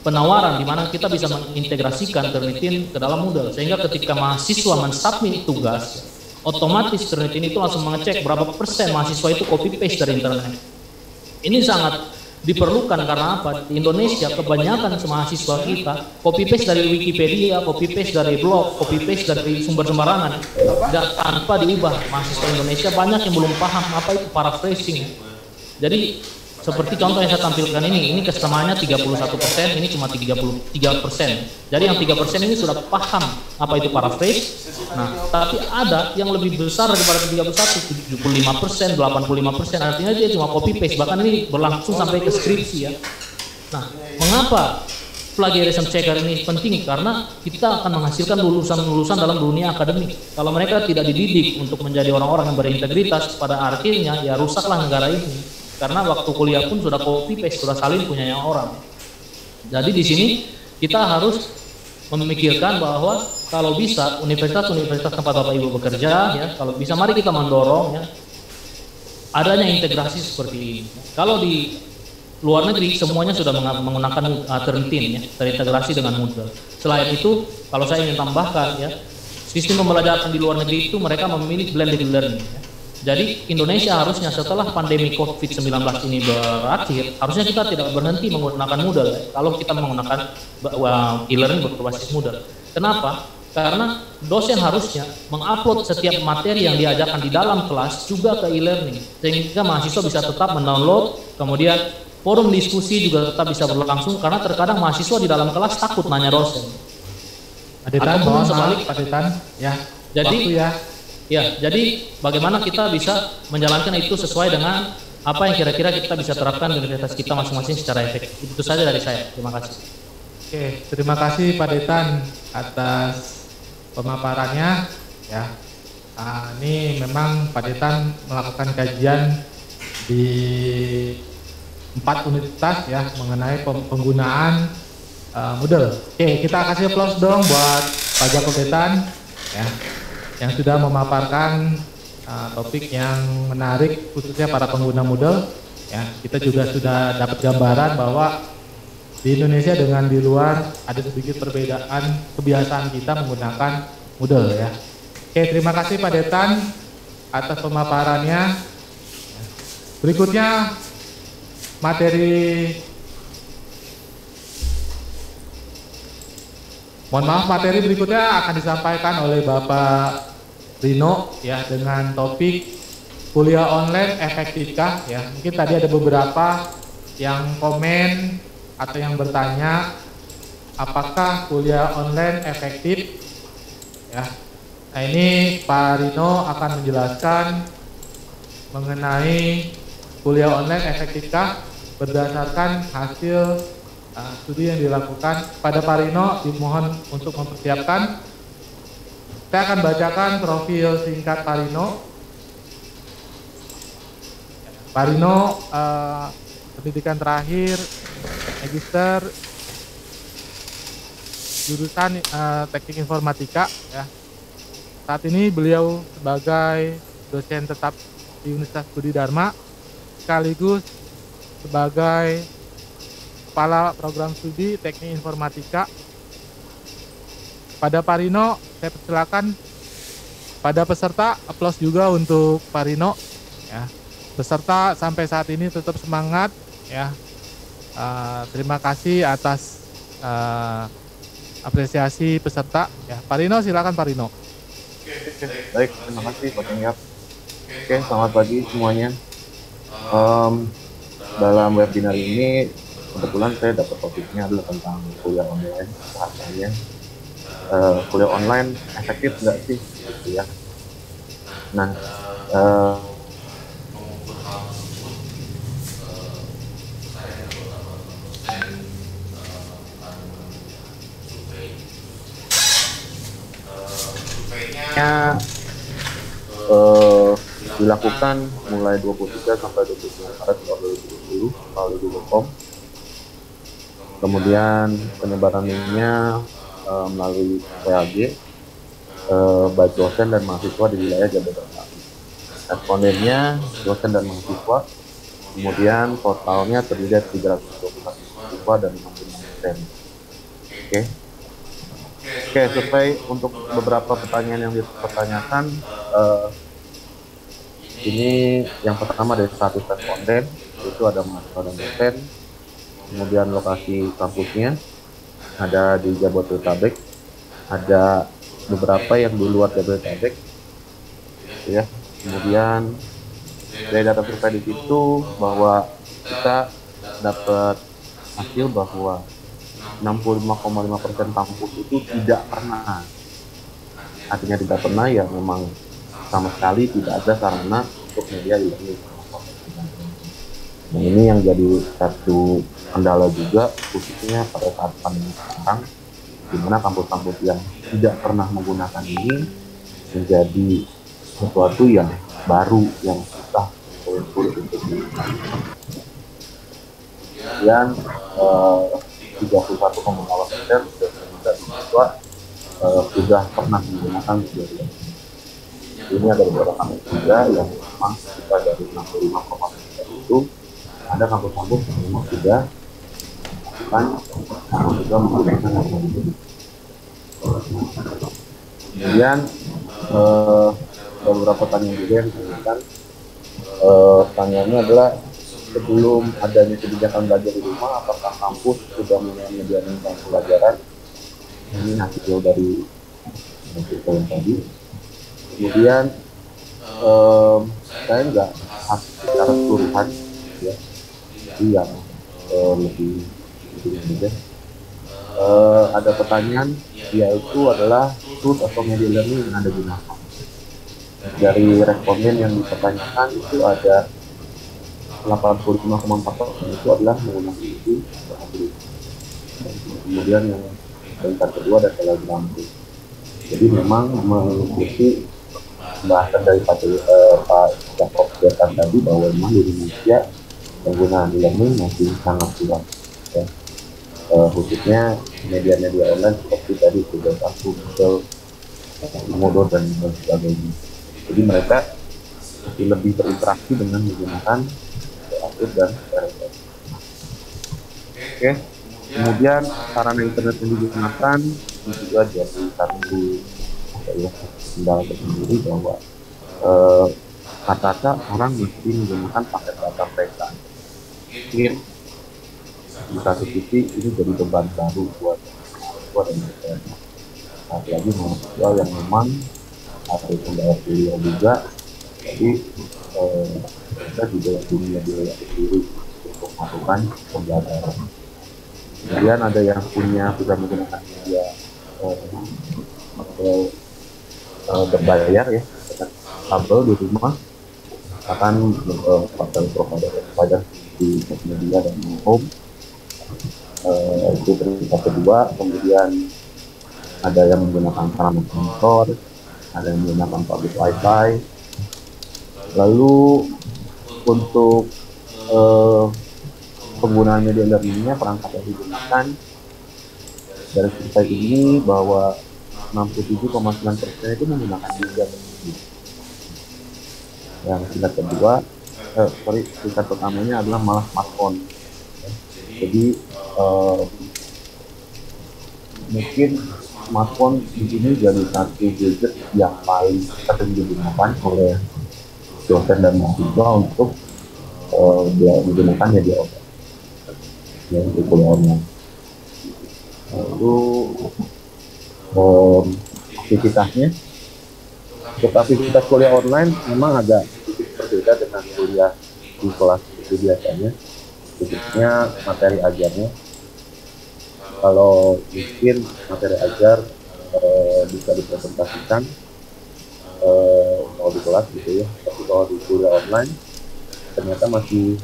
penawaran di mana kita bisa mengintegrasikan Turnitin ke dalam Moodle sehingga ketika mahasiswa mensubmit tugas otomatis Turnitin itu langsung mengecek berapa persen mahasiswa itu copy paste dari internet. Ini sangat diperlukan karena apa? Di Indonesia kebanyakan mahasiswa kita copy paste dari Wikipedia copy paste dari blog copy paste dari sumber sembarangan. Dan tanpa diubah. Mahasiswa Indonesia banyak yang belum paham apa itu paraphrasing. Jadi seperti contoh yang saya tampilkan ini, ini kesamaannya 31 persen, ini cuma 33 persen. Jadi yang 3 persen ini sudah paham apa itu paraphrase. Nah, tapi ada yang lebih besar daripada 31, 75 persen, 85 persen. Artinya dia cuma copy paste, bahkan ini berlangsung sampai ke skripsi ya. Nah, mengapa plagiarism checker ini penting? Karena kita akan menghasilkan lulusan-lulusan dalam dunia akademik. Kalau mereka tidak dididik untuk menjadi orang-orang yang berintegritas, pada akhirnya ya rusaklah negara ini karena waktu kuliah pun sudah copy paste sudah salin punyanya orang. jadi di sini kita harus memikirkan bahwa kalau bisa universitas-universitas tempat bapak ibu bekerja ya kalau bisa mari kita mendorong ya. adanya integrasi seperti ini. kalau di luar negeri semuanya sudah menggunakan uh, Turnitin ya terintegrasi dengan Moodle. Selain itu kalau saya ingin tambahkan ya sistem pembelajaran di luar negeri itu mereka memilih blended learning ya. Jadi Indonesia harusnya setelah pandemi COVID-19 ini berakhir, harusnya kita tidak berhenti menggunakan Moodle. Kalau kita menggunakan e-learning berbasis Moodle. Kenapa? Karena dosen harusnya mengupload setiap materi yang diajarkan di dalam kelas juga ke e-learning. Sehingga mahasiswa bisa tetap mendownload, kemudian forum diskusi juga tetap bisa berlangsung karena terkadang mahasiswa di dalam kelas takut nanya dosen. Aditan, mohon sebalik, Pak Ya, jadi ya Ya, jadi bagaimana kita bisa menjalankan itu sesuai dengan apa yang kira-kira kita bisa terapkan di universitas kita masing-masing secara efektif. Itu saja dari saya. Terima kasih. Oke, terima kasih Pak Detan atas pemaparannya. Ya, nah, ini memang Pak Detan melakukan kajian di empat universitas ya mengenai penggunaan uh, Moodle. Oke, kita kasih aplaus dong buat Pak Jakob Detan. Ya yang sudah memaparkan uh, topik yang menarik khususnya para pengguna Moodle. Ya, kita juga sudah dapat gambaran bahwa di Indonesia dengan di luar ada sedikit perbedaan kebiasaan kita menggunakan Moodle ya. Oke, terima kasih Pak Detan atas pemaparannya. Berikutnya materi Mohon maaf materi berikutnya akan disampaikan oleh Bapak Rino ya dengan topik kuliah online efektifkah ya. Mungkin tadi ada beberapa yang komen atau yang bertanya apakah kuliah online efektif? Ya. Nah ini Pak Rino akan menjelaskan mengenai kuliah online efektifkah berdasarkan hasil uh, studi yang dilakukan. Pada Pak Rino dimohon untuk mempersiapkan saya akan bacakan profil singkat Parino. Parino uh, pendidikan terakhir magister jurusan uh, teknik informatika ya. Saat ini beliau sebagai dosen tetap di Universitas Budi Dharma sekaligus sebagai kepala program studi teknik informatika pada Parino saya persilakan. Pada peserta aplaus juga untuk Parino ya. Peserta sampai saat ini tetap semangat ya. Uh, terima kasih atas uh, apresiasi peserta ya. Parino silakan Parino baik terima kasih Pak Tengyap oke selamat pagi semuanya. Um, dalam webinar ini kebetulan saya dapat topiknya adalah tentang kuliah online uh, kuliah online efektif nggak sih? Gitu ya nah uh, ya. uh, dilakukan mulai 23 sampai 29 Maret 2020 melalui Google Form. Kemudian penyebaran linknya uh, melalui PAG uh, baik dosen dan mahasiswa di wilayah Jabodetabek. Respondennya dosen dan mahasiswa. Kemudian totalnya terdiri dari 321 mahasiswa dan 65 dosen. Oke. Okay. Oke, survei untuk beberapa pertanyaan yang dipertanyakan uh, ini yang pertama dari status responden itu ada mahasiswa dan dosen kemudian lokasi kampusnya ada di Jabodetabek ada beberapa yang di luar Jabodetabek ya. Kemudian dari data survei di situ bahwa kita dapat hasil bahwa 65,5% kampus itu tidak pernah. Artinya tidak pernah ya memang sama sekali tidak ada sarana untuk media e-learning nah ini yang jadi satu kendala juga khususnya pada saat pandemi sekarang di mana kampus-kampus yang tidak pernah menggunakan ini menjadi sesuatu yang baru yang susah untuk kemudian eh, 31,8 persen dari siswa uh, sudah pernah menggunakan video ini. Ada beberapa kampus juga yang memang kita dari 65,9 itu ada kampus-kampus yang sudah kan juga menggunakan kemudian uh, beberapa pertanyaan juga yang ditanyakan. Uh, pertanyaannya adalah sebelum adanya kebijakan belajar di rumah apakah kampus sudah menyediakan pembelajaran ini hasil dari hasil yang tadi. Kemudian um, saya nggak secara keseluruhan jadi yang uh, lebih mudah uh, ada pertanyaan yaitu adalah tools atau media learning yang anda gunakan? Dari responden yang dipertanyakan itu ada 85,4 persen itu adalah menggunakan itu kemudian yang peringkat kedua adalah telegram jadi memang mengikuti bahasan dari Pak uh, Pak Jakob tadi bahwa memang di Indonesia penggunaan e-learning masih sangat kuat ya. Uh, khususnya media-media online seperti tadi sudah aku Google, Moodle dan sebagainya. Jadi mereka lebih berinteraksi dengan menggunakan aktif dan RSS. Oke, kemudian sarana internet yang digunakan itu juga jadi satu ya kendala tersendiri bahwa eh, kata-kata orang mesti menggunakan paket data mereka. Di satu sisi ini jadi beban baru buat buat masyarakat. Apalagi mahasiswa yang memang atau kendala kuliah juga, jadi eh, kita juga punya biaya sendiri untuk melakukan pembelajaran. Kemudian ada yang punya bisa menggunakan media eh, atau eh, berbayar ya kabel di rumah akan eh, pakai provider di media dan home eh, itu tingkat kedua. Kemudian ada yang menggunakan sarana kantor ada yang menggunakan public wifi. Lalu untuk uh, penggunaan media learningnya perangkat yang digunakan dari survei ini bahwa 67,9 persen itu menggunakan media. Yang tingkat kedua, eh, sorry, tingkat pertamanya adalah malah smartphone. Jadi uh, mungkin smartphone di sini jadi satu gadget yang paling sering digunakan oleh dosen dan mahasiswa untuk uh, dia menggunakannya di online ya untuk kuliah online lalu um, aktivitasnya. Untuk aktivitas kuliah online memang agak berbeda dengan kuliah di kelas itu biasanya. Khususnya materi ajarnya. Kalau mungkin materi ajar eh, bisa dipresentasikan eh, kalau di kelas gitu ya. Tapi kalau di kuliah online ternyata masih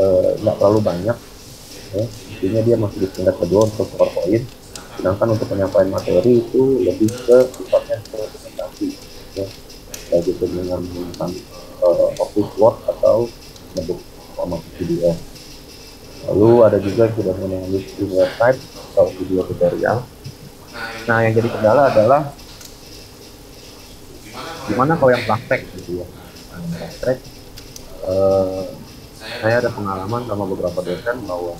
eh, nggak terlalu banyak ya. Intinya dia masih di tingkat kedua untuk PowerPoint. Sedangkan untuk penyampaian materi itu lebih ke sifatnya presentasi ya. Baik itu dengan uh, Office Word atau bentuk format video. Lalu ada juga sudah menulis di website atau video tutorial. Nah yang jadi kendala adalah gimana kalau yang praktek gitu ya? Praktek eh, saya ada pengalaman sama beberapa dosen bahwa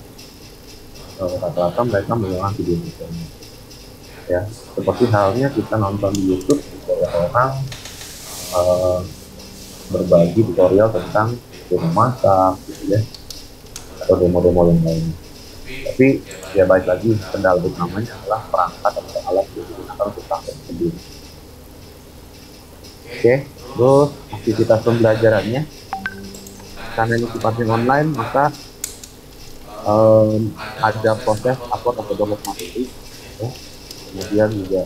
eh, rata-rata mereka mengulang video tutorial. Ya seperti halnya kita nonton di YouTube ada orang eh, berbagi tutorial tentang demo masak gitu ya. Atau demo-demo yang lain. Tapi ya baik lagi kendala utamanya adalah perangkat atau alat yang digunakan untuk praktek sendiri. Oke terus aktivitas pembelajarannya. Karena ini sifatnya online maka em, ada proses upload atau download materi ya. kemudian juga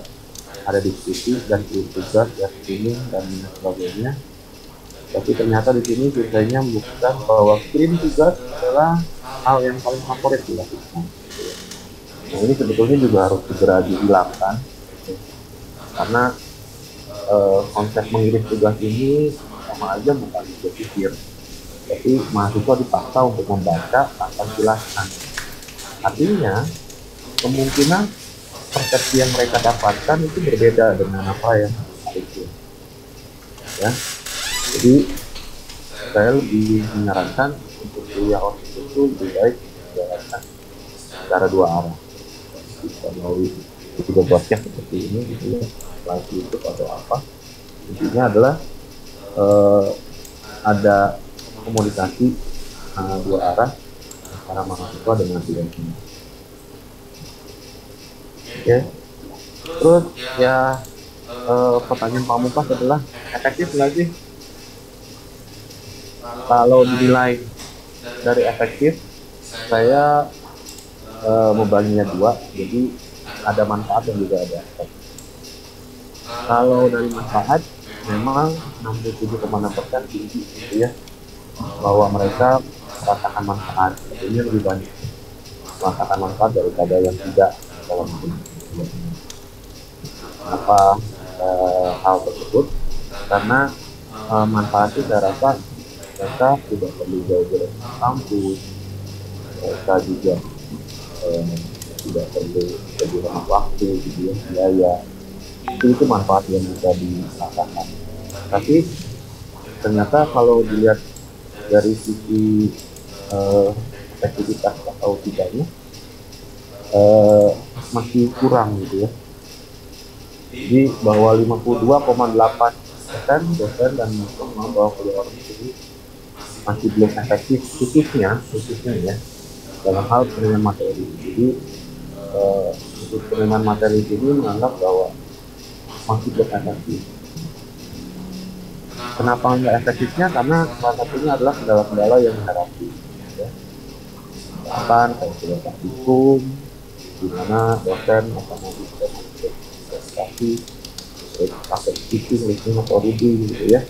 ada diskusi dan tugas ya streaming dan sebagainya tapi ternyata di sini biasanya membuktikan bahwa kirim tugas adalah hal yang paling favorit dilakukan nah ini sebetulnya juga harus segera dihilangkan. Karena eh, konsep mengirim tugas ini sama aja bukan berpikir tapi mahasiswa dipaksa untuk membaca tanpa dijelaskan artinya kemungkinan persepsi yang mereka dapatkan itu berbeda dengan apa yang harusnya ya jadi saya lebih menyarankan untuk kuliah online itu lebih baik dijalankan secara dua arah. Bisa melalui video broadcast seperti ini gitu ya. Live YouTube atau apa? Intinya adalah eh, ada komunikasi eh, dua arah antara mahasiswa dengan studentnya. Oke. Terus ya eh, pertanyaan pamungkas adalah efektif nggak sih kalau dinilai dari efektif saya eh, membaginya dua jadi ada manfaat dan juga ada efek. Kalau dari manfaat memang 67,6 persen tinggi gitu ya bahwa mereka merasakan manfaat. Ini lebih banyak merasakan manfaat daripada yang tidak dalam apa eh, hal tersebut? Karena eh, manfaat itu saya rasa mereka tidak perlu jauh-jauh kampus mereka juga eh, tidak perlu kehilangan waktu gitu ya biaya. Itu itu manfaat yang bisa dirasakan tapi ternyata kalau dilihat dari sisi eh, efektivitas atau tidaknya eh, masih kurang gitu ya. Jadi bahwa 52,8 persen dosen dan mahasiswa bahwa kuliah orang ini masih belum efektif khususnya khususnya ya dalam hal penerimaan materi jadi eh, untuk penerimaan materi ini menganggap bahwa masih belum efektif kenapa nggak efektifnya karena salah satunya adalah kendala-kendala yang dihadapi ya. bahkan kayak praktikum di mana dosen atau mahasiswa presentasi pakai speaking listening atau reading gitu ya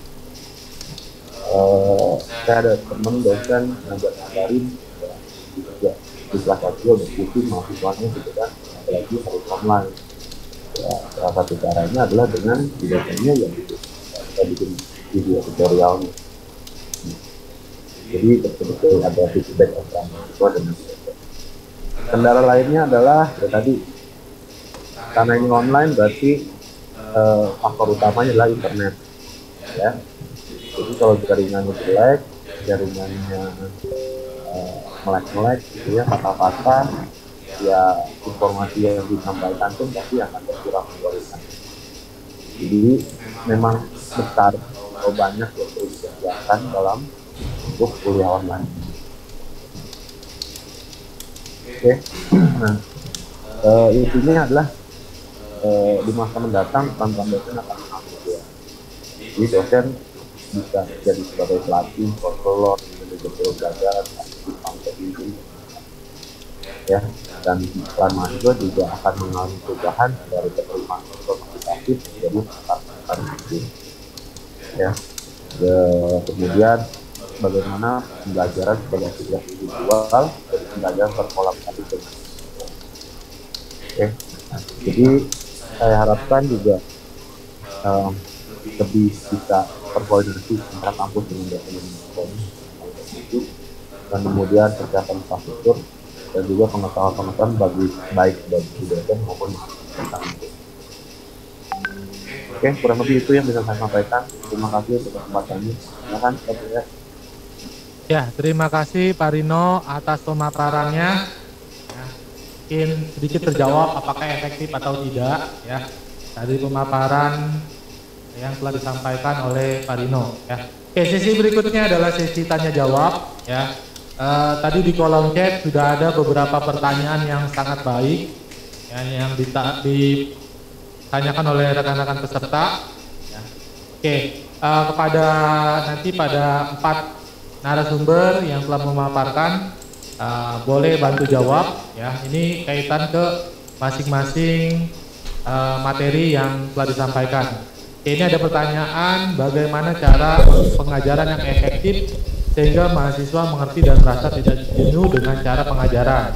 Eh, saya ada temen dosen ngajar ngajarin. Ya, di kelas kecil diskusi mahasiswanya gitu kan. Apalagi harus online. Ya, salah satu caranya adalah dengan dosennya yang gitu. Kita bikin video tutorialnya. Jadi betul-betul ada feedback antara mahasiswa dengan dosen kendala lainnya adalah ya tadi karena ini online berarti eh, faktor utamanya adalah internet. Ya jadi kalau jaringannya jelek jaringannya eh, melek-melek gitu ya kata-kata ya informasi yang disampaikan pun pasti akan berkurang kualitas jadi memang besar atau banyak yang dikerjakan dalam untuk kuliah online. Oke (clears throat) nah eh, intinya adalah eh, di masa mendatang tantangan dosen akan sangat berbeda jadi dosen bisa jadi sebagai pelatih, kontrolor, manajer sampai ini. Ya dan peran mahasiswa juga akan mengalami perubahan dari penerimaan kuantitatif menjadi kuantitatif ya de, kemudian bagaimana pembelajaran sebagai aktivitas individual dan pembelajaran berkolaborasi dengan oke jadi saya harapkan juga um, lebih bisa berkoordinasi antara kampus dengan dosen itu dan kemudian persiapan infrastruktur dan juga pengetahuan-pengetahuan bagi baik bagi dosen maupun mahasiswa Oke, kurang lebih itu yang bisa saya sampaikan. Terima kasih untuk kesempatannya. Silakan, ya. Ya, terima kasih Pak Rino atas pemaparannya. Ya, mungkin sedikit terjawab apakah efektif atau tidak ya dari pemaparan yang telah disampaikan oleh Pak Rino. Ya. Oke, sesi berikutnya adalah sesi tanya jawab. Ya, uh, tadi di kolom chat sudah ada beberapa pertanyaan yang sangat baik ya, yang dita ditanyakan oleh rekan-rekan peserta. Ya. Oke, uh, kepada nanti pada empat narasumber yang telah memaparkan uh, boleh bantu jawab. Ya, ini kaitan ke masing-masing materi yang telah disampaikan. Ini ada pertanyaan bagaimana cara pengajaran yang efektif sehingga mahasiswa mengerti dan merasa tidak jenuh dengan cara pengajaran.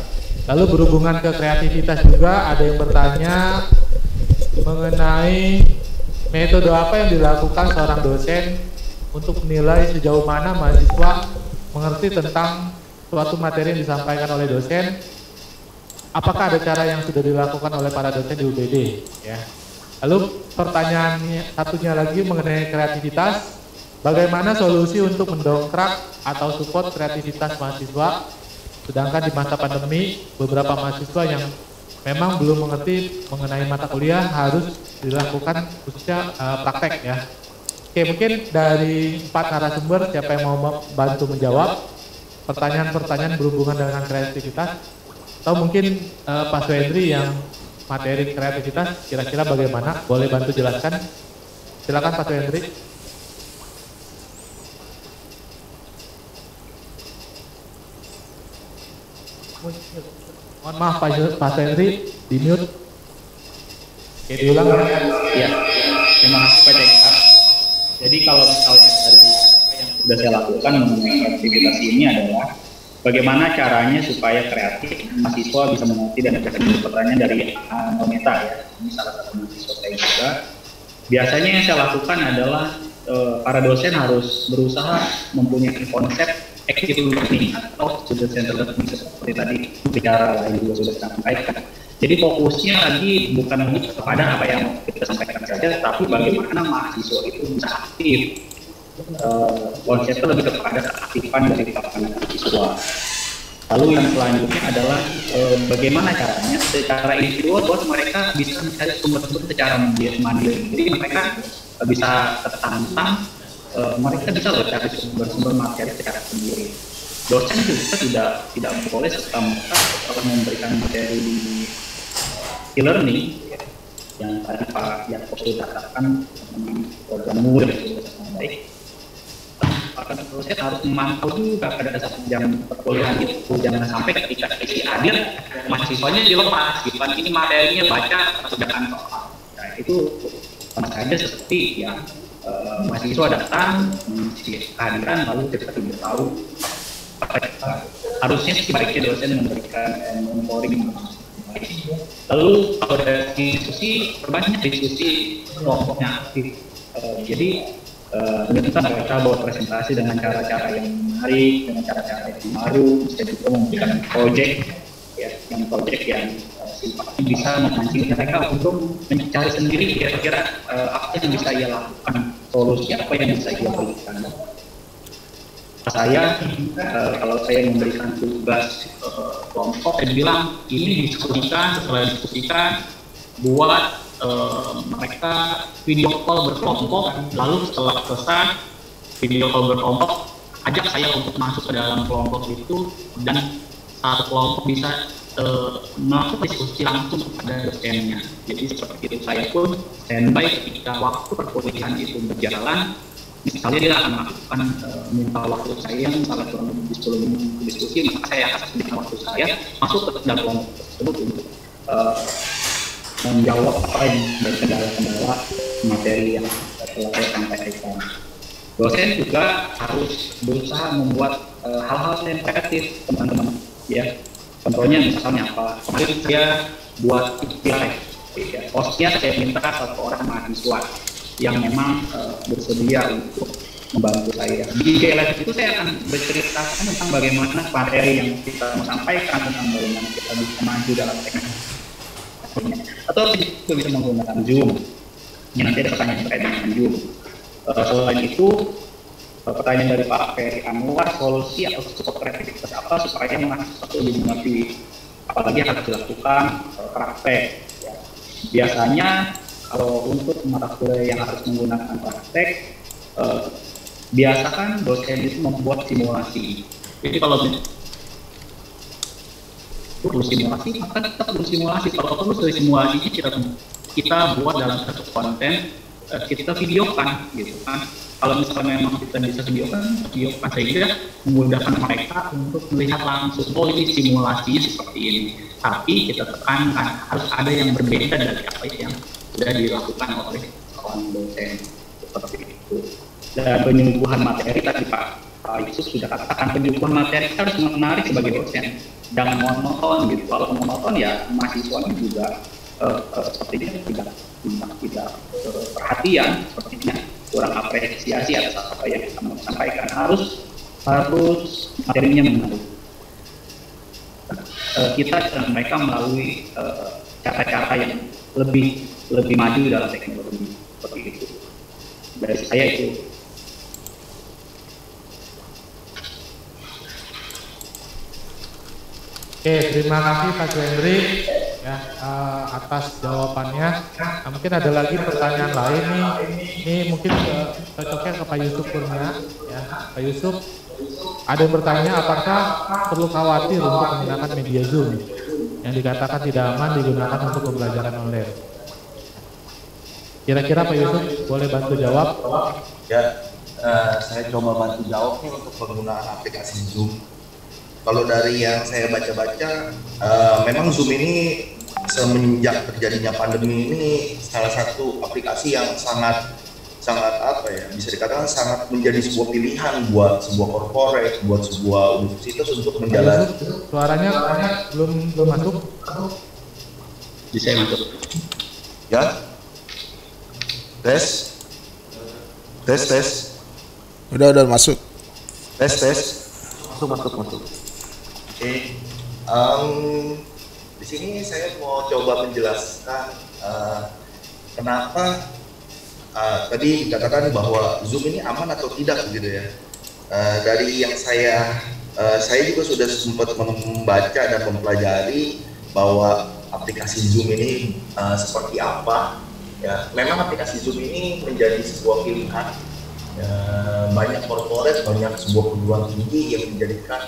Lalu berhubungan ke kreativitas juga ada yang bertanya mengenai metode apa yang dilakukan seorang dosen untuk menilai sejauh mana mahasiswa mengerti tentang suatu materi yang disampaikan oleh dosen. Apakah ada cara yang sudah dilakukan oleh para dosen di UBD? Ya. Lalu pertanyaan satunya lagi mengenai kreativitas Bagaimana solusi untuk mendongkrak atau support kreativitas mahasiswa? Sedangkan di masa pandemi, beberapa mahasiswa yang memang belum mengerti mengenai mata kuliah harus dilakukan khususnya uh, praktek ya. Oke, mungkin dari empat narasumber siapa yang mau bantu menjawab pertanyaan-pertanyaan berhubungan dengan kreativitas? Atau mungkin uh, Pak Suhendri yang materi kreativitas kira-kira bagaimana? Boleh bantu jelaskan? Silakan Pak Suhendri. Mohon maaf Pak, Pak Henry, di mute. Oke, diulang. Ya, terima kasih Pak Dekar. Jadi kalau misalnya dari apa yang sudah saya lakukan mengenai aktivitas ini adalah bagaimana caranya supaya kreatif mahasiswa bisa mengerti dan bisa pertanyaan dari uh, Nometa ya. Ini salah satu mahasiswa saya juga. Biasanya yang saya lakukan adalah uh, para dosen harus berusaha mempunyai konsep active learning atau student center learning seperti tadi bicara lain juga sudah sampaikan. Jadi fokusnya lagi bukan kepada apa yang kita sampaikan saja, tapi bagaimana mahasiswa itu bisa aktif. Uh, lebih kepada keaktifan dari para mahasiswa. Lalu yang selanjutnya adalah uh, bagaimana caranya secara individual buat mereka bisa mencari sumber-sumber secara mandiri. Jadi mereka bisa tertantang uh, mereka bisa loh sumber-sumber materi secara sendiri. Dosen juga tidak tidak boleh serta merta kalau memberikan materi di e-learning ya, yang tadi Pak Yakob sudah katakan program murid sangat baik. Akan dosen harus memantau juga pada saat jam perkuliahan itu? Jangan sampai ketika isi hadir mahasiswanya dilepas, gitu. Ini materinya baca jangan soal. Nah itu sama saja seperti ya uh, mahasiswa datang mengisi kehadiran lalu kita tidak tahu harusnya sebaiknya dosen memberikan monitoring. Lalu kalau dari diskusi perbanyak diskusi kelompoknya aktif. Uh, jadi uh, kita mereka bawa presentasi dengan cara-cara yang menarik dengan cara-cara yang baru bisa juga memberikan project ya yang project yang sifatnya bisa memancing mereka untuk mencari sendiri kira-kira uh, apa yang bisa ia lakukan, solusi apa yang bisa ia berikan. Saya uh, kalau saya memberikan tugas uh, kelompok, saya bilang ini diskusikan, setelah diskusikan buat uh, mereka video call berkelompok, lalu setelah selesai video call berkelompok, ajak saya untuk masuk ke dalam kelompok itu dan satu kelompok bisa uh, melakukan diskusi langsung pada dosennya. Jadi seperti itu saya pun standby ketika waktu perkuliahan itu berjalan, misalnya dia akan melakukan uh, minta waktu saya misalnya kurang lebih 10 menit diskusi maka saya akan berikan waktu saya masuk ke dalam kelompok tersebut untuk menjawab apa yang kendala-kendala materi yang telah saya sampaikan. Dosen juga harus berusaha membuat hal-hal uh, kreatif teman-teman ya. Contohnya misalnya apa? Kemarin saya buat istilah ya. Hostnya saya minta satu orang mahasiswa yang memang uh, bersedia untuk membantu saya. Di GLS itu saya akan bercerita tentang bagaimana materi yang kita mau sampaikan tentang bagaimana kita bisa maju dalam teknologi atau kita bisa menggunakan Zoom. yang nanti ada pertanyaan terkait dengan Zoom. Uh, selain itu, uh, pertanyaan dari Pak Ferry Anwar, solusi atau support kreativitas apa supaya mahasiswa lebih mengerti apalagi harus dilakukan uh, praktek. Ya. Biasanya kalau untuk mata kuliah yang harus menggunakan praktek uh, biasakan dosen itu membuat simulasi jadi kalau perlu simulasi maka kita perlu simulasi kalau perlu dari simulasinya kita kita buat dalam satu konten uh, kita videokan gitu kan. Kalau misalnya memang kita bisa videokan videokan sehingga memudahkan mereka untuk melihat langsung oh ini simulasinya seperti ini. Tapi kita tekankan harus ada yang berbeda dari apa yang sudah dilakukan oleh kawan dosen seperti itu. Dan penyuluhan materi tadi Pak, Pak Yusuf sudah katakan penyuluhan materi harus menarik sebagai dosen. Jangan monoton gitu. Kalau monoton ya mahasiswanya juga uh, uh, sepertinya tidak tidak, tidak uh, perhatian, sepertinya kurang apresiasi atas apa yang kita mau sampaikan. Harus harus materinya menarik. Uh, kita mereka melalui cara-cara uh, yang lebih lebih maju dalam teknologi seperti itu. Dari saya itu. Oke, terima kasih Pak Hendri ya uh, atas jawabannya. Nah, mungkin ada lagi pertanyaan lain nih. Ini mungkin uh, cocoknya ke Pak Yusuf Kurnia ya. Pak Yusuf, ada yang bertanya apakah perlu khawatir untuk menggunakan media Zoom yang dikatakan tidak aman digunakan untuk pembelajaran online? Kira-kira Pak Yusuf boleh bantu jawab? Ya, uh, saya coba bantu jawab untuk penggunaan aplikasi Zoom. Kalau dari yang saya baca-baca, uh, memang Zoom ini semenjak terjadinya pandemi ini salah satu aplikasi yang sangat sangat apa ya bisa dikatakan sangat menjadi sebuah pilihan buat sebuah corporate, buat sebuah universitas untuk menjalani. Suaranya belum belum masuk. Bisa masuk. Ya, tes tes tes udah udah masuk tes tes masuk masuk masuk okay. um, di sini saya mau coba menjelaskan uh, kenapa uh, tadi dikatakan bahwa zoom ini aman atau tidak begitu ya uh, dari yang saya uh, saya juga sudah sempat membaca dan mempelajari bahwa aplikasi zoom ini uh, seperti apa ya memang aplikasi Zoom ini menjadi sebuah pilihan ya, banyak korporat banyak sebuah perguruan tinggi yang menjadikan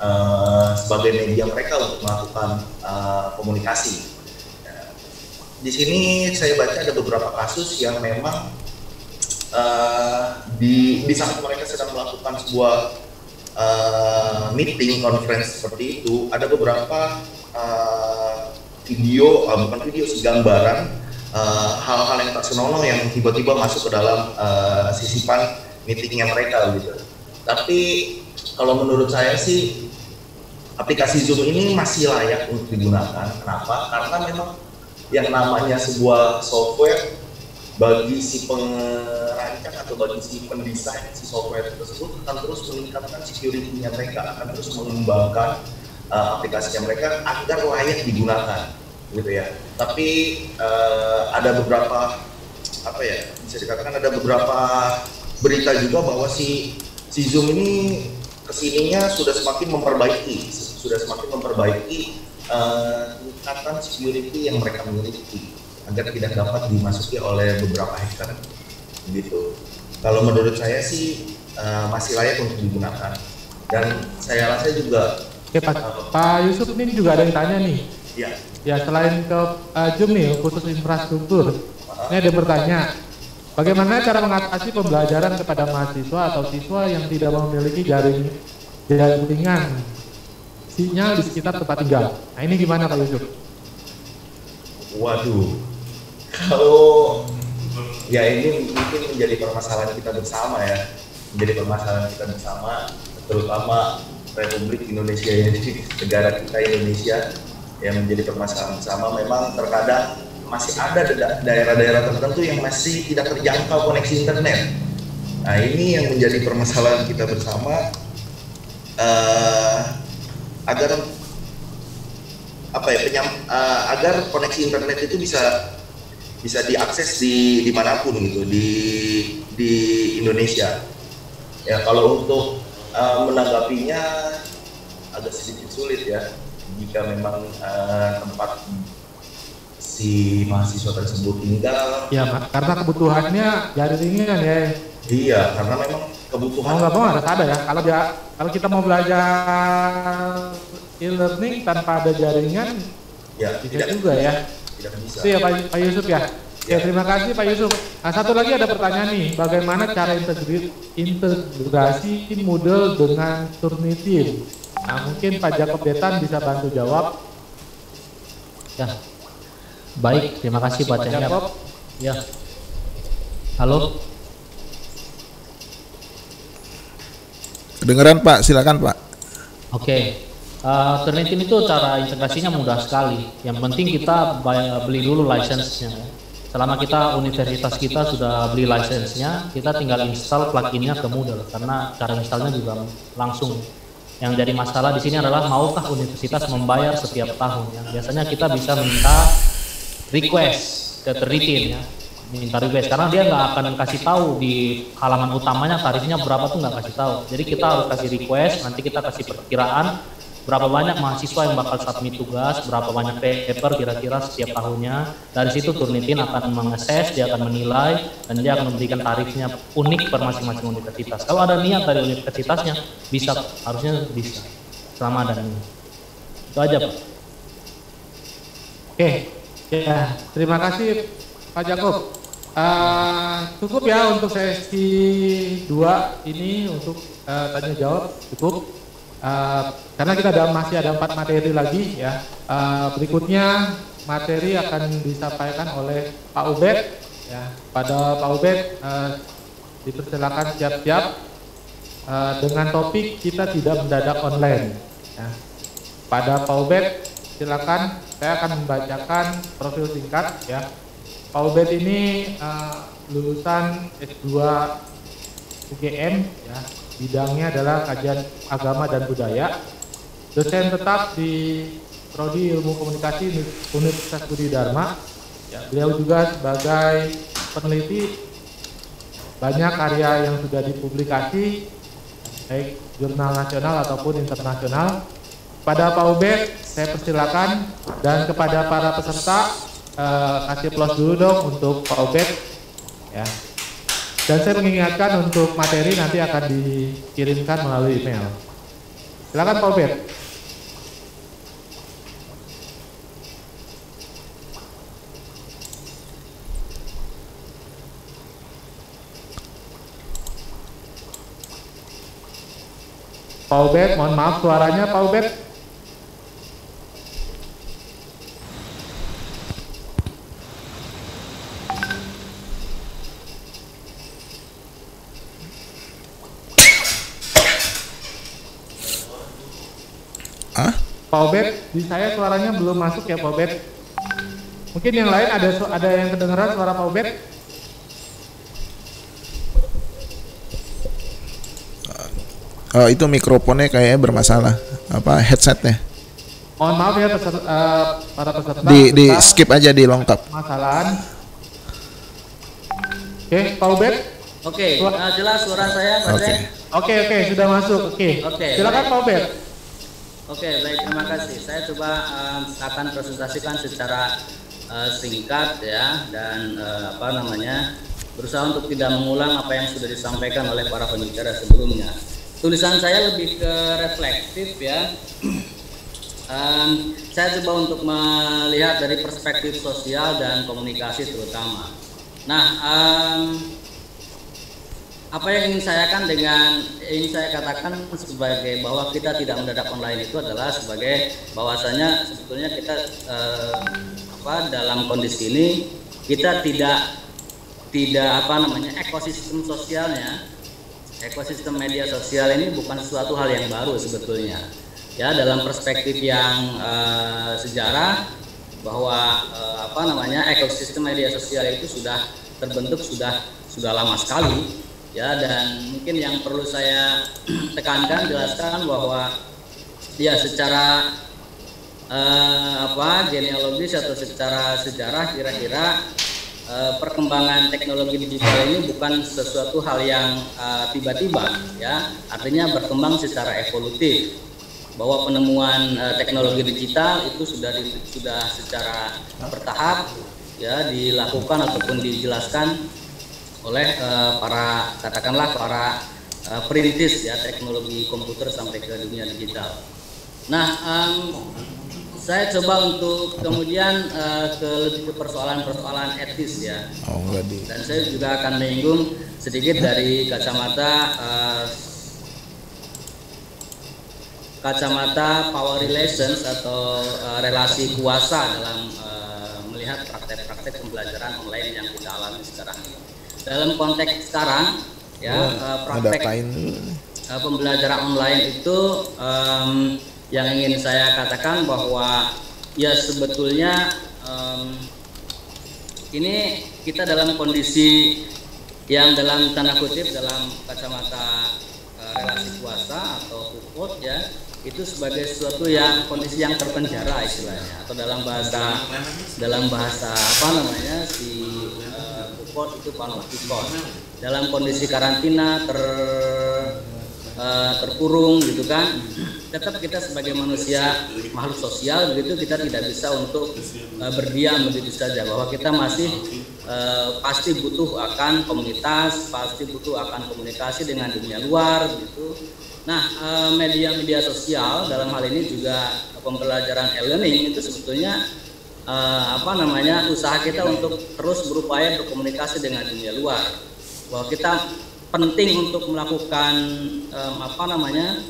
uh, sebagai media mereka untuk melakukan uh, komunikasi di sini saya baca ada beberapa kasus yang memang uh, di di saat mereka sedang melakukan sebuah uh, meeting conference seperti itu ada beberapa uh, video uh, bukan video sih gambaran Eh, hal-hal uh, yang tak senonoh yang tiba-tiba masuk ke dalam uh, sisipan meetingnya mereka gitu. Tapi kalau menurut saya sih aplikasi Zoom ini masih layak untuk digunakan. Kenapa? Karena memang yang namanya sebuah software bagi si perancang atau bagi si pendesain si software tersebut akan terus meningkatkan security-nya mereka, akan terus mengembangkan uh, aplikasinya mereka agar layak digunakan gitu ya. Tapi uh, ada beberapa apa ya bisa dikatakan ada beberapa berita juga bahwa si si Zoom ini ke sininya sudah semakin memperbaiki, sudah semakin memperbaiki uh, tingkatan security yang mereka miliki agar tidak dapat dimasuki oleh beberapa hacker gitu. Kalau menurut saya sih uh, masih layak untuk digunakan dan saya rasa juga Oke Pak, uh, Pak Yusuf ini juga ada yang tanya nih. Ya. Ya selain ke uh, Zoom nih khusus infrastruktur, ini ada bertanya, Bagaimana cara mengatasi pembelajaran kepada mahasiswa atau siswa yang tidak memiliki jaring jaringan sinyal di sekitar tempat tinggal? Nah ini gimana Pak Yusuf? Waduh, kalau ya ini mungkin menjadi permasalahan kita bersama ya, menjadi permasalahan kita bersama, terutama Republik Indonesia ini negara kita Indonesia yang menjadi permasalahan bersama. Memang terkadang masih ada daerah-daerah tertentu yang masih tidak terjangkau koneksi internet. Nah ini yang menjadi permasalahan kita bersama uh, agar apa ya penyam, uh, agar koneksi internet itu bisa bisa diakses di di mana pun gitu di di Indonesia. Ya kalau untuk uh, menanggapinya agak sedikit sulit ya jika memang uh, tempat si mahasiswa tersebut tinggal. Ya, karena kebutuhannya jaringan ya. Iya, karena memang kebutuhan. Mau nggak mau harus ada ya. Kalau dia kalau kita mau belajar e-learning tanpa ada jaringan, ya tidak juga ya. Tidak bisa. Itu ya Pak, Pak Yusuf ya. Ya, terima kasih Pak Yusuf. Nah, satu lagi ada pertanyaan nih, bagaimana cara integrasi, integrasi Moodle dengan Turnitin? Nah, mungkin Pak Jacob Detan bisa bantu jawab. Ya, Baik, terima kasih Pak Cahya. Ya. Halo. Kedengeran Pak, silakan Pak. Oke. Okay. Uh, Turnitin itu cara integrasinya mudah sekali. Yang penting kita beli dulu license-nya. Selama kita universitas kita sudah beli license-nya, kita tinggal install plugin-nya ke Moodle karena cara installnya juga langsung yang jadi masalah di sini adalah maukah universitas membayar setiap tahun ya. Biasanya kita bisa minta request. Ke teritin ya. Minta request. Karena dia nggak akan kasih tahu di halaman utamanya tarifnya berapa tuh nggak kasih tahu. Jadi kita harus kasih request nanti kita kasih perkiraan berapa banyak mahasiswa yang bakal submit tugas berapa banyak paper kira-kira setiap tahunnya. Dari situ Turnitin akan mengakses dia akan menilai dan dia akan memberikan tarifnya unik per masing-masing universitas. Kalau ada niat dari universitasnya bisa harusnya bisa. Selama ada niat. Itu aja Pak. Oke, Ya, terima kasih Pak Jakob. Uh, cukup ya untuk sesi dua ini untuk uh, tanya jawab cukup. Uh, karena kita ada masih ada empat materi lagi ya. Uh, berikutnya materi akan disampaikan oleh Pak Ubed ya. Pada Pak Ubed uh, dipersilakan siap-siap uh, dengan topik kita tidak mendadak online ya. pada Pak Ubed silakan saya akan membacakan profil singkat ya. Pak Ubed ini uh, lulusan S2 UGM ya. Bidangnya adalah kajian agama dan budaya. Dosen tetap di Prodi Ilmu Komunikasi Universitas Budi Dharma. Ya, beliau juga sebagai peneliti banyak karya yang sudah dipublikasi baik jurnal nasional ataupun internasional pada Pak Ubed, saya persilakan dan kepada para peserta uh, kasih plus dulu dong untuk Pak Ubed. Ya. Dan saya mengingatkan untuk materi nanti akan dikirimkan melalui email. Silakan Pak Ubed. Pak Ubed, mohon maaf suaranya Pak Ubed. Pak Obed, di saya suaranya belum masuk ya Pak Obed. Mungkin yang lain ada ada yang kedengeran suara Pak Obed? Oh itu mikrofonnya kayaknya bermasalah. Apa headsetnya? Mohon maaf ya peserta, uh, para peserta. Di di skip aja di lengkap. Masalahan. Oke, okay, Pak Obed. Oke, okay, uh, jelas suara saya, Pak Oke, okay. oke, okay, okay, sudah masuk. Oke. Okay. Okay, Silakan Pak Obed. Oke, baik terima kasih. Saya coba um, akan presentasikan secara uh, singkat ya dan uh, apa namanya berusaha untuk tidak mengulang apa yang sudah disampaikan oleh para pembicara sebelumnya. Tulisan saya lebih ke reflektif ya. (clears throat) Um, saya coba untuk melihat dari perspektif sosial dan komunikasi terutama. Nah, um, apa yang ingin saya kan dengan ingin saya katakan sebagai bahwa kita tidak mendadak online itu adalah sebagai bahwasanya sebetulnya kita eh, apa dalam kondisi ini kita tidak tidak apa namanya ekosistem sosialnya ekosistem media sosial ini bukan sesuatu hal yang baru sebetulnya. Ya dalam perspektif yang eh, sejarah bahwa eh, apa namanya ekosistem media sosial itu sudah terbentuk sudah sudah lama sekali ya dan mungkin yang perlu saya tekankan jelaskan bahwa ya secara eh, apa genealogis atau secara sejarah kira-kira eh, perkembangan teknologi digital ini bukan sesuatu hal yang eh, tiba-tiba ya. Artinya berkembang secara evolutif. Bahwa penemuan eh, teknologi digital itu sudah di, sudah secara bertahap ya dilakukan ataupun dijelaskan oleh uh, para katakanlah para uh, perintis ya teknologi komputer sampai ke dunia digital. Nah, um, saya coba untuk kemudian uh, ke lebih ke persoalan-persoalan etis ya. Oh, Dan saya juga akan menyinggung sedikit dari kacamata uh, kacamata power relations atau uh, relasi kuasa dalam uh, melihat praktek-praktek pembelajaran online yang kita alami sekarang ini dalam konteks sekarang ya uh, praktek uh, pembelajaran online itu um, yang ingin saya katakan bahwa ya sebetulnya um, ini kita dalam kondisi yang dalam tanda kutip dalam kacamata uh, relasi kuasa atau ukut ya itu sebagai sesuatu yang kondisi yang terpenjara istilahnya. Atau dalam bahasa dalam bahasa apa namanya si support itu panoptikon dalam kondisi karantina ter uh, terkurung gitu kan tetap kita sebagai manusia makhluk sosial begitu kita tidak bisa untuk uh, berdiam begitu saja bahwa kita masih uh, pasti butuh akan komunitas pasti butuh akan komunikasi dengan dunia luar gitu. Nah media-media uh, sosial dalam hal ini juga pembelajaran e-learning itu sebetulnya uh, apa namanya usaha kita untuk terus berupaya berkomunikasi dengan dunia luar. Bahwa kita penting untuk melakukan um, apa namanya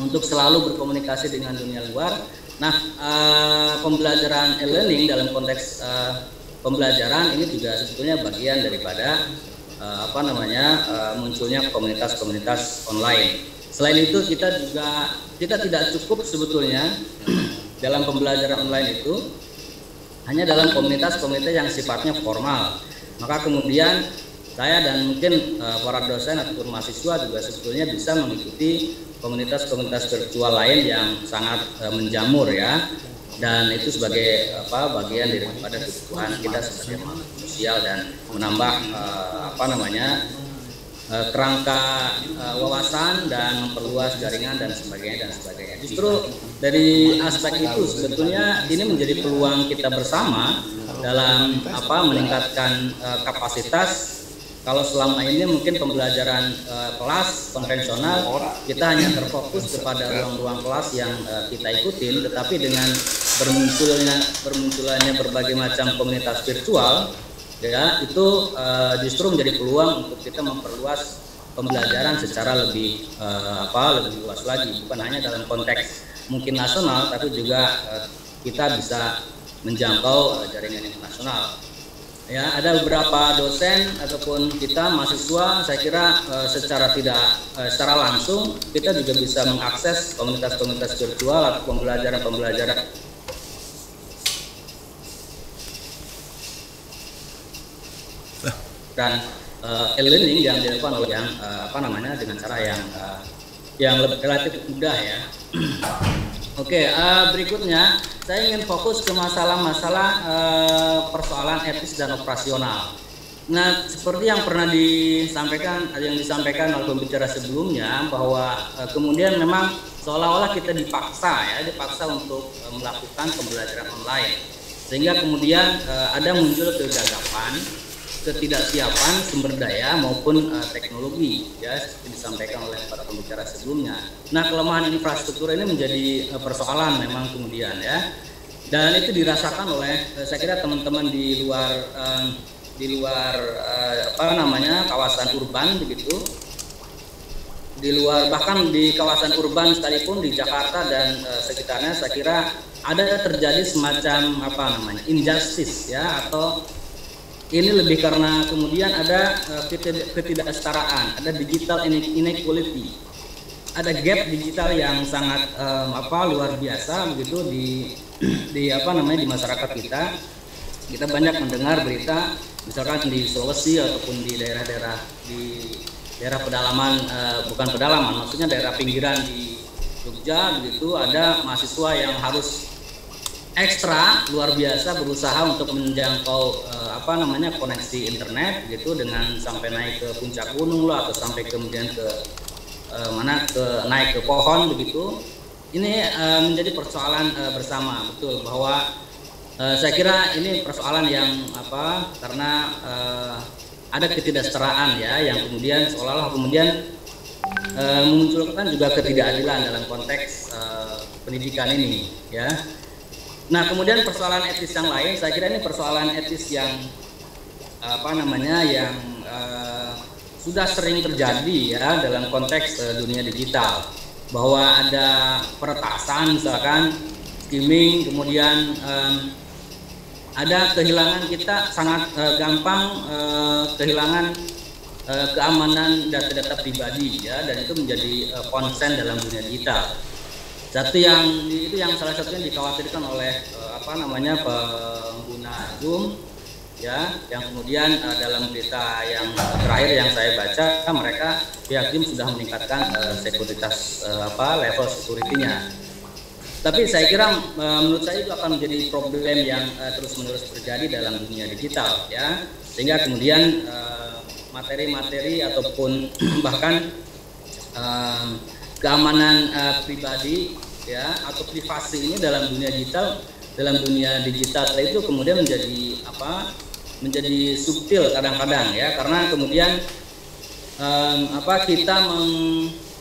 untuk selalu berkomunikasi dengan dunia luar. Nah uh, pembelajaran e-learning dalam konteks uh, pembelajaran ini juga sebetulnya bagian daripada uh, apa namanya uh, munculnya komunitas-komunitas online. Selain itu kita juga kita tidak cukup sebetulnya (clears throat) dalam pembelajaran online itu hanya dalam komunitas-komunitas yang sifatnya formal. Maka kemudian saya dan mungkin uh, para dosen ataupun mahasiswa juga sebetulnya bisa mengikuti komunitas-komunitas virtual lain yang sangat uh, menjamur ya dan itu sebagai apa bagian daripada kebutuhan kita sebagai manusia dan menambah uh, apa namanya kerangka uh, wawasan dan memperluas jaringan dan sebagainya dan sebagainya. Justru dari aspek itu sebetulnya ini menjadi peluang kita bersama dalam apa meningkatkan uh, kapasitas kalau selama ini mungkin pembelajaran kelas konvensional kita hanya terfokus kepada ruang-ruang kelas yang kita ikutin tetapi dengan bermunculnya bermunculannya berbagai macam komunitas virtual ya itu uh, justru menjadi peluang untuk kita memperluas pembelajaran secara lebih uh, apa lebih luas lagi. Bukan hanya dalam konteks mungkin nasional tapi juga uh, kita bisa menjangkau uh, jaringan internasional. Ya ada beberapa dosen ataupun kita mahasiswa saya kira uh, secara tidak uh, secara langsung kita juga bisa mengakses komunitas-komunitas virtual atau pembelajaran-pembelajaran dan uh, e-learning yang dilakukan oleh yang uh, apa namanya dengan cara yang uh, yang lebih relatif mudah ya. (clears throat) Oke, okay, uh, berikutnya saya ingin fokus ke masalah-masalah uh, persoalan etis dan operasional. Nah, seperti yang pernah disampaikan, yang disampaikan oleh pembicara sebelumnya, bahwa uh, kemudian memang seolah-olah kita dipaksa ya, dipaksa untuk uh, melakukan pembelajaran online, sehingga kemudian uh, ada muncul kegagapan ketidaksiapan sumber daya maupun uh, teknologi ya seperti disampaikan oleh para pembicara sebelumnya. Nah kelemahan infrastruktur ini menjadi uh, persoalan memang kemudian ya dan itu dirasakan oleh uh, saya kira teman-teman di luar uh, di luar uh, apa namanya kawasan urban begitu di luar bahkan di kawasan urban sekalipun di Jakarta dan uh, sekitarnya saya kira ada terjadi semacam apa namanya injustice ya atau ini lebih karena kemudian ada uh, ketidaksetaraan, ada digital inequality, ada gap digital yang sangat um, apa luar biasa begitu di di apa namanya di masyarakat kita. Kita banyak mendengar berita misalkan di Sulawesi ataupun di daerah-daerah di daerah pedalaman uh, bukan pedalaman maksudnya daerah pinggiran di Jogja begitu ada mahasiswa yang harus ekstra luar biasa berusaha untuk menjangkau uh, apa namanya koneksi internet gitu dengan sampai naik ke puncak gunung lah atau sampai kemudian ke uh, mana ke naik ke pohon begitu ini uh, menjadi persoalan uh, bersama betul bahwa uh, saya kira ini persoalan yang apa karena uh, ada ketidaksetaraan ya yang kemudian seolah-olah kemudian e, memunculkan juga ketidakadilan dalam konteks e, pendidikan ini ya. Nah kemudian persoalan etis yang lain saya kira ini persoalan etis yang apa namanya yang e, sudah sering terjadi ya dalam konteks e, dunia digital bahwa ada peretasan misalkan skimming kemudian e, ada kehilangan kita sangat uh, gampang uh, kehilangan uh, keamanan data-data pribadi ya dan itu menjadi uh, konsen dalam dunia digital. Satu yang itu yang salah satunya dikhawatirkan oleh uh, apa namanya pengguna Zoom ya yang kemudian uh, dalam berita yang terakhir yang saya baca mereka pihak Zoom sudah meningkatkan uh, sekuritas uh, apa level security-nya tapi saya kira menurut saya itu akan menjadi problem yang uh, terus-menerus terjadi dalam dunia digital ya. Sehingga kemudian materi-materi uh, ataupun (clears throat) bahkan uh, keamanan uh, pribadi ya atau privasi ini dalam dunia digital dalam dunia digital itu kemudian menjadi apa? menjadi subtil kadang-kadang ya karena kemudian um, apa kita meng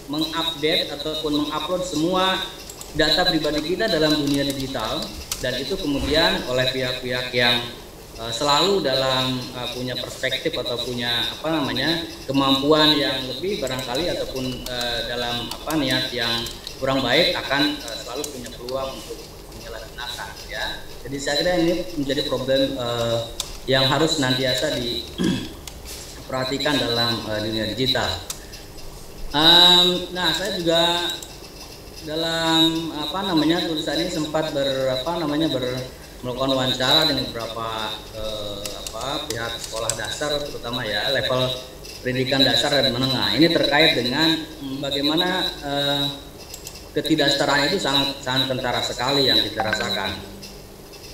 mengupdate ataupun mengupload semua data pribadi kita dalam dunia digital dan itu kemudian oleh pihak-pihak yang uh, selalu dalam uh, punya perspektif atau punya apa namanya kemampuan yang lebih barangkali ataupun uh, dalam apa niat yang kurang baik akan uh, selalu punya peluang untuk menyalahgunakan ya jadi saya kira ini menjadi problem uh, yang harus nantiasa diperhatikan (clears throat) dalam uh, dunia digital um, nah saya juga dalam apa namanya tulisan ini sempat berapa namanya ber, melakukan wawancara dengan beberapa eh, apa pihak sekolah dasar terutama ya level pendidikan dasar dan menengah. Ini terkait dengan hmm, bagaimana eh, ketidaksetaraan itu sangat sangat kentara sekali yang kita rasakan.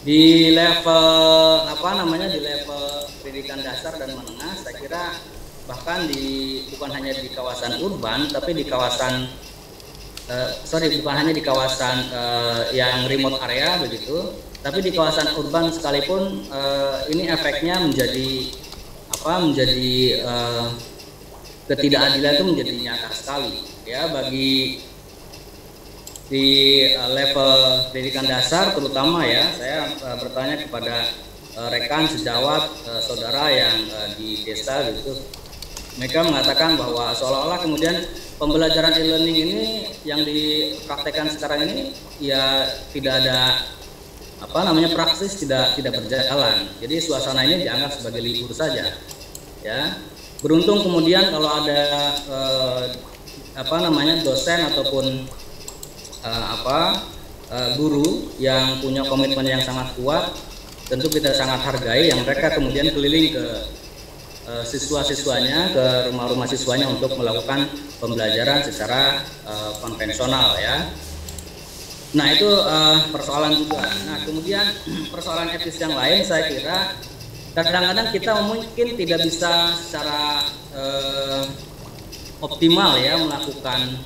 Di level apa namanya di level pendidikan dasar dan menengah saya kira bahkan di bukan hanya di kawasan urban tapi di kawasan uh, sorry bukan hanya di kawasan uh, yang remote area begitu, tapi di kawasan urban sekalipun uh, ini efeknya menjadi apa menjadi uh, ketidakadilan itu menjadi nyata sekali ya bagi di uh, level pendidikan dasar terutama ya saya uh, bertanya kepada uh, rekan sejawat saudara yang di desa gitu mereka mengatakan bahwa seolah-olah kemudian pembelajaran e-learning ini yang dipraktekkan sekarang ini ya tidak ada apa namanya praksis tidak tidak berjalan. Jadi suasana ini dianggap sebagai libur saja. Ya. Beruntung kemudian kalau ada eh, apa namanya dosen ataupun eh, apa eh, guru yang punya komitmen yang sangat kuat, tentu kita sangat hargai yang mereka kemudian keliling ke uh, siswa-siswanya ke rumah-rumah siswanya untuk melakukan pembelajaran secara uh, konvensional ya. Nah itu uh, persoalan juga. Nah kemudian (clears throat) persoalan etis yang lain saya kira kadang-kadang kita mungkin tidak bisa secara uh, optimal ya melakukan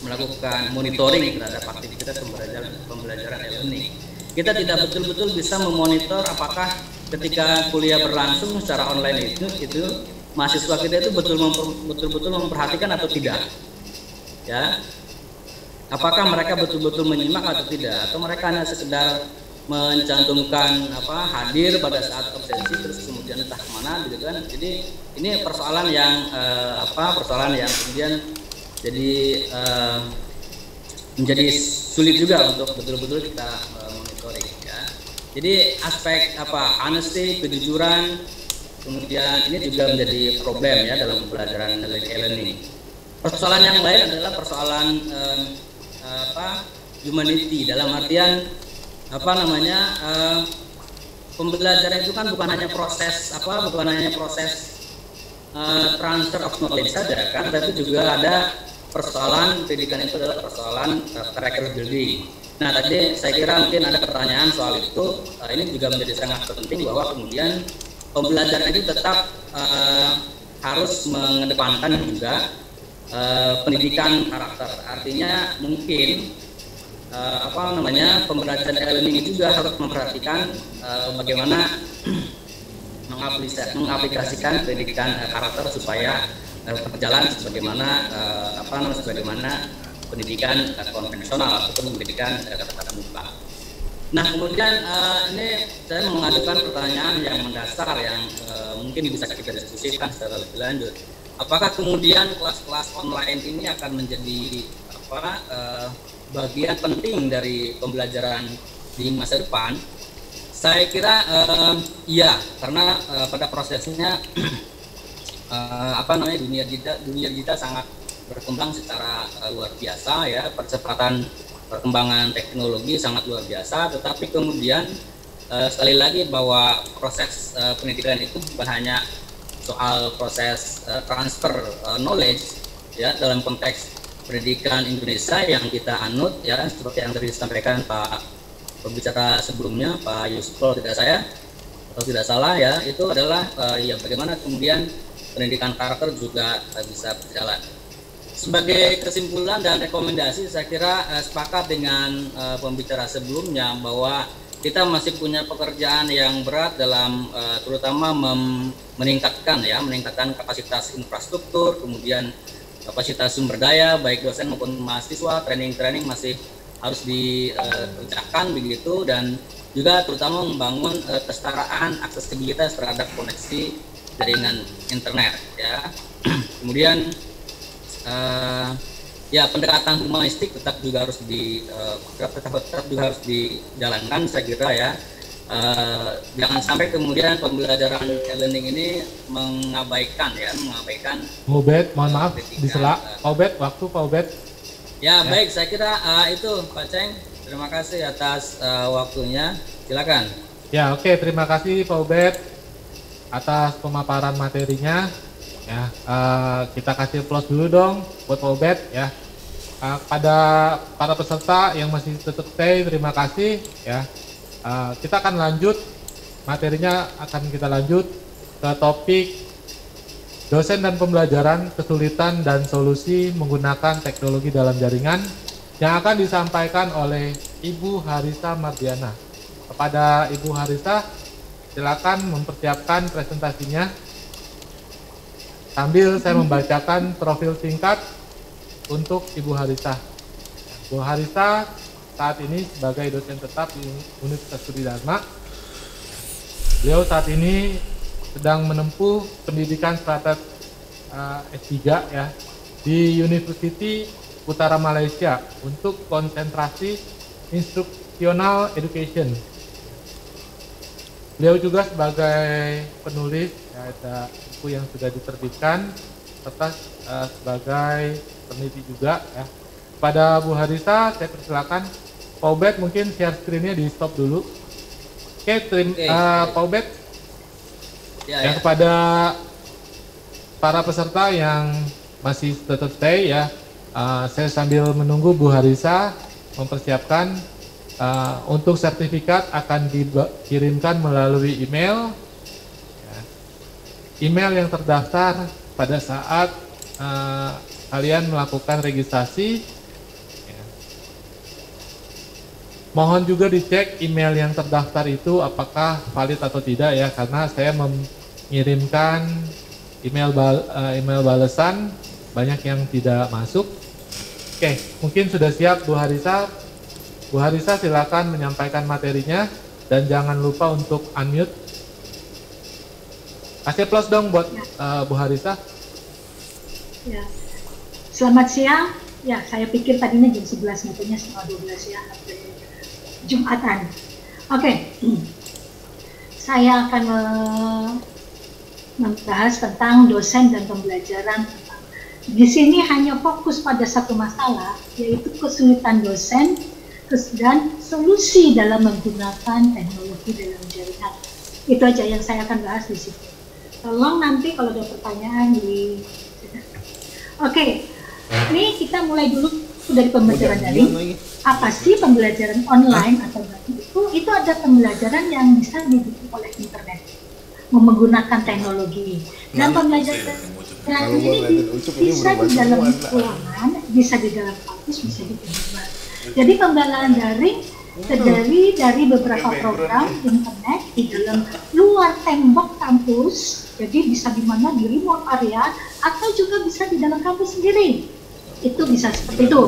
melakukan monitoring terhadap aktivitas pembelajaran pembelajaran e-learning. Kita tidak betul-betul bisa memonitor apakah ketika kuliah berlangsung secara online itu itu mahasiswa kita itu betul betul-betul memperhatikan atau tidak. Ya. Apakah mereka betul-betul menyimak atau tidak? Atau mereka hanya sekedar mencantumkan apa hadir pada saat absensi terus kemudian entah ke mana gitu kan? Jadi ini persoalan yang uh, apa persoalan yang kemudian jadi uh, menjadi sulit juga untuk betul-betul kita uh, monitoring ya. Jadi aspek apa honesty kejujuran kemudian ini juga menjadi problem ya dalam pembelajaran learning persoalan yang lain adalah persoalan um, apa humanity. Dalam artian apa namanya uh, pembelajaran itu kan bukan hanya proses apa bukan hanya proses uh, transfer of knowledge saja kan? Tapi juga ada persoalan pendidikan itu adalah persoalan character building nah tadi saya kira mungkin ada pertanyaan soal itu. Uh, ini juga menjadi sangat penting bahwa kemudian pembelajaran itu tetap uh, harus mengedepankan juga uh, pendidikan karakter. Artinya mungkin uh, apa namanya pembelajaran e-learning juga harus memperhatikan uh, bagaimana (clears throat) mengaplikasikan pendidikan karakter supaya berjalan sebagaimana uh, apa namanya sebagaimana pendidikan uh, konvensional ataupun pendidikan uh, tatap muka. Nah kemudian uh, ini saya mengajukan pertanyaan yang mendasar yang uh, mungkin bisa kita diskusikan secara lebih lanjut. Apakah kemudian kelas-kelas online ini akan menjadi apa uh, bagian penting dari pembelajaran di masa depan? Saya kira uh, iya, karena uh, pada prosesnya (clears throat) uh, apa namanya dunia digital dunia digital sangat berkembang secara uh, luar biasa ya, percepatan perkembangan teknologi sangat luar biasa. Tetapi kemudian uh, sekali lagi bahwa proses uh, pendidikan itu bukan hanya soal proses uh, transfer uh, knowledge ya dalam konteks pendidikan Indonesia yang kita anut ya seperti yang tadi disampaikan Pak pembicara sebelumnya Pak Yusuf kalau tidak saya atau tidak salah ya itu adalah uh, ya bagaimana kemudian pendidikan karakter juga uh, bisa berjalan. Sebagai kesimpulan dan rekomendasi saya kira uh, sepakat dengan uh, pembicara sebelumnya bahwa kita masih punya pekerjaan yang berat dalam uh, terutama meningkatkan ya meningkatkan kapasitas infrastruktur kemudian kapasitas sumber daya baik dosen maupun mahasiswa training-training masih harus dikerjakan begitu dan juga terutama membangun uh, kesetaraan aksesibilitas terhadap koneksi jaringan internet ya. Kemudian uh, ya pendekatan humanistik tetap juga harus di uh, tetap, tetap juga harus dijalankan saya kira ya. Uh, jangan sampai kemudian pembelajaran e-learning ini mengabaikan ya mengabaikan Ubed mohon maaf disela Pak Ubed waktu Pak Ubed. Ya, ya. baik saya kira uh, itu Pak Ceng. Terima kasih atas uh, waktunya. Silakan. Ya oke okay, terima kasih Pak Ubed atas pemaparan materinya ya. Uh, kita kasih plus dulu dong buat Ubed ya. Uh, pada para peserta yang masih tetap stay terima kasih ya. Uh, kita akan lanjut. Materinya akan kita lanjut ke topik dosen dan pembelajaran kesulitan dan solusi menggunakan teknologi dalam jaringan yang akan disampaikan oleh Ibu Harisa Mardiana. Kepada Ibu Harisa, silakan mempersiapkan presentasinya. Sambil saya membacakan profil singkat untuk Ibu Harisa. Ibu Harisa saat ini sebagai dosen tetap di Universitas Studi Dharma. Beliau saat ini sedang menempuh pendidikan strata uh, S3 ya di University Utara Malaysia untuk konsentrasi instruksional education. Beliau juga sebagai penulis ya, ada buku yang sudah diterbitkan serta uh, sebagai peneliti juga ya. Pada Bu Harisa saya persilakan Pak Ubed mungkin share screen-nya di stop dulu. Oke, terima okay. uh, Pak Ubed. Ya, yang ya. kepada para peserta yang masih tetap stay ya, uh, saya sambil menunggu Bu Harisa mempersiapkan uh, untuk sertifikat akan dikirimkan melalui email. Ya. Email yang terdaftar pada saat uh, kalian melakukan registrasi Mohon juga dicek email yang terdaftar itu apakah valid atau tidak ya karena saya mengirimkan email bal uh, email balasan banyak yang tidak masuk. Oke, mungkin sudah siap Bu Harisa Bu Harisa silakan menyampaikan materinya dan jangan lupa untuk unmute. Kasih plus dong buat uh, Bu Harisa. Ya. Selamat siang. Ya, saya pikir tadinya jam 11, katanya setengah 12 ya. Jumatan. Oke. Okay. (clears throat) Saya akan uh, membahas tentang dosen dan pembelajaran. Di sini hanya fokus pada satu masalah, yaitu kesulitan dosen dan solusi dalam menggunakan teknologi dalam jaringan. Itu aja yang saya akan bahas di sini. Tolong nanti kalau ada pertanyaan di Oke, okay. ini kita mulai dulu dari pembelajaran daring. Apa sih pembelajaran online atau itu? Itu ada pembelajaran yang bisa didukung oleh internet, menggunakan teknologi. Dan pembelajaran ini bisa di dalam ruangan, bisa di dalam kampus, bisa di rumah. Jadi pembelajaran daring terdiri dari beberapa program internet di dalam luar tembok kampus jadi bisa di mana di remote area atau juga bisa di dalam kampus sendiri. Itu bisa seperti itu.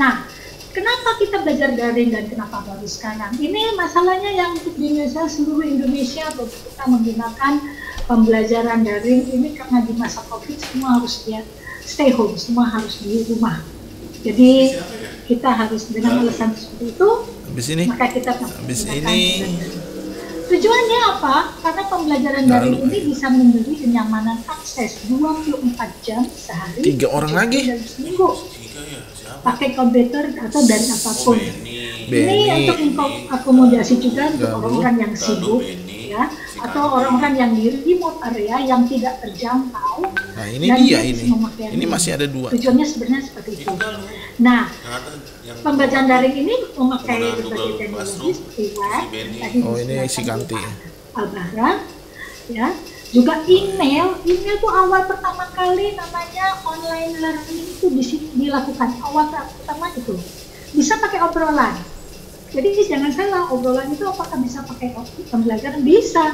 Nah, kenapa kita belajar daring dan kenapa baru sekarang? Ini masalahnya yang di Indonesia, seluruh Indonesia kita menggunakan pembelajaran daring ini karena di masa COVID semua harus dia stay home, semua harus di rumah. Jadi kita harus dengan alasan seperti itu, Habis ini, maka kita habis ini Tujuannya apa? Karena pembelajaran daring ini bisa memberi kenyamanan akses 24 jam sehari. Tiga orang lagi. Dan seminggu. Pakai komputer atau dari apa pun. Ini untuk akomodasi juga untuk orang-orang yang sibuk, ya, atau orang-orang yang di remote area yang tidak terjangkau. Nah ini dia ini. Ini masih ada dua. Tujuannya sebenarnya seperti itu. Nah, pembelajaran daring ini memakai berbagai teknologi seperti Oh ini si Kanti. Albara, ya, juga email. Email itu awal pertama kali namanya online learning itu di dilakukan awal pertama itu bisa pakai obrolan. Jadi jangan salah obrolan itu apakah bisa pakai pembelajaran bisa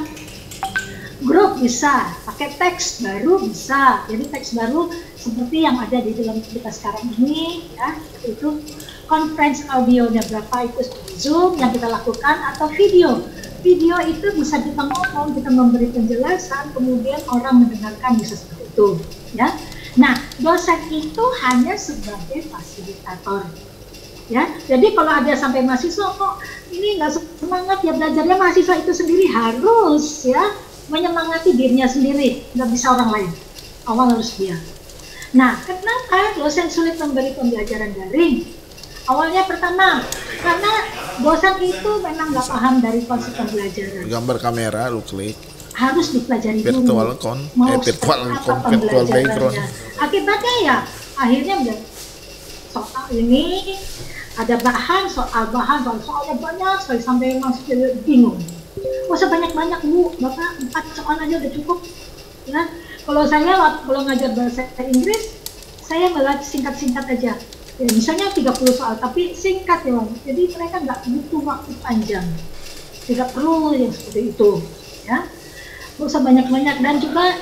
grup bisa, pakai teks baru bisa. Jadi teks baru seperti yang ada di dalam kita sekarang ini, ya, itu conference audionya berapa itu Zoom yang kita lakukan atau video. Video itu bisa kita ngomong, kita memberi penjelasan, kemudian orang mendengarkan bisa seperti itu, ya. Nah, dosen itu hanya sebagai fasilitator. Ya, jadi kalau ada sampai mahasiswa kok ini nggak semangat ya belajarnya mahasiswa itu sendiri harus ya menyemangati dirinya sendiri, nggak bisa orang lain. Awal harus dia. Nah, kenapa dosen sulit memberi pembelajaran daring? Awalnya pertama, karena dosen itu memang nggak paham dari konsep pembelajaran. Gambar kamera, lu klik. Harus dipelajari virtual dulu. con, Mau eh, virtual con, virtual background. Akibatnya ya, akhirnya udah soal ini ada bahan soal bahan soal soalnya banyak sekali sampai masuk jadi bingung Gak usah banyak-banyak bu, bapak empat soal aja udah cukup. Ya, kalau saya kalau ngajar bahasa Inggris, saya malah singkat-singkat aja. Ya, misalnya 30 soal, tapi singkat ya, jadi mereka nggak butuh waktu panjang. Tidak perlu yang seperti itu, ya. Gak usah banyak-banyak dan juga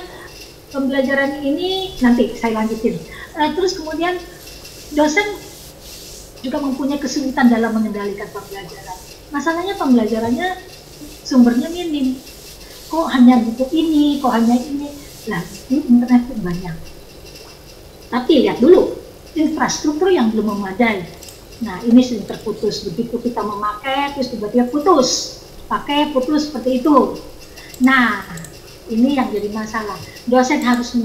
pembelajaran ini nanti saya lanjutin. Uh, terus kemudian dosen juga mempunyai kesulitan dalam mengendalikan pembelajaran. Masalahnya pembelajarannya sumbernya minim. Kok hanya buku ini kok hanya ini? Lah ini internet pun banyak. Tapi lihat dulu infrastruktur yang belum memadai. Nah ini sering terputus. Begitu kita memakai terus tiba-tiba putus. Pakai putus seperti itu. Nah ini yang jadi masalah. Dosen harus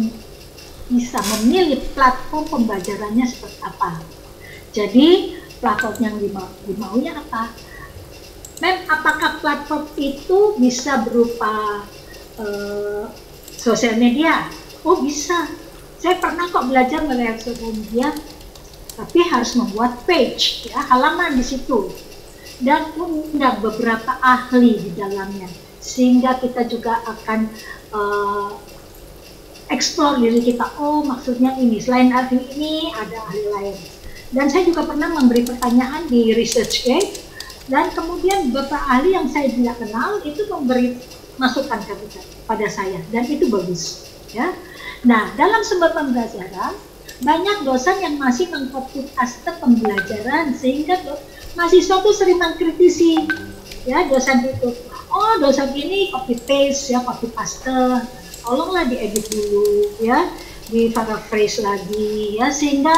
bisa memilih platform pembelajarannya seperti apa jadi platform yang dimau dimaunya apa Mem, apakah platform itu bisa berupa uh, sosial media? Oh bisa. Saya pernah kok belajar melihat sosial media, tapi harus membuat page, ya halaman di situ, dan mengundang beberapa ahli di dalamnya, sehingga kita juga akan uh, explore diri kita. Oh maksudnya ini, selain ahli ini ada ahli lain. Dan saya juga pernah memberi pertanyaan di ResearchGate dan kemudian bapak ahli yang saya tidak kenal itu memberi masukan kepada saya. Dan itu bagus ya. Nah dalam sumber pembelajaran banyak dosen yang masih mengkopi paste pembelajaran sehingga mahasiswa tuh sering mengkritisi ya dosen itu. Oh dosen ini copy paste ya copy paste tolonglah diedit dulu ya di paraphrase lagi ya sehingga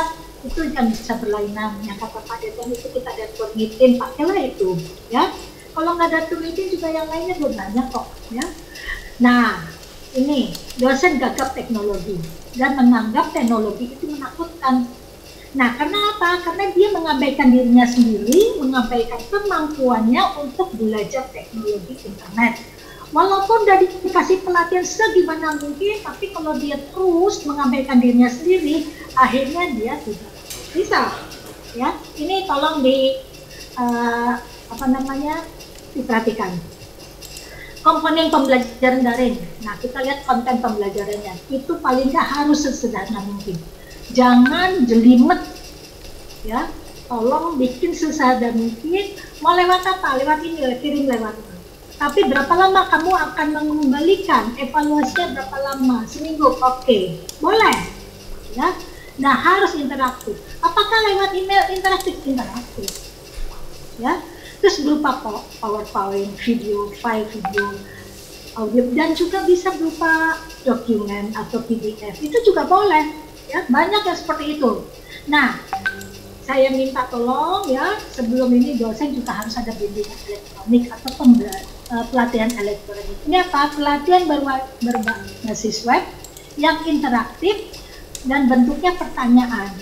itu kan bisa berlainan yang kata Pak Deton itu kita ada turnitin pakailah itu ya kalau nggak ada turnitin juga yang lainnya belum banyak kok ya nah ini dosen gagap teknologi dan menganggap teknologi itu menakutkan Nah, karena apa? Karena dia mengabaikan dirinya sendiri, mengabaikan kemampuannya untuk belajar teknologi internet. Walaupun udah dikasih pelatihan segimana mungkin, tapi kalau dia terus mengabaikan dirinya sendiri, akhirnya dia tidak bisa. Ya, ini tolong di uh, apa namanya diperhatikan. Komponen pembelajaran daring. Nah, kita lihat konten pembelajarannya. Itu paling nggak harus sesederhana mungkin jangan jelimet ya tolong bikin sesederhana mungkin mau lewat apa lewat ini kirim lewat tapi berapa lama kamu akan mengembalikan evaluasinya berapa lama? Seminggu? Oke. Okay. boleh. Ya. Nah harus interaktif. Apakah lewat email interaktif? Interaktif. Ya. Terus berupa powerpoint video file video audio dan juga bisa berupa dokumen atau pdf itu juga boleh. Ya banyak yang seperti itu. Nah saya minta tolong ya sebelum ini dosen juga harus ada bimbingan elektronik atau uh, pelatihan elektronik. Ini apa? Pelatihan berbasis web yang interaktif dan bentuknya pertanyaan.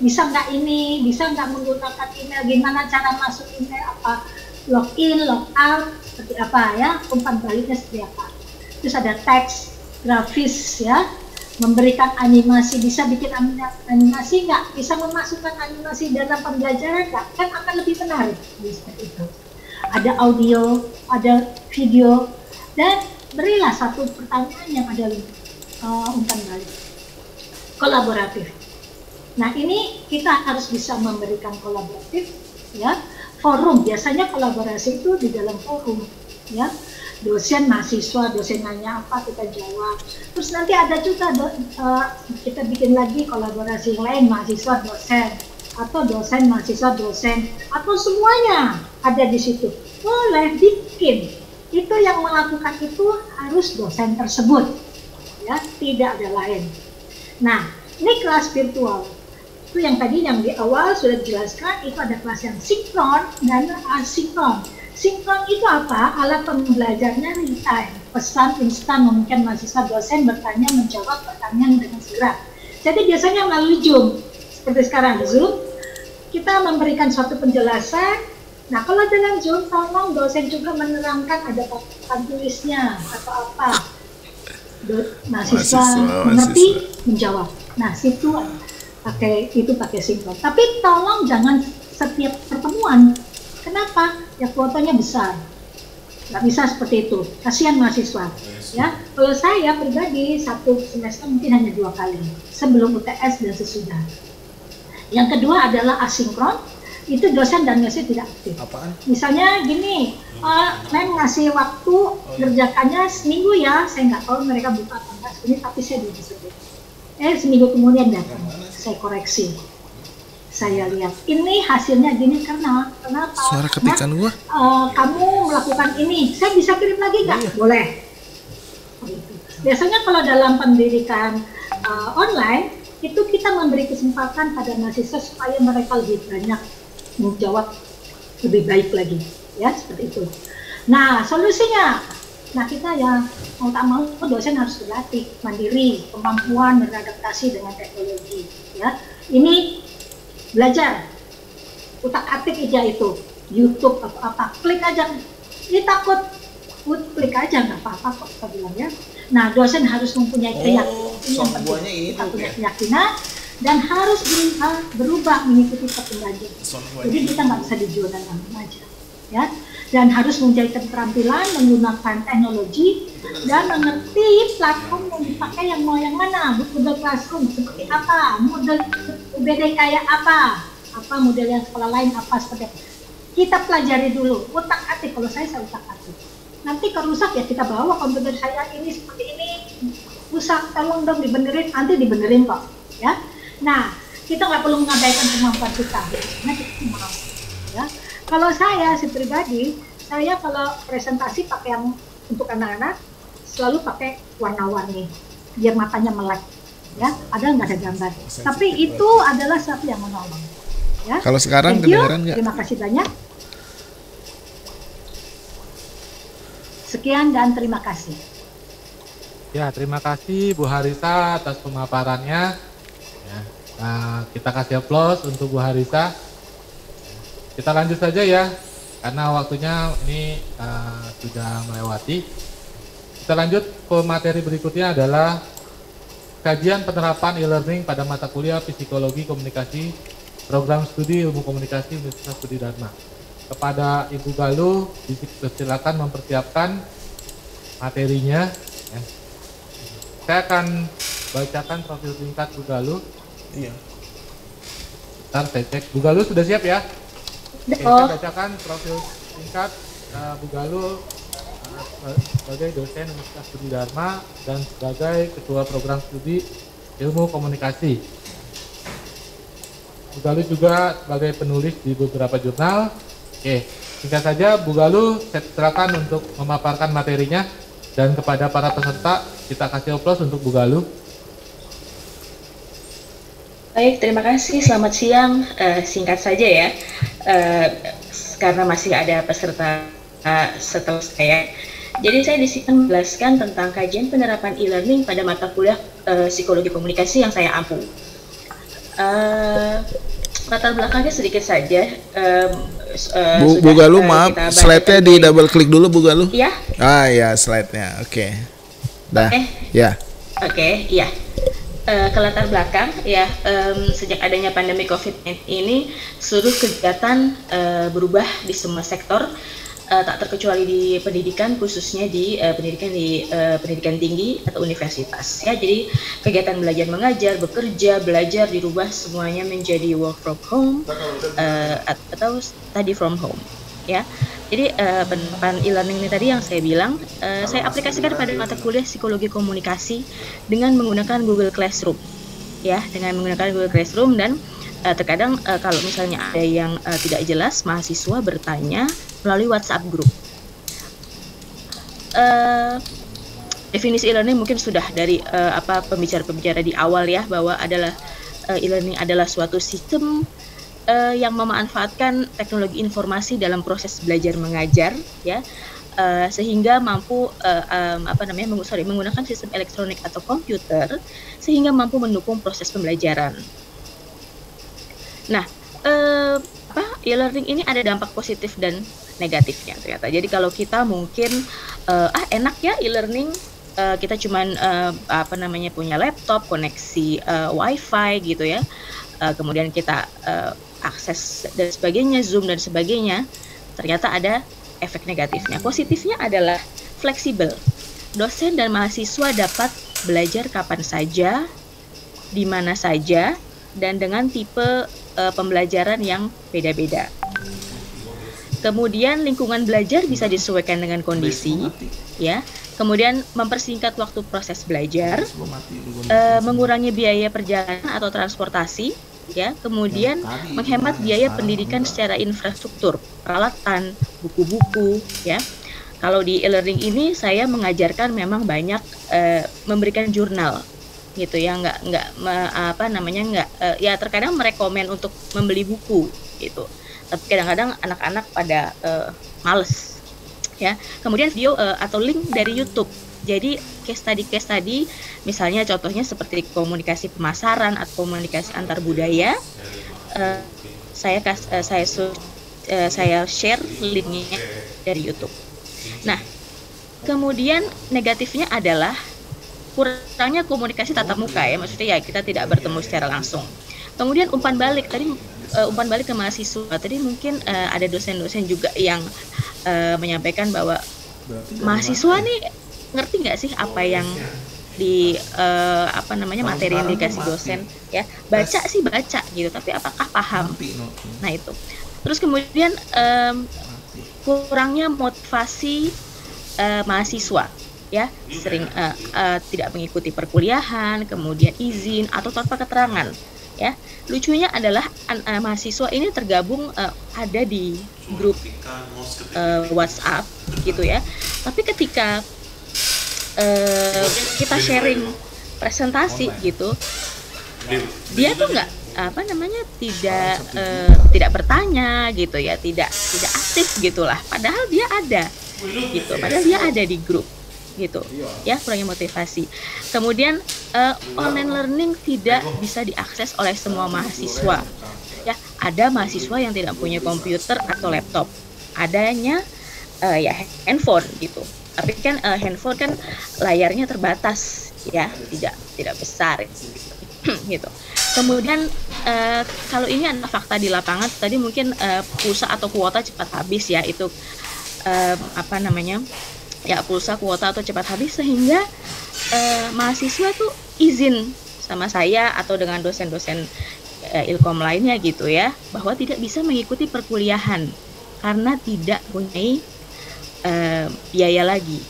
Bisa nggak ini? Bisa nggak menggunakan email? Gimana cara masuk email? Apa? Login logout seperti apa ya? Umpan baliknya seperti apa? Terus ada teks grafis ya memberikan animasi. Bisa bikin animasi nggak? Bisa memasukkan animasi dalam pembelajaran nggak? Kan akan lebih menarik. Seperti itu ada audio ada video dan berilah satu pertanyaan yang ada uh, umpan balik. Kolaboratif. Nah ini kita harus bisa memberikan kolaboratif ya. Forum biasanya kolaborasi itu di dalam forum ya. Dosen mahasiswa dosen nanya apa kita jawab. Terus nanti ada juga do, uh, kita bikin lagi kolaborasi lain mahasiswa dosen atau dosen mahasiswa dosen atau semuanya ada di situ boleh bikin itu yang melakukan itu harus dosen tersebut ya tidak ada lain nah ini kelas virtual itu yang tadi yang di awal sudah dijelaskan itu ada kelas yang sinkron dan asinkron Sinkron itu apa? Alat pembelajarnya real time. Pesan instan memungkinkan mahasiswa dosen bertanya menjawab pertanyaan dengan segera. Jadi biasanya melalui Zoom. Seperti sekarang Zoom, kita memberikan suatu penjelasan. Nah, kalau dalam Zoom, tolong dosen juga menerangkan ada papan tulisnya atau apa. Mahasiswa, mengerti, menjawab. Nah, situ pakai itu pakai sinkron. Tapi tolong jangan setiap pertemuan Kenapa? Ya kuotanya besar. Nggak bisa seperti itu. Kasihan mahasiswa. Ya, kalau saya pribadi satu semester mungkin hanya dua kali sebelum UTS dan sesudah. Yang kedua adalah asinkron. Itu dosen dan dosen tidak aktif. Apaan? Misalnya gini, uh, mem ngasih waktu kerjakannya seminggu ya. Saya nggak tahu mereka buka apa enggak ini, tapi saya belum sebut. Eh seminggu kemudian datang, saya koreksi saya lihat ini hasilnya gini karena kenapa suara ketikan gua uh, kamu melakukan ini saya bisa kirim lagi nggak iya. boleh biasanya kalau dalam pendidikan uh, online itu kita memberi kesempatan pada mahasiswa supaya mereka lebih banyak menjawab lebih baik lagi. Ya seperti itu. Nah solusinya. Nah kita ya mau tak mau dosen harus berlatih mandiri kemampuan beradaptasi dengan teknologi. Ya ini belajar. Utak atik aja itu. YouTube atau apa klik aja. Ini takut. Klik aja nggak apa-apa kok kita bilang ya nah dosen harus mempunyai oh, keyakinan. Oh, yang penting. kita punya ya? keyakinan dan harus berubah mengikuti perkembangan. Jadi kita nggak bisa di zona aja ya. Dan harus mempunyai keterampilan menggunakan teknologi dan mengerti platform yang dipakai yang mau yang mana. Model classroom seperti apa model UBD kayak apa apa model yang sekolah lain apa seperti kita pelajari dulu utak atik. Kalau saya saya utak atik nanti kalau rusak ya kita bawa komputer saya ini seperti ini. Rusak tolong dong dibenerin. Nanti dibenerin kok ya. Nah kita nggak perlu mengabaikan kemampuan kita. Nah kita mau ya. Kalau saya si pribadi, saya kalau presentasi pakai yang untuk anak-anak selalu pakai warna-warni biar matanya melek ya. Ada nggak ada gambar? Tapi itu adalah sesuatu yang menolong ya. Kalau sekarang kedengeran nggak? terima kasih banyak sekian dan terima kasih Ya, terima kasih Bu Harisa atas pemaparannya. Ya, nah, kita kasih aplaus untuk Bu Harisa. Kita lanjut saja ya, karena waktunya ini uh, sudah melewati. Kita lanjut ke materi berikutnya adalah kajian penerapan e-learning pada mata kuliah Psikologi Komunikasi Program Studi Ilmu Komunikasi Universitas Budi Dharma. Kepada Ibu Galuh, silakan mempersiapkan materinya. Ya. Saya akan bacakan profil singkat Bu Galuh. Iya. Ntar saya cek. Bu Galuh sudah siap ya? Oke, Oh. saya bacakan profil singkat uh, Bu Galuh uh, sebagai dosen Universitas Budi Dharma dan sebagai ketua program studi ilmu komunikasi. Bu Galuh juga sebagai penulis di beberapa jurnal. Oke, singkat saja Bu Galuh saya silakan untuk memaparkan materinya dan kepada para peserta kita kasih aplaus untuk Bu Galuh. Baik, terima kasih. Selamat siang. Eh, singkat saja ya, Eh, karena masih ada peserta eh, setelah saya. Jadi saya di sini menjelaskan tentang kajian penerapan e-learning pada mata kuliah eh, psikologi komunikasi yang saya ampu. Eh, latar belakangnya sedikit saja. S- eh, Bu, sudah, Bu Galuh maaf, slide-nya di double klik dulu Bu Galuh. Iya. Ah ya, slide-nya. Oke. Dah. Oke. Ya. Oke, iya. Eh, ke latar belakang ya em, sejak adanya pandemi COVID-19 ini seluruh kegiatan eh, berubah di semua sektor eh, tak terkecuali di pendidikan khususnya di eh, pendidikan di eh, pendidikan tinggi atau universitas ya. Jadi kegiatan belajar mengajar bekerja belajar dirubah semuanya menjadi work from home at- atau study from home ya. Jadi penerapan e-learning ini tadi yang saya bilang eh, saya aplikasikan pada mata kuliah psikologi komunikasi dengan menggunakan Google Classroom ya. Dengan menggunakan Google Classroom dan eh, terkadang eh, kalau misalnya ada yang eh, tidak jelas mahasiswa bertanya melalui WhatsApp group Eh, definisi e-learning mungkin sudah dari eh, apa pembicara-pembicara di awal ya bahwa adalah eh, e-learning adalah suatu sistem eh, yang memanfaatkan teknologi informasi dalam proses belajar mengajar ya eh, sehingga mampu eh, em, apa namanya menggu- sorry, menggunakan sistem elektronik atau komputer sehingga mampu mendukung proses pembelajaran. Nah, eh, apa e-learning ini ada dampak positif dan negatifnya ternyata. Jadi kalau kita mungkin eh, ah enak ya e-learning eh, kita cuman eh, apa namanya punya laptop, koneksi eh, wifi gitu ya. Eh, kemudian kita eh, akses dan sebagainya, Zoom dan sebagainya. Ternyata ada efek negatifnya. Positifnya adalah fleksibel. Dosen dan mahasiswa dapat belajar kapan saja, di mana saja, dan dengan tipe eh, pembelajaran yang beda-beda. Kemudian lingkungan belajar bisa disesuaikan dengan kondisi, ya. Kemudian mempersingkat waktu proses belajar, eh, mengurangi biaya perjalanan atau transportasi, ya. Kemudian menghemat biaya pendidikan secara infrastruktur, peralatan, buku-buku, ya. Kalau di e-learning ini saya mengajarkan memang banyak eh, memberikan jurnal gitu ya. Nggak nggak me- apa namanya nggak eh, ya terkadang merekomen untuk membeli buku gitu tapi kadang-kadang anak-anak pada eh, males ya. Kemudian video eh, atau link dari YouTube. Jadi case study case study misalnya contohnya seperti komunikasi pemasaran atau komunikasi antar budaya eh, saya eh, saya su- eh, saya share linknya dari YouTube. Nah kemudian negatifnya adalah kurangnya komunikasi tatap muka ya. Maksudnya ya kita tidak bertemu secara langsung. Kemudian umpan balik. Tadi eh, umpan balik ke mahasiswa. Tadi mungkin eh, ada dosen-dosen juga yang eh, menyampaikan bahwa mahasiswa nih ngerti nggak sih apa yang di eh, apa namanya materi yang dikasih dosen ya? Baca sih baca gitu tapi apakah paham? Nah itu. Terus kemudian em, kurangnya motivasi eh, mahasiswa ya? Sering eh, eh, tidak mengikuti perkuliahan kemudian izin atau tanpa keterangan ya. Lucunya adalah an- uh, mahasiswa ini tergabung uh, ada di grup uh, WhatsApp gitu ya. Tapi ketika uh, kita sharing presentasi gitu dia tuh nggak apa namanya tidak uh, tidak bertanya gitu ya tidak tidak aktif gitulah. Padahal dia ada gitu padahal dia ada di grup gitu. Ya kurangnya motivasi. Kemudian uh, online learning tidak bisa diakses oleh semua mahasiswa. Ya ada mahasiswa yang tidak punya komputer atau laptop. Adanya uh, ya handphone gitu. Tapi kan uh, handphone kan layarnya terbatas ya tidak tidak besar (clears throat) gitu. Kemudian uh, kalau ini ada fakta di lapangan tadi mungkin uh, pulsa atau kuota cepat habis ya itu uh, apa namanya ya pulsa kuota atau cepat habis sehingga uh, mahasiswa tuh izin sama saya atau dengan dosen-dosen uh, ilkom lainnya gitu ya bahwa tidak bisa mengikuti perkuliahan karena tidak punya uh, biaya lagi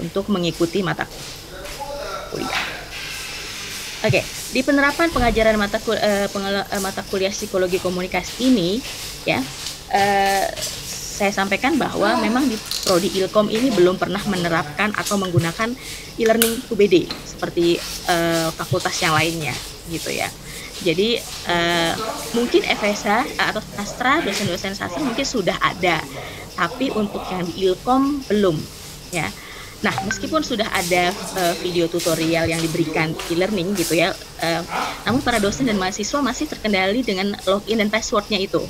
untuk mengikuti mata kuliah. Oke, okay. di penerapan pengajaran mata kul uh, uh, mata kuliah psikologi komunikasi ini, ya, uh, saya sampaikan bahwa memang di prodi Ilkom ini belum pernah menerapkan atau menggunakan e-learning UBD seperti uh, fakultas yang lainnya, gitu ya. Jadi uh, mungkin FSA atau sastra dosen-dosen sastra mungkin sudah ada, tapi untuk yang di Ilkom belum, ya. Nah, meskipun sudah ada uh, video tutorial yang diberikan e-learning gitu ya, uh, namun para dosen dan mahasiswa masih terkendali dengan login dan passwordnya itu.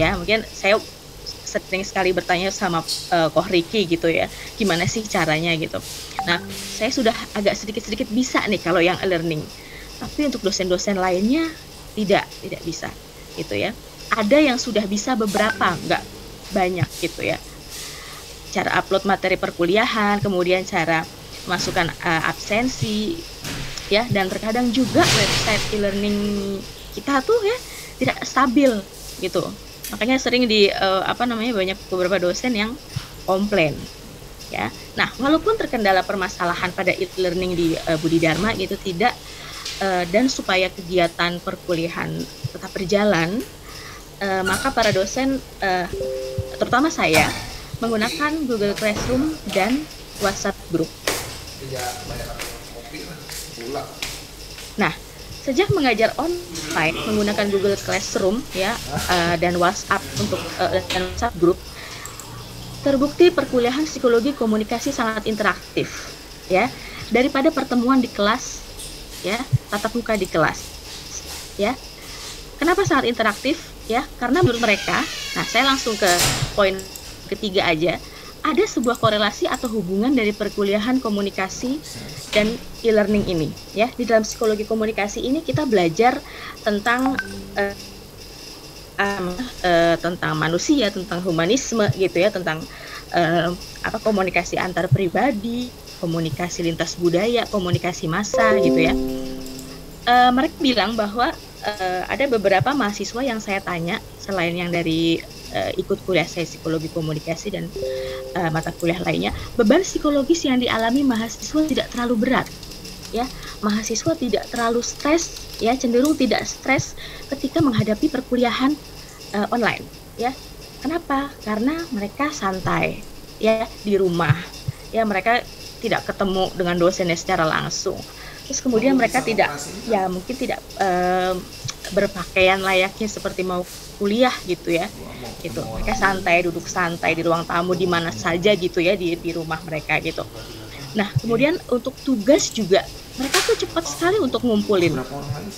Ya, mungkin saya sering sekali bertanya sama uh, Koh Riki gitu ya, gimana sih caranya gitu. Nah, saya sudah agak sedikit-sedikit bisa nih kalau yang e-learning, tapi untuk dosen-dosen lainnya tidak, tidak bisa gitu ya. Ada yang sudah bisa beberapa, nggak banyak gitu ya cara upload materi perkuliahan, kemudian cara masukkan uh, absensi, ya, dan terkadang juga website e-learning kita tuh ya tidak stabil gitu. Makanya sering di uh, apa namanya banyak beberapa dosen yang komplain. Ya. Nah, walaupun terkendala permasalahan pada e-learning di uh, Budi Dharma gitu tidak uh, dan supaya kegiatan perkuliahan tetap berjalan, uh, maka para dosen uh, terutama saya menggunakan Google Classroom dan WhatsApp Group. Nah, sejak mengajar online menggunakan Google Classroom ya uh, dan WhatsApp untuk uh, dan WhatsApp Group, terbukti perkuliahan psikologi komunikasi sangat interaktif ya daripada pertemuan di kelas ya tatap muka di kelas ya. Kenapa sangat interaktif? Ya karena menurut mereka nah saya langsung ke poin ketiga aja, ada sebuah korelasi atau hubungan dari perkuliahan komunikasi dan e-learning ini. Ya, di dalam psikologi komunikasi ini kita belajar tentang uh, um, uh, tentang manusia, tentang humanisme gitu ya, tentang uh, apa komunikasi antar pribadi, komunikasi lintas budaya, komunikasi massa gitu ya. Uh, mereka bilang bahwa uh, ada beberapa mahasiswa yang saya tanya selain yang dari uh, ikut kuliah saya psikologi komunikasi dan uh, mata kuliah lainnya, beban psikologis yang dialami mahasiswa tidak terlalu berat. Ya, mahasiswa tidak terlalu stres, ya cenderung tidak stres ketika menghadapi perkuliahan uh, online. Ya, kenapa? Karena mereka santai, ya di rumah. Ya, mereka tidak ketemu dengan dosennya secara langsung. Terus kemudian mereka tidak, ya mungkin tidak uh, berpakaian layaknya seperti mau kuliah gitu ya gitu mereka santai duduk santai di ruang tamu di mana saja gitu ya di di rumah mereka gitu nah kemudian untuk tugas juga mereka tuh cepat sekali untuk ngumpulin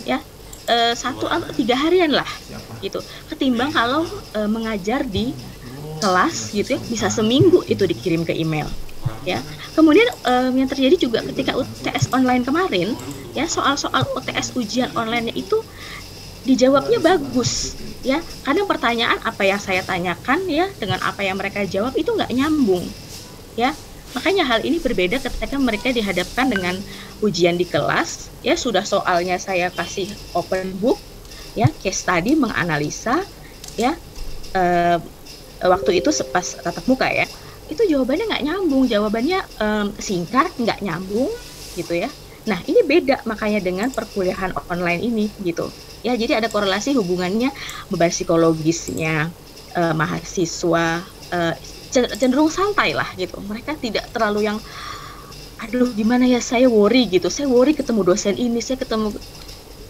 ya. E, satu atau tiga harian lah gitu. Ketimbang kalau e, mengajar di kelas gitu ya bisa seminggu itu dikirim ke email ya. Kemudian um, yang terjadi juga ketika UTS online kemarin ya soal-soal UTS ujian online itu dijawabnya bagus ya. Kadang pertanyaan apa yang saya tanyakan ya dengan apa yang mereka jawab itu nggak nyambung ya. Makanya hal ini berbeda ketika mereka dihadapkan dengan ujian di kelas ya sudah soalnya saya kasih open book ya case study menganalisa ya eh, waktu itu pas tatap muka ya. Itu jawabannya nggak nyambung jawabannya eh, singkat nggak nyambung gitu ya. Nah ini beda makanya dengan perkuliahan online ini gitu. Ya jadi ada korelasi hubungannya beban psikologisnya uh, mahasiswa uh, cenderung santai lah gitu. Mereka tidak terlalu yang aduh gimana ya? Saya worry gitu. Saya worry ketemu dosen ini saya ketemu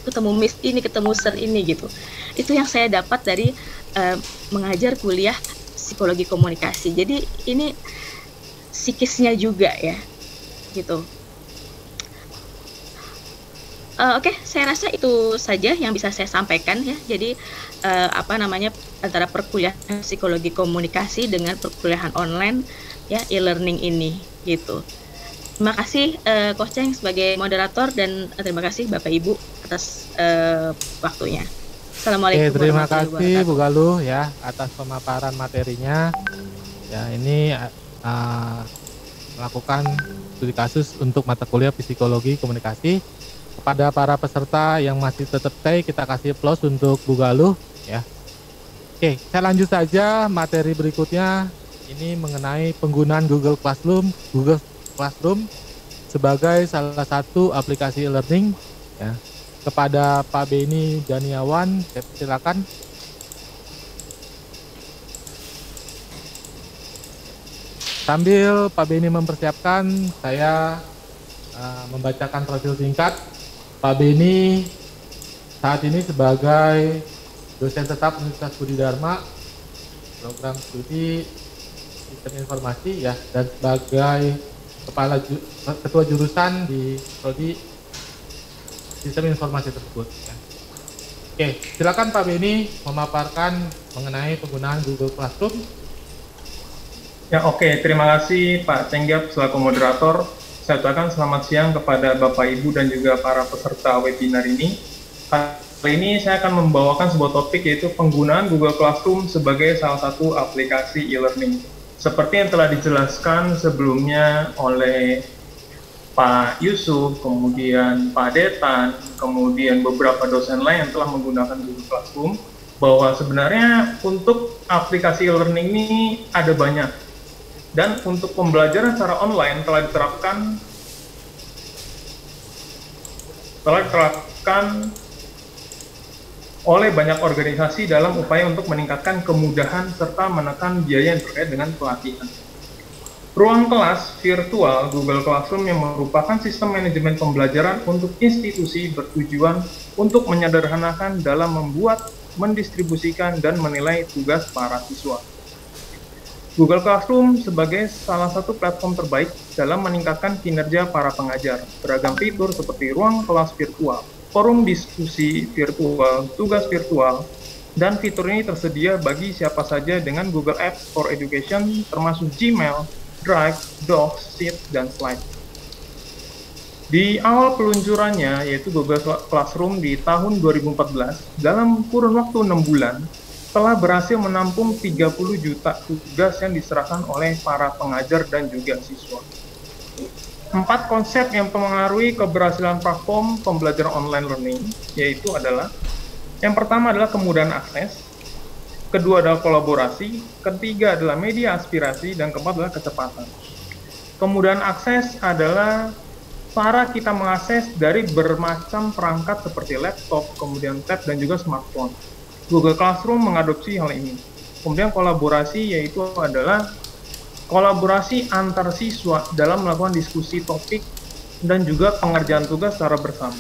ketemu miss ini ketemu sir ini gitu. Itu yang saya dapat dari uh, mengajar kuliah psikologi komunikasi. Jadi ini psikisnya juga ya gitu. Uh, Oke, okay, saya rasa itu saja yang bisa saya sampaikan ya. Jadi uh, apa namanya antara perkuliahan psikologi komunikasi dengan perkuliahan online ya e-learning ini gitu. Terima kasih uh, Coach Cheng sebagai moderator dan uh, terima kasih Bapak Ibu atas uh, waktunya. Assalamualaikum. Oke, terima kasih Bu Galuh ya atas pemaparan materinya. Ya ini uh, melakukan studi kasus untuk mata kuliah psikologi komunikasi kepada para peserta yang masih tetap stay kita kasih plus untuk Bu Galuh ya. Oke, saya lanjut saja materi berikutnya ini mengenai penggunaan Google Classroom, Google Classroom sebagai salah satu aplikasi e-learning ya. Kepada Pak Beni Daniawan, saya silakan. Sambil Pak Beni mempersiapkan, saya uh, membacakan profil singkat Pak Beni saat ini sebagai dosen tetap Universitas Budi Dharma program studi sistem informasi ya dan sebagai kepala ketua jurusan di prodi sistem informasi tersebut ya. Oke, silakan Pak Beni memaparkan mengenai penggunaan Google Classroom. Ya oke, terima kasih Pak Cenggap selaku moderator. Saya ucapkan selamat siang kepada Bapak Ibu dan juga para peserta webinar ini. Kali ini saya akan membawakan sebuah topik yaitu penggunaan Google Classroom sebagai salah satu aplikasi e-learning. Seperti yang telah dijelaskan sebelumnya oleh Pak Yusuf, kemudian Pak Detan, kemudian beberapa dosen lain yang telah menggunakan Google Classroom, bahwa sebenarnya untuk aplikasi e-learning ini ada banyak. Dan untuk pembelajaran secara online telah diterapkan telah diterapkan oleh banyak organisasi dalam upaya untuk meningkatkan kemudahan serta menekan biaya yang terkait dengan pelatihan. Ruang kelas virtual Google Classroom yang merupakan sistem manajemen pembelajaran untuk institusi bertujuan untuk menyederhanakan dalam membuat, mendistribusikan, dan menilai tugas para siswa. Google Classroom sebagai salah satu platform terbaik dalam meningkatkan kinerja para pengajar. Beragam fitur seperti ruang kelas virtual, forum diskusi virtual, tugas virtual, dan fitur ini tersedia bagi siapa saja dengan Google Apps for Education termasuk Gmail, Drive, Docs, Sheet, dan Slide. Di awal peluncurannya, yaitu Google Classroom di tahun 2014, dalam kurun waktu 6 bulan, telah berhasil menampung 30 juta tugas yang diserahkan oleh para pengajar dan juga siswa. Empat konsep yang mempengaruhi keberhasilan platform pembelajaran online learning, yaitu adalah yang pertama adalah kemudahan akses, kedua adalah kolaborasi, ketiga adalah media aspirasi, dan keempat adalah kecepatan. Kemudahan akses adalah cara kita mengakses dari bermacam perangkat seperti laptop, kemudian tab, dan juga smartphone Google Classroom mengadopsi hal ini. Kemudian kolaborasi yaitu adalah kolaborasi antar siswa dalam melakukan diskusi topik dan juga pengerjaan tugas secara bersama.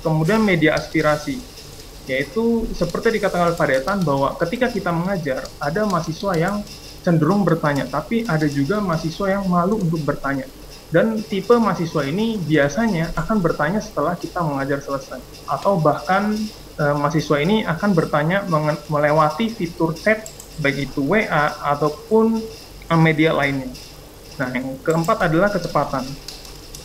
Kemudian media aspirasi, yaitu seperti dikatakan Detan bahwa ketika kita mengajar, ada mahasiswa yang cenderung bertanya, tapi ada juga mahasiswa yang malu untuk bertanya. Dan tipe mahasiswa ini biasanya akan bertanya setelah kita mengajar selesai, atau bahkan uh, mahasiswa ini akan bertanya melewati fitur chat baik itu WA ataupun media lainnya. Nah, yang keempat adalah kecepatan.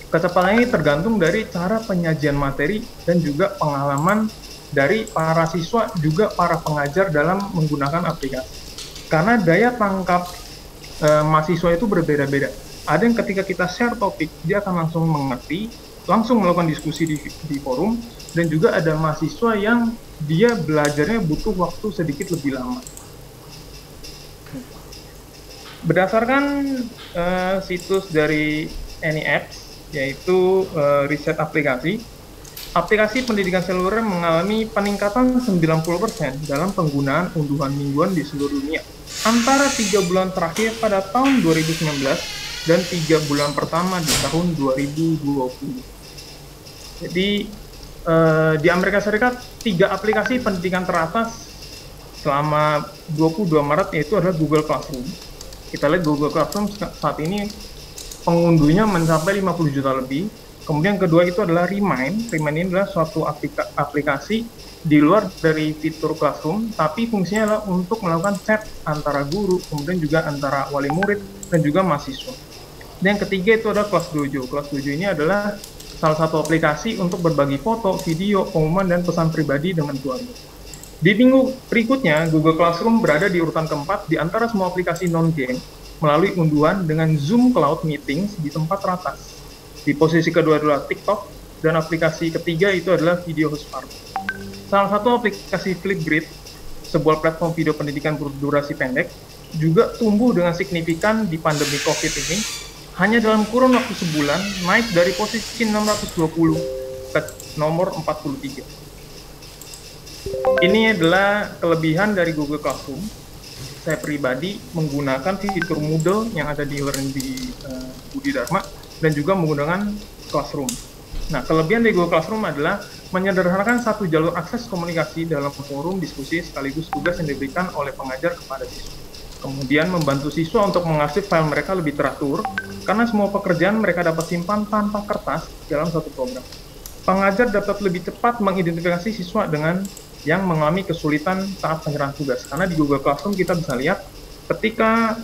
Kecepatan ini tergantung dari cara penyajian materi dan juga pengalaman dari para siswa juga para pengajar dalam menggunakan aplikasi. Karena daya tangkap e, mahasiswa itu berbeda-beda. Ada yang ketika kita share topik, dia akan langsung mengerti, langsung melakukan diskusi di, di forum, dan juga ada mahasiswa yang dia belajarnya butuh waktu sedikit lebih lama. Berdasarkan uh, situs dari AnyApps, yaitu uh, riset aplikasi, aplikasi pendidikan seluler mengalami peningkatan 90% dalam penggunaan unduhan mingguan di seluruh dunia antara tiga bulan terakhir pada tahun 2019 dan tiga bulan pertama di tahun 2020. Jadi eh, di Amerika Serikat tiga aplikasi pendidikan teratas selama 22 Maret yaitu adalah Google Classroom. Kita lihat Google Classroom saat ini pengunduhnya mencapai 50 juta lebih. Kemudian kedua itu adalah Remind. Remind ini adalah suatu aplika aplikasi di luar dari fitur Classroom, tapi fungsinya adalah untuk melakukan chat antara guru, kemudian juga antara wali murid dan juga mahasiswa. Dan yang ketiga itu adalah Kelas Dojo. Kelas Dojo ini adalah salah satu aplikasi untuk berbagi foto, video, pengumuman, dan pesan pribadi dengan keluarga. Di minggu berikutnya, Google Classroom berada di urutan keempat di antara semua aplikasi non-game melalui unduhan dengan Zoom Cloud Meetings di tempat teratas. Di posisi kedua adalah TikTok, dan aplikasi ketiga itu adalah Video Party. Salah satu aplikasi Flipgrid, sebuah platform video pendidikan berdurasi pendek, juga tumbuh dengan signifikan di pandemi COVID ini. Hanya dalam kurun waktu sebulan, naik dari posisi 620 ke nomor 43. Ini adalah kelebihan dari Google Classroom saya pribadi menggunakan fitur Moodle yang ada di learning di uh, Budi Dharma dan juga menggunakan Classroom. Nah, kelebihan dari Google Classroom adalah menyederhanakan satu jalur akses komunikasi dalam forum diskusi sekaligus tugas yang diberikan oleh pengajar kepada siswa. Kemudian membantu siswa untuk mengarsip file mereka lebih teratur karena semua pekerjaan mereka dapat simpan tanpa kertas dalam satu program. Pengajar dapat lebih cepat mengidentifikasi siswa dengan yang mengalami kesulitan saat penyerahan tugas. Karena di Google Classroom kita bisa lihat ketika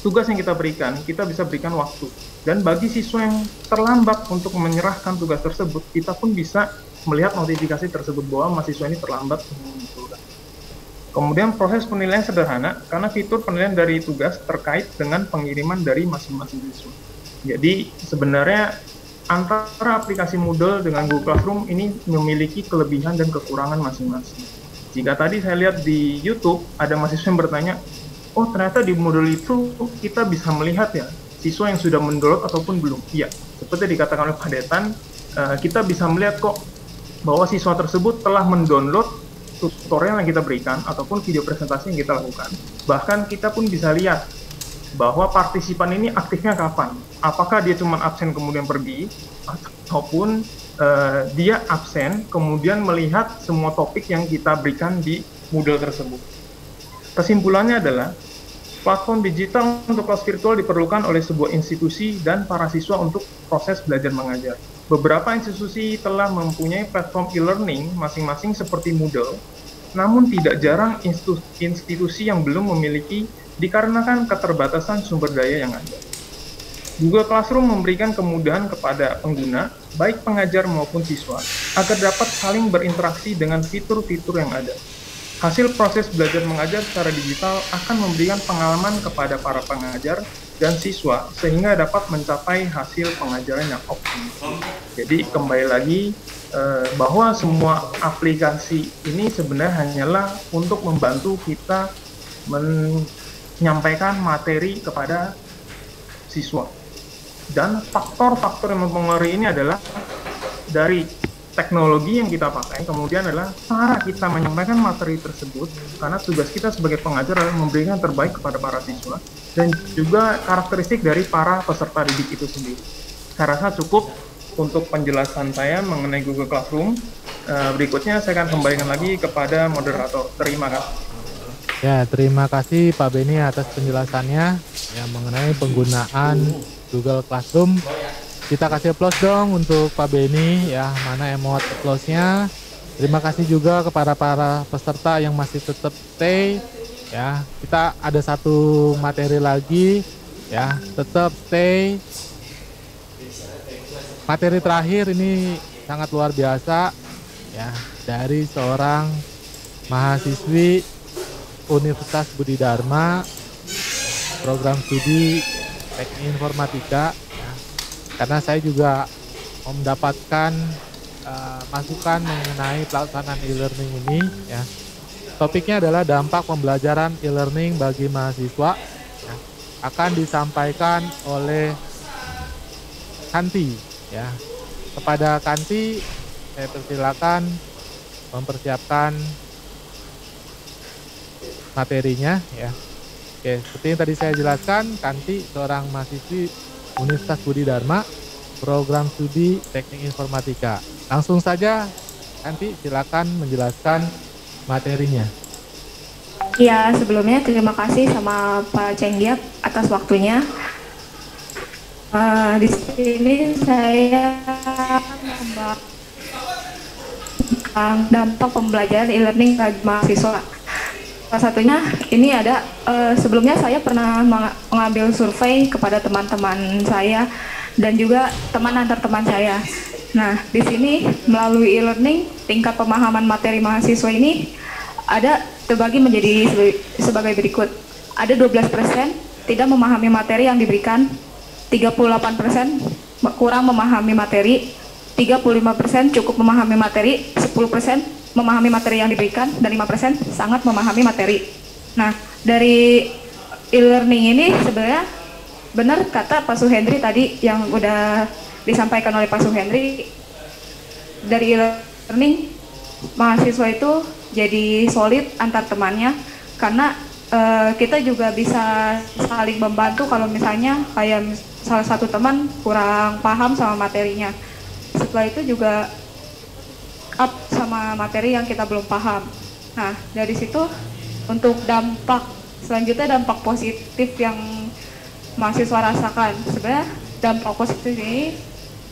tugas yang kita berikan, kita bisa berikan waktu. Dan bagi siswa yang terlambat untuk menyerahkan tugas tersebut, kita pun bisa melihat notifikasi tersebut bahwa mahasiswa ini terlambat mengumpulkan. Kemudian proses penilaian sederhana karena fitur penilaian dari tugas terkait dengan pengiriman dari masing-masing siswa. Jadi sebenarnya antara aplikasi Moodle dengan Google Classroom ini memiliki kelebihan dan kekurangan masing-masing. Jika tadi saya lihat di YouTube ada mahasiswa yang bertanya, oh ternyata di Moodle itu kita bisa melihat ya siswa yang sudah mendownload ataupun belum. Iya, seperti dikatakan oleh Pak Detan, uh, kita bisa melihat kok bahwa siswa tersebut telah mendownload tutorial yang kita berikan ataupun video presentasi yang kita lakukan. Bahkan kita pun bisa lihat bahwa partisipan ini aktifnya kapan. Apakah dia cuma absen kemudian pergi, ataupun uh, dia absen kemudian melihat semua topik yang kita berikan di Moodle tersebut. Kesimpulannya adalah platform digital untuk kelas virtual diperlukan oleh sebuah institusi dan para siswa untuk proses belajar mengajar. Beberapa institusi telah mempunyai platform e-learning masing-masing seperti Moodle, namun tidak jarang institusi yang belum memiliki dikarenakan keterbatasan sumber daya yang ada. Google Classroom memberikan kemudahan kepada pengguna, baik pengajar maupun siswa, agar dapat saling berinteraksi dengan fitur-fitur yang ada. Hasil proses belajar mengajar secara digital akan memberikan pengalaman kepada para pengajar dan siswa sehingga dapat mencapai hasil pengajaran yang optimal. Jadi kembali lagi eh, bahwa semua aplikasi ini sebenarnya hanyalah untuk membantu kita men menyampaikan materi kepada siswa. Dan faktor-faktor yang mempengaruhi ini adalah dari teknologi yang kita pakai, kemudian adalah cara kita menyampaikan materi tersebut, karena tugas kita sebagai pengajar adalah memberikan terbaik kepada para siswa, dan juga karakteristik dari para peserta didik itu sendiri. Saya rasa cukup untuk penjelasan saya mengenai Google Classroom. Eh, berikutnya saya akan kembalikan lagi kepada moderator. Terima kasih. Ya, terima kasih Pak Beni atas penjelasannya yang mengenai penggunaan Google Classroom. Kita kasih applause dong untuk Pak Beni ya, mana emot applause-nya. Terima kasih juga kepada para peserta yang masih tetap stay ya. Kita ada satu materi lagi ya, tetap stay. Materi terakhir ini sangat luar biasa ya dari seorang mahasiswi Universitas Budi Dharma program studi teknik informatika ya. karena saya juga mendapatkan uh, masukan mengenai pelaksanaan e-learning ini ya topiknya adalah dampak pembelajaran e-learning bagi mahasiswa ya. akan disampaikan oleh Kanti ya kepada Kanti saya persilakan mempersiapkan materinya ya. Oke, seperti yang tadi saya jelaskan, Kanti seorang mahasiswi Universitas Budi Dharma, program studi Teknik Informatika. Langsung saja, Kanti silakan menjelaskan materinya. Ya, sebelumnya terima kasih sama Pak Cenggiap atas waktunya. Uh, di sini saya membahas dampak pembelajaran e-learning bagi mahasiswa. Salah satunya ini ada uh, sebelumnya saya pernah mengambil survei kepada teman-teman saya dan juga teman antar teman saya. Nah, di sini melalui e-learning tingkat pemahaman materi mahasiswa ini ada terbagi menjadi sebagai berikut. Ada 12% tidak memahami materi yang diberikan, 38% kurang memahami materi, 35% cukup memahami materi, 10% memahami materi yang diberikan, dan 5% sangat memahami materi. Nah, dari e-learning ini sebenarnya benar kata Pak Suhendri tadi yang udah disampaikan oleh Pak Suhendri dari e-learning mahasiswa itu jadi solid antar temannya karena uh, kita juga bisa saling membantu kalau misalnya kayak salah satu teman kurang paham sama materinya. Setelah itu juga up sama materi yang kita belum paham. Nah, dari situ untuk dampak selanjutnya dampak positif yang mahasiswa rasakan. Sebenarnya dampak positif ini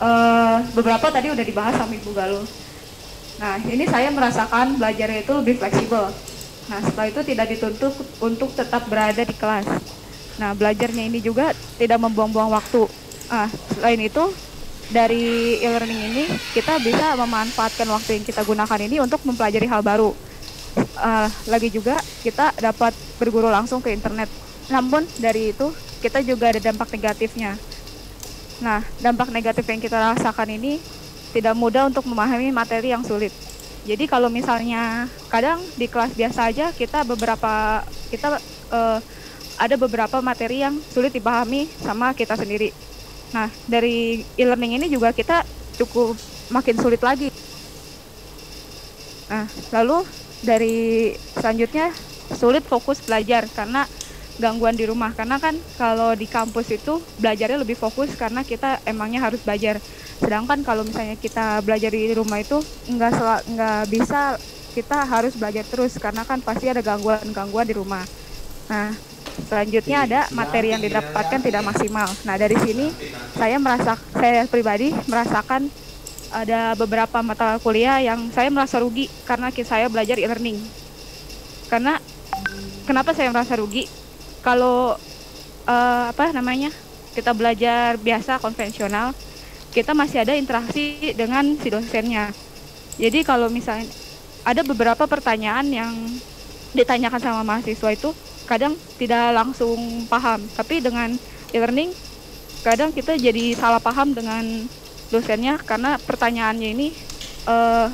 uh, beberapa tadi udah dibahas sama Ibu Galuh Nah, ini saya merasakan belajarnya itu lebih fleksibel. Nah, setelah itu tidak dituntut untuk tetap berada di kelas. Nah, belajarnya ini juga tidak membuang-buang waktu. Ah, selain itu, dari e-learning ini kita bisa memanfaatkan waktu yang kita gunakan ini untuk mempelajari hal baru. Uh, lagi juga kita dapat berguru langsung ke internet. Namun dari itu kita juga ada dampak negatifnya. Nah, dampak negatif yang kita rasakan ini tidak mudah untuk memahami materi yang sulit. Jadi kalau misalnya kadang di kelas biasa aja kita beberapa kita uh, ada beberapa materi yang sulit dipahami sama kita sendiri. Nah, dari e-learning ini juga kita cukup makin sulit lagi. Nah, lalu dari selanjutnya sulit fokus belajar karena gangguan di rumah. Karena kan kalau di kampus itu belajarnya lebih fokus karena kita emangnya harus belajar. Sedangkan kalau misalnya kita belajar di rumah itu nggak nggak bisa kita harus belajar terus karena kan pasti ada gangguan-gangguan di rumah. Nah selanjutnya ada materi yang didapatkan tidak maksimal. Nah dari sini saya merasa saya pribadi merasakan ada beberapa mata kuliah yang saya merasa rugi karena saya belajar e-learning. Karena kenapa saya merasa rugi? Kalau uh, apa namanya kita belajar biasa konvensional kita masih ada interaksi dengan si dosennya. Jadi kalau misalnya ada beberapa pertanyaan yang ditanyakan sama mahasiswa itu kadang tidak langsung paham, tapi dengan e-learning kadang kita jadi salah paham dengan dosennya karena pertanyaannya ini uh,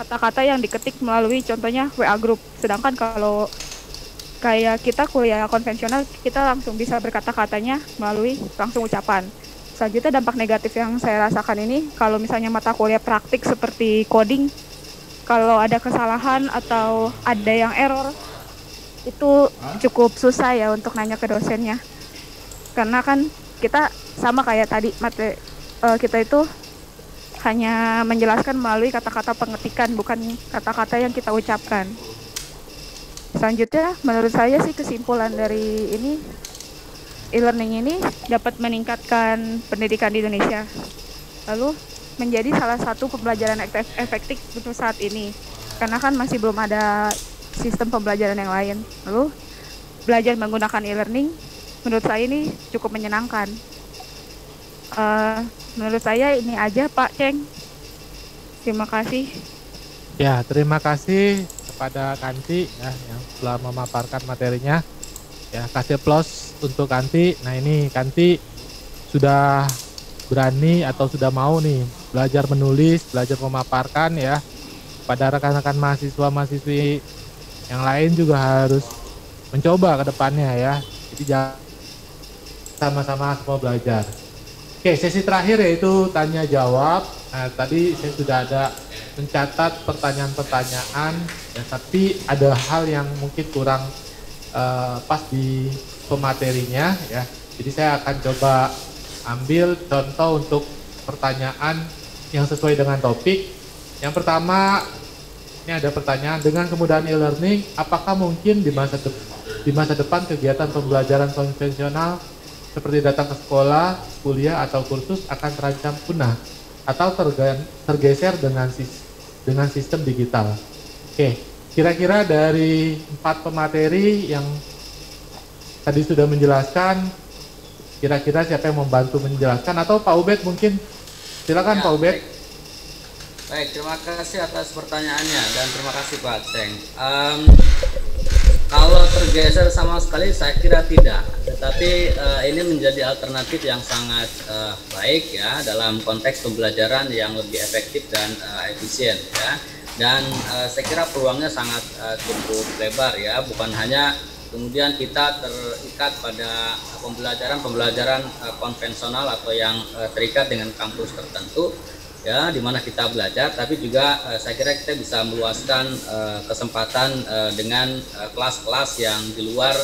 kata-kata yang diketik melalui contohnya WA group. Sedangkan kalau kayak kita kuliah konvensional kita langsung bisa berkata-katanya melalui langsung ucapan selanjutnya dampak negatif yang saya rasakan ini kalau misalnya mata kuliah praktik seperti coding kalau ada kesalahan atau ada yang error itu cukup susah ya untuk nanya ke dosennya karena kan kita sama kayak tadi mate uh, kita itu hanya menjelaskan melalui kata-kata pengetikan bukan kata-kata yang kita ucapkan selanjutnya menurut saya sih kesimpulan dari ini e-learning ini dapat meningkatkan pendidikan di Indonesia. Lalu menjadi salah satu pembelajaran efektif untuk saat ini. Karena kan masih belum ada sistem pembelajaran yang lain. Lalu belajar menggunakan e-learning menurut saya ini cukup menyenangkan. Uh, menurut saya ini aja Pak Ceng. Terima kasih. Ya, terima kasih kepada Kanti ya yang telah memaparkan materinya. Ya, kasih plus untuk Kanti. Nah ini Kanti sudah berani atau sudah mau nih belajar menulis, belajar memaparkan ya pada rekan-rekan mahasiswa-mahasiswi yang lain juga harus mencoba ke depannya ya. Jadi jangan sama-sama semua belajar. Oke, sesi terakhir yaitu tanya jawab. Nah, tadi saya sudah ada mencatat pertanyaan-pertanyaan, ya, tapi ada hal yang mungkin kurang uh, pas di pematerinya, ya. Jadi saya akan coba ambil contoh untuk pertanyaan yang sesuai dengan topik. Yang pertama, ini ada pertanyaan dengan kemudahan e-learning, apakah mungkin di masa de di masa depan kegiatan pembelajaran konvensional seperti datang ke sekolah, kuliah atau kursus akan terancam punah atau tergeser dengan sis dengan sistem digital. Oke, kira-kira dari empat pemateri yang tadi sudah menjelaskan, kira-kira siapa yang membantu menjelaskan atau Pak Ubed mungkin silakan ya, Pak Ubed. Baik, terima kasih atas pertanyaannya dan terima kasih Pak Ceng. Um, kalau tergeser sama sekali saya kira tidak, tetapi uh, ini menjadi alternatif yang sangat uh, baik ya dalam konteks pembelajaran yang lebih efektif dan uh, efisien ya. Dan uh, saya kira peluangnya sangat uh, cukup lebar ya, bukan hanya kemudian kita terikat pada pembelajaran-pembelajaran uh, konvensional atau yang uh, terikat dengan kampus tertentu, ya di mana kita belajar tapi juga uh, saya kira kita bisa meluaskan uh, kesempatan uh, dengan kelas-kelas uh, yang di luar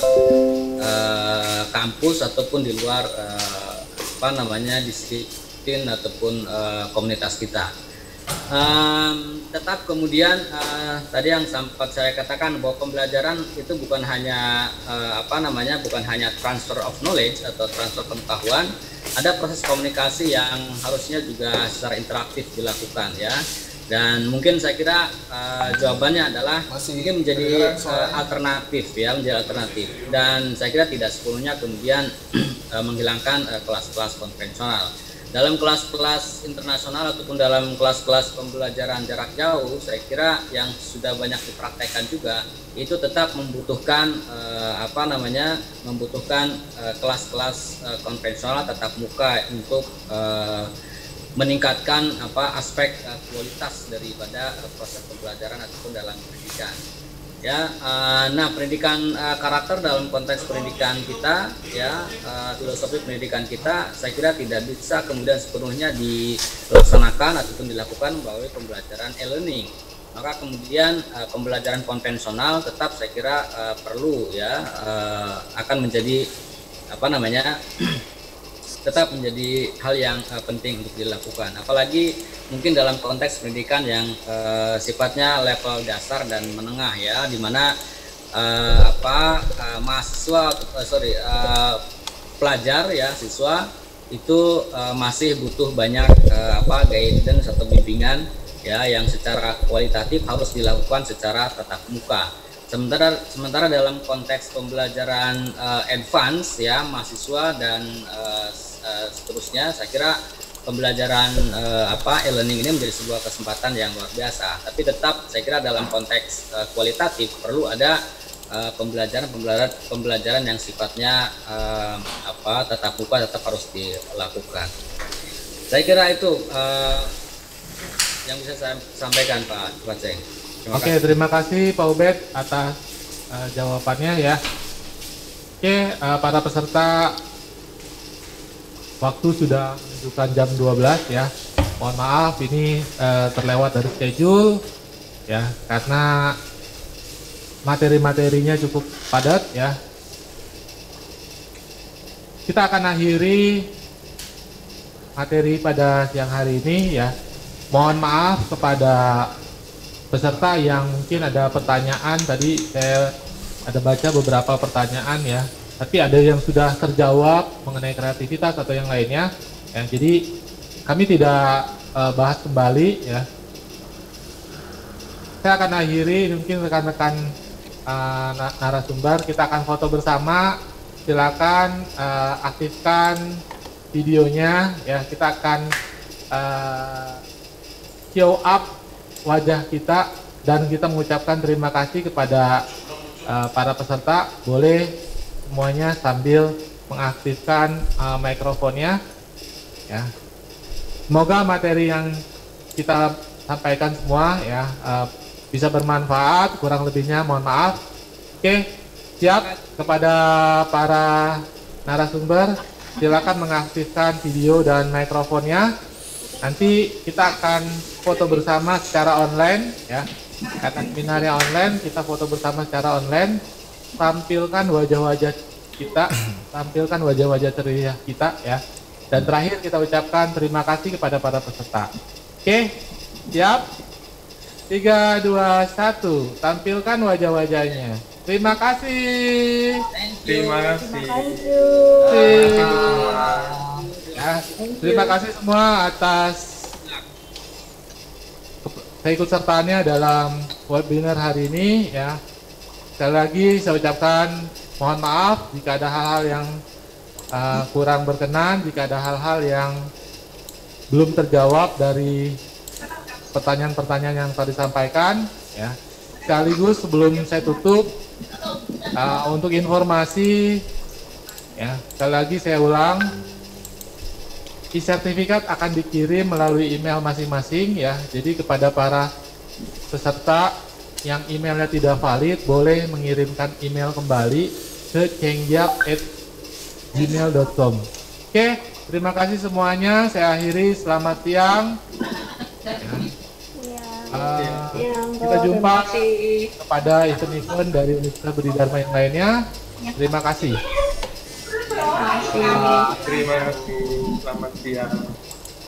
uh, kampus ataupun di luar uh, apa namanya disiplin ataupun uh, komunitas kita. Um, tetap kemudian uh, tadi yang sempat saya katakan bahwa pembelajaran itu bukan hanya uh, apa namanya bukan hanya transfer of knowledge atau transfer pengetahuan. Ada proses komunikasi yang harusnya juga secara interaktif dilakukan ya. Dan mungkin saya kira uh, jawabannya adalah Masih mungkin menjadi uh, alternatif ya menjadi alternatif. Dan saya kira tidak sepenuhnya kemudian uh, (clears throat) menghilangkan kelas-kelas uh, konvensional dalam kelas-kelas internasional ataupun dalam kelas-kelas pembelajaran jarak jauh saya kira yang sudah banyak dipraktekkan juga itu tetap membutuhkan eh, apa namanya membutuhkan eh, kelas-kelas eh, konvensional tetap muka untuk eh, meningkatkan apa aspek eh, kualitas daripada eh, proses pembelajaran ataupun dalam pendidikan ya uh, nah pendidikan uh, karakter dalam konteks pendidikan kita ya uh, filosofi pendidikan kita saya kira tidak bisa kemudian sepenuhnya dilaksanakan ataupun dilakukan melalui pembelajaran e-learning. Maka kemudian uh, pembelajaran konvensional tetap saya kira uh, perlu ya uh, akan menjadi apa namanya (clears throat) tetap menjadi hal yang uh, penting untuk dilakukan. Apalagi mungkin dalam konteks pendidikan yang uh, sifatnya level dasar dan menengah ya, di mana uh, apa uh, mahasiswa uh, sorry uh, pelajar ya siswa itu uh, masih butuh banyak uh, apa guidance atau bimbingan ya yang secara kualitatif harus dilakukan secara tatap muka Sementara sementara dalam konteks pembelajaran uh, advance ya mahasiswa dan uh, uh, seterusnya saya kira pembelajaran uh, apa e-learning ini menjadi sebuah kesempatan yang luar biasa. Tapi tetap saya kira dalam konteks uh, kualitatif perlu ada uh, pembelajaran pembelajaran pembelajaran yang sifatnya uh, apa tatap muka tetap harus dilakukan. Saya kira itu uh, yang bisa saya sampaikan Pak Baceng. Oke, kasih. terima kasih Pak Ubed atas uh, jawabannya ya. Oke, uh, para peserta waktu sudah menunjukkan jam 12 ya. Mohon maaf ini uh, terlewat dari schedule ya karena materi-materinya cukup padat ya. Kita akan akhiri materi pada siang hari ini ya. Mohon maaf kepada peserta yang mungkin ada pertanyaan tadi saya ada baca beberapa pertanyaan ya tapi ada yang sudah terjawab mengenai kreativitas atau yang lainnya ya. Jadi kami tidak uh, bahas kembali ya. Saya akan akhiri mungkin rekan-rekan uh, narasumber. Kita akan foto bersama. Silakan uh, aktifkan videonya ya. Kita akan uh, show up wajah kita dan kita mengucapkan terima kasih kepada uh, para peserta. Boleh semuanya sambil mengaktifkan uh, mikrofonnya. Ya. Semoga materi yang kita sampaikan semua ya uh, bisa bermanfaat. Kurang lebihnya mohon maaf. Oke, siap kepada para narasumber. silakan mengaktifkan video dan mikrofonnya. Nanti kita akan foto bersama secara online ya. Karena seminarnya online, kita foto bersama secara online. Tampilkan wajah-wajah kita, (clears throat) tampilkan wajah-wajah ceria kita ya. Dan terakhir kita ucapkan terima kasih kepada para peserta. Oke, siap? 3, 2, 1. Tampilkan wajah-wajahnya. Terima kasih. Terima kasih. Ya, terima kasih semua atas keikutsertaannya dalam webinar hari ini ya. Sekali lagi saya ucapkan mohon maaf jika ada hal-hal yang uh, kurang berkenan, jika ada hal-hal yang belum terjawab dari pertanyaan-pertanyaan yang tadi disampaikan ya. Sekaligus sebelum saya tutup uh, untuk informasi ya, sekali lagi saya ulang e-sertifikat akan dikirim melalui email masing-masing ya. Jadi kepada para peserta yang emailnya tidak valid boleh mengirimkan email kembali ke cengjak@gmail.com. Oke, terima kasih semuanya. Saya akhiri. Selamat siang. Uh, kita jumpa kepada event-event dari Universitas Budi Dharma yang lainnya. Terima kasih. Terima kasih. Selamat siang.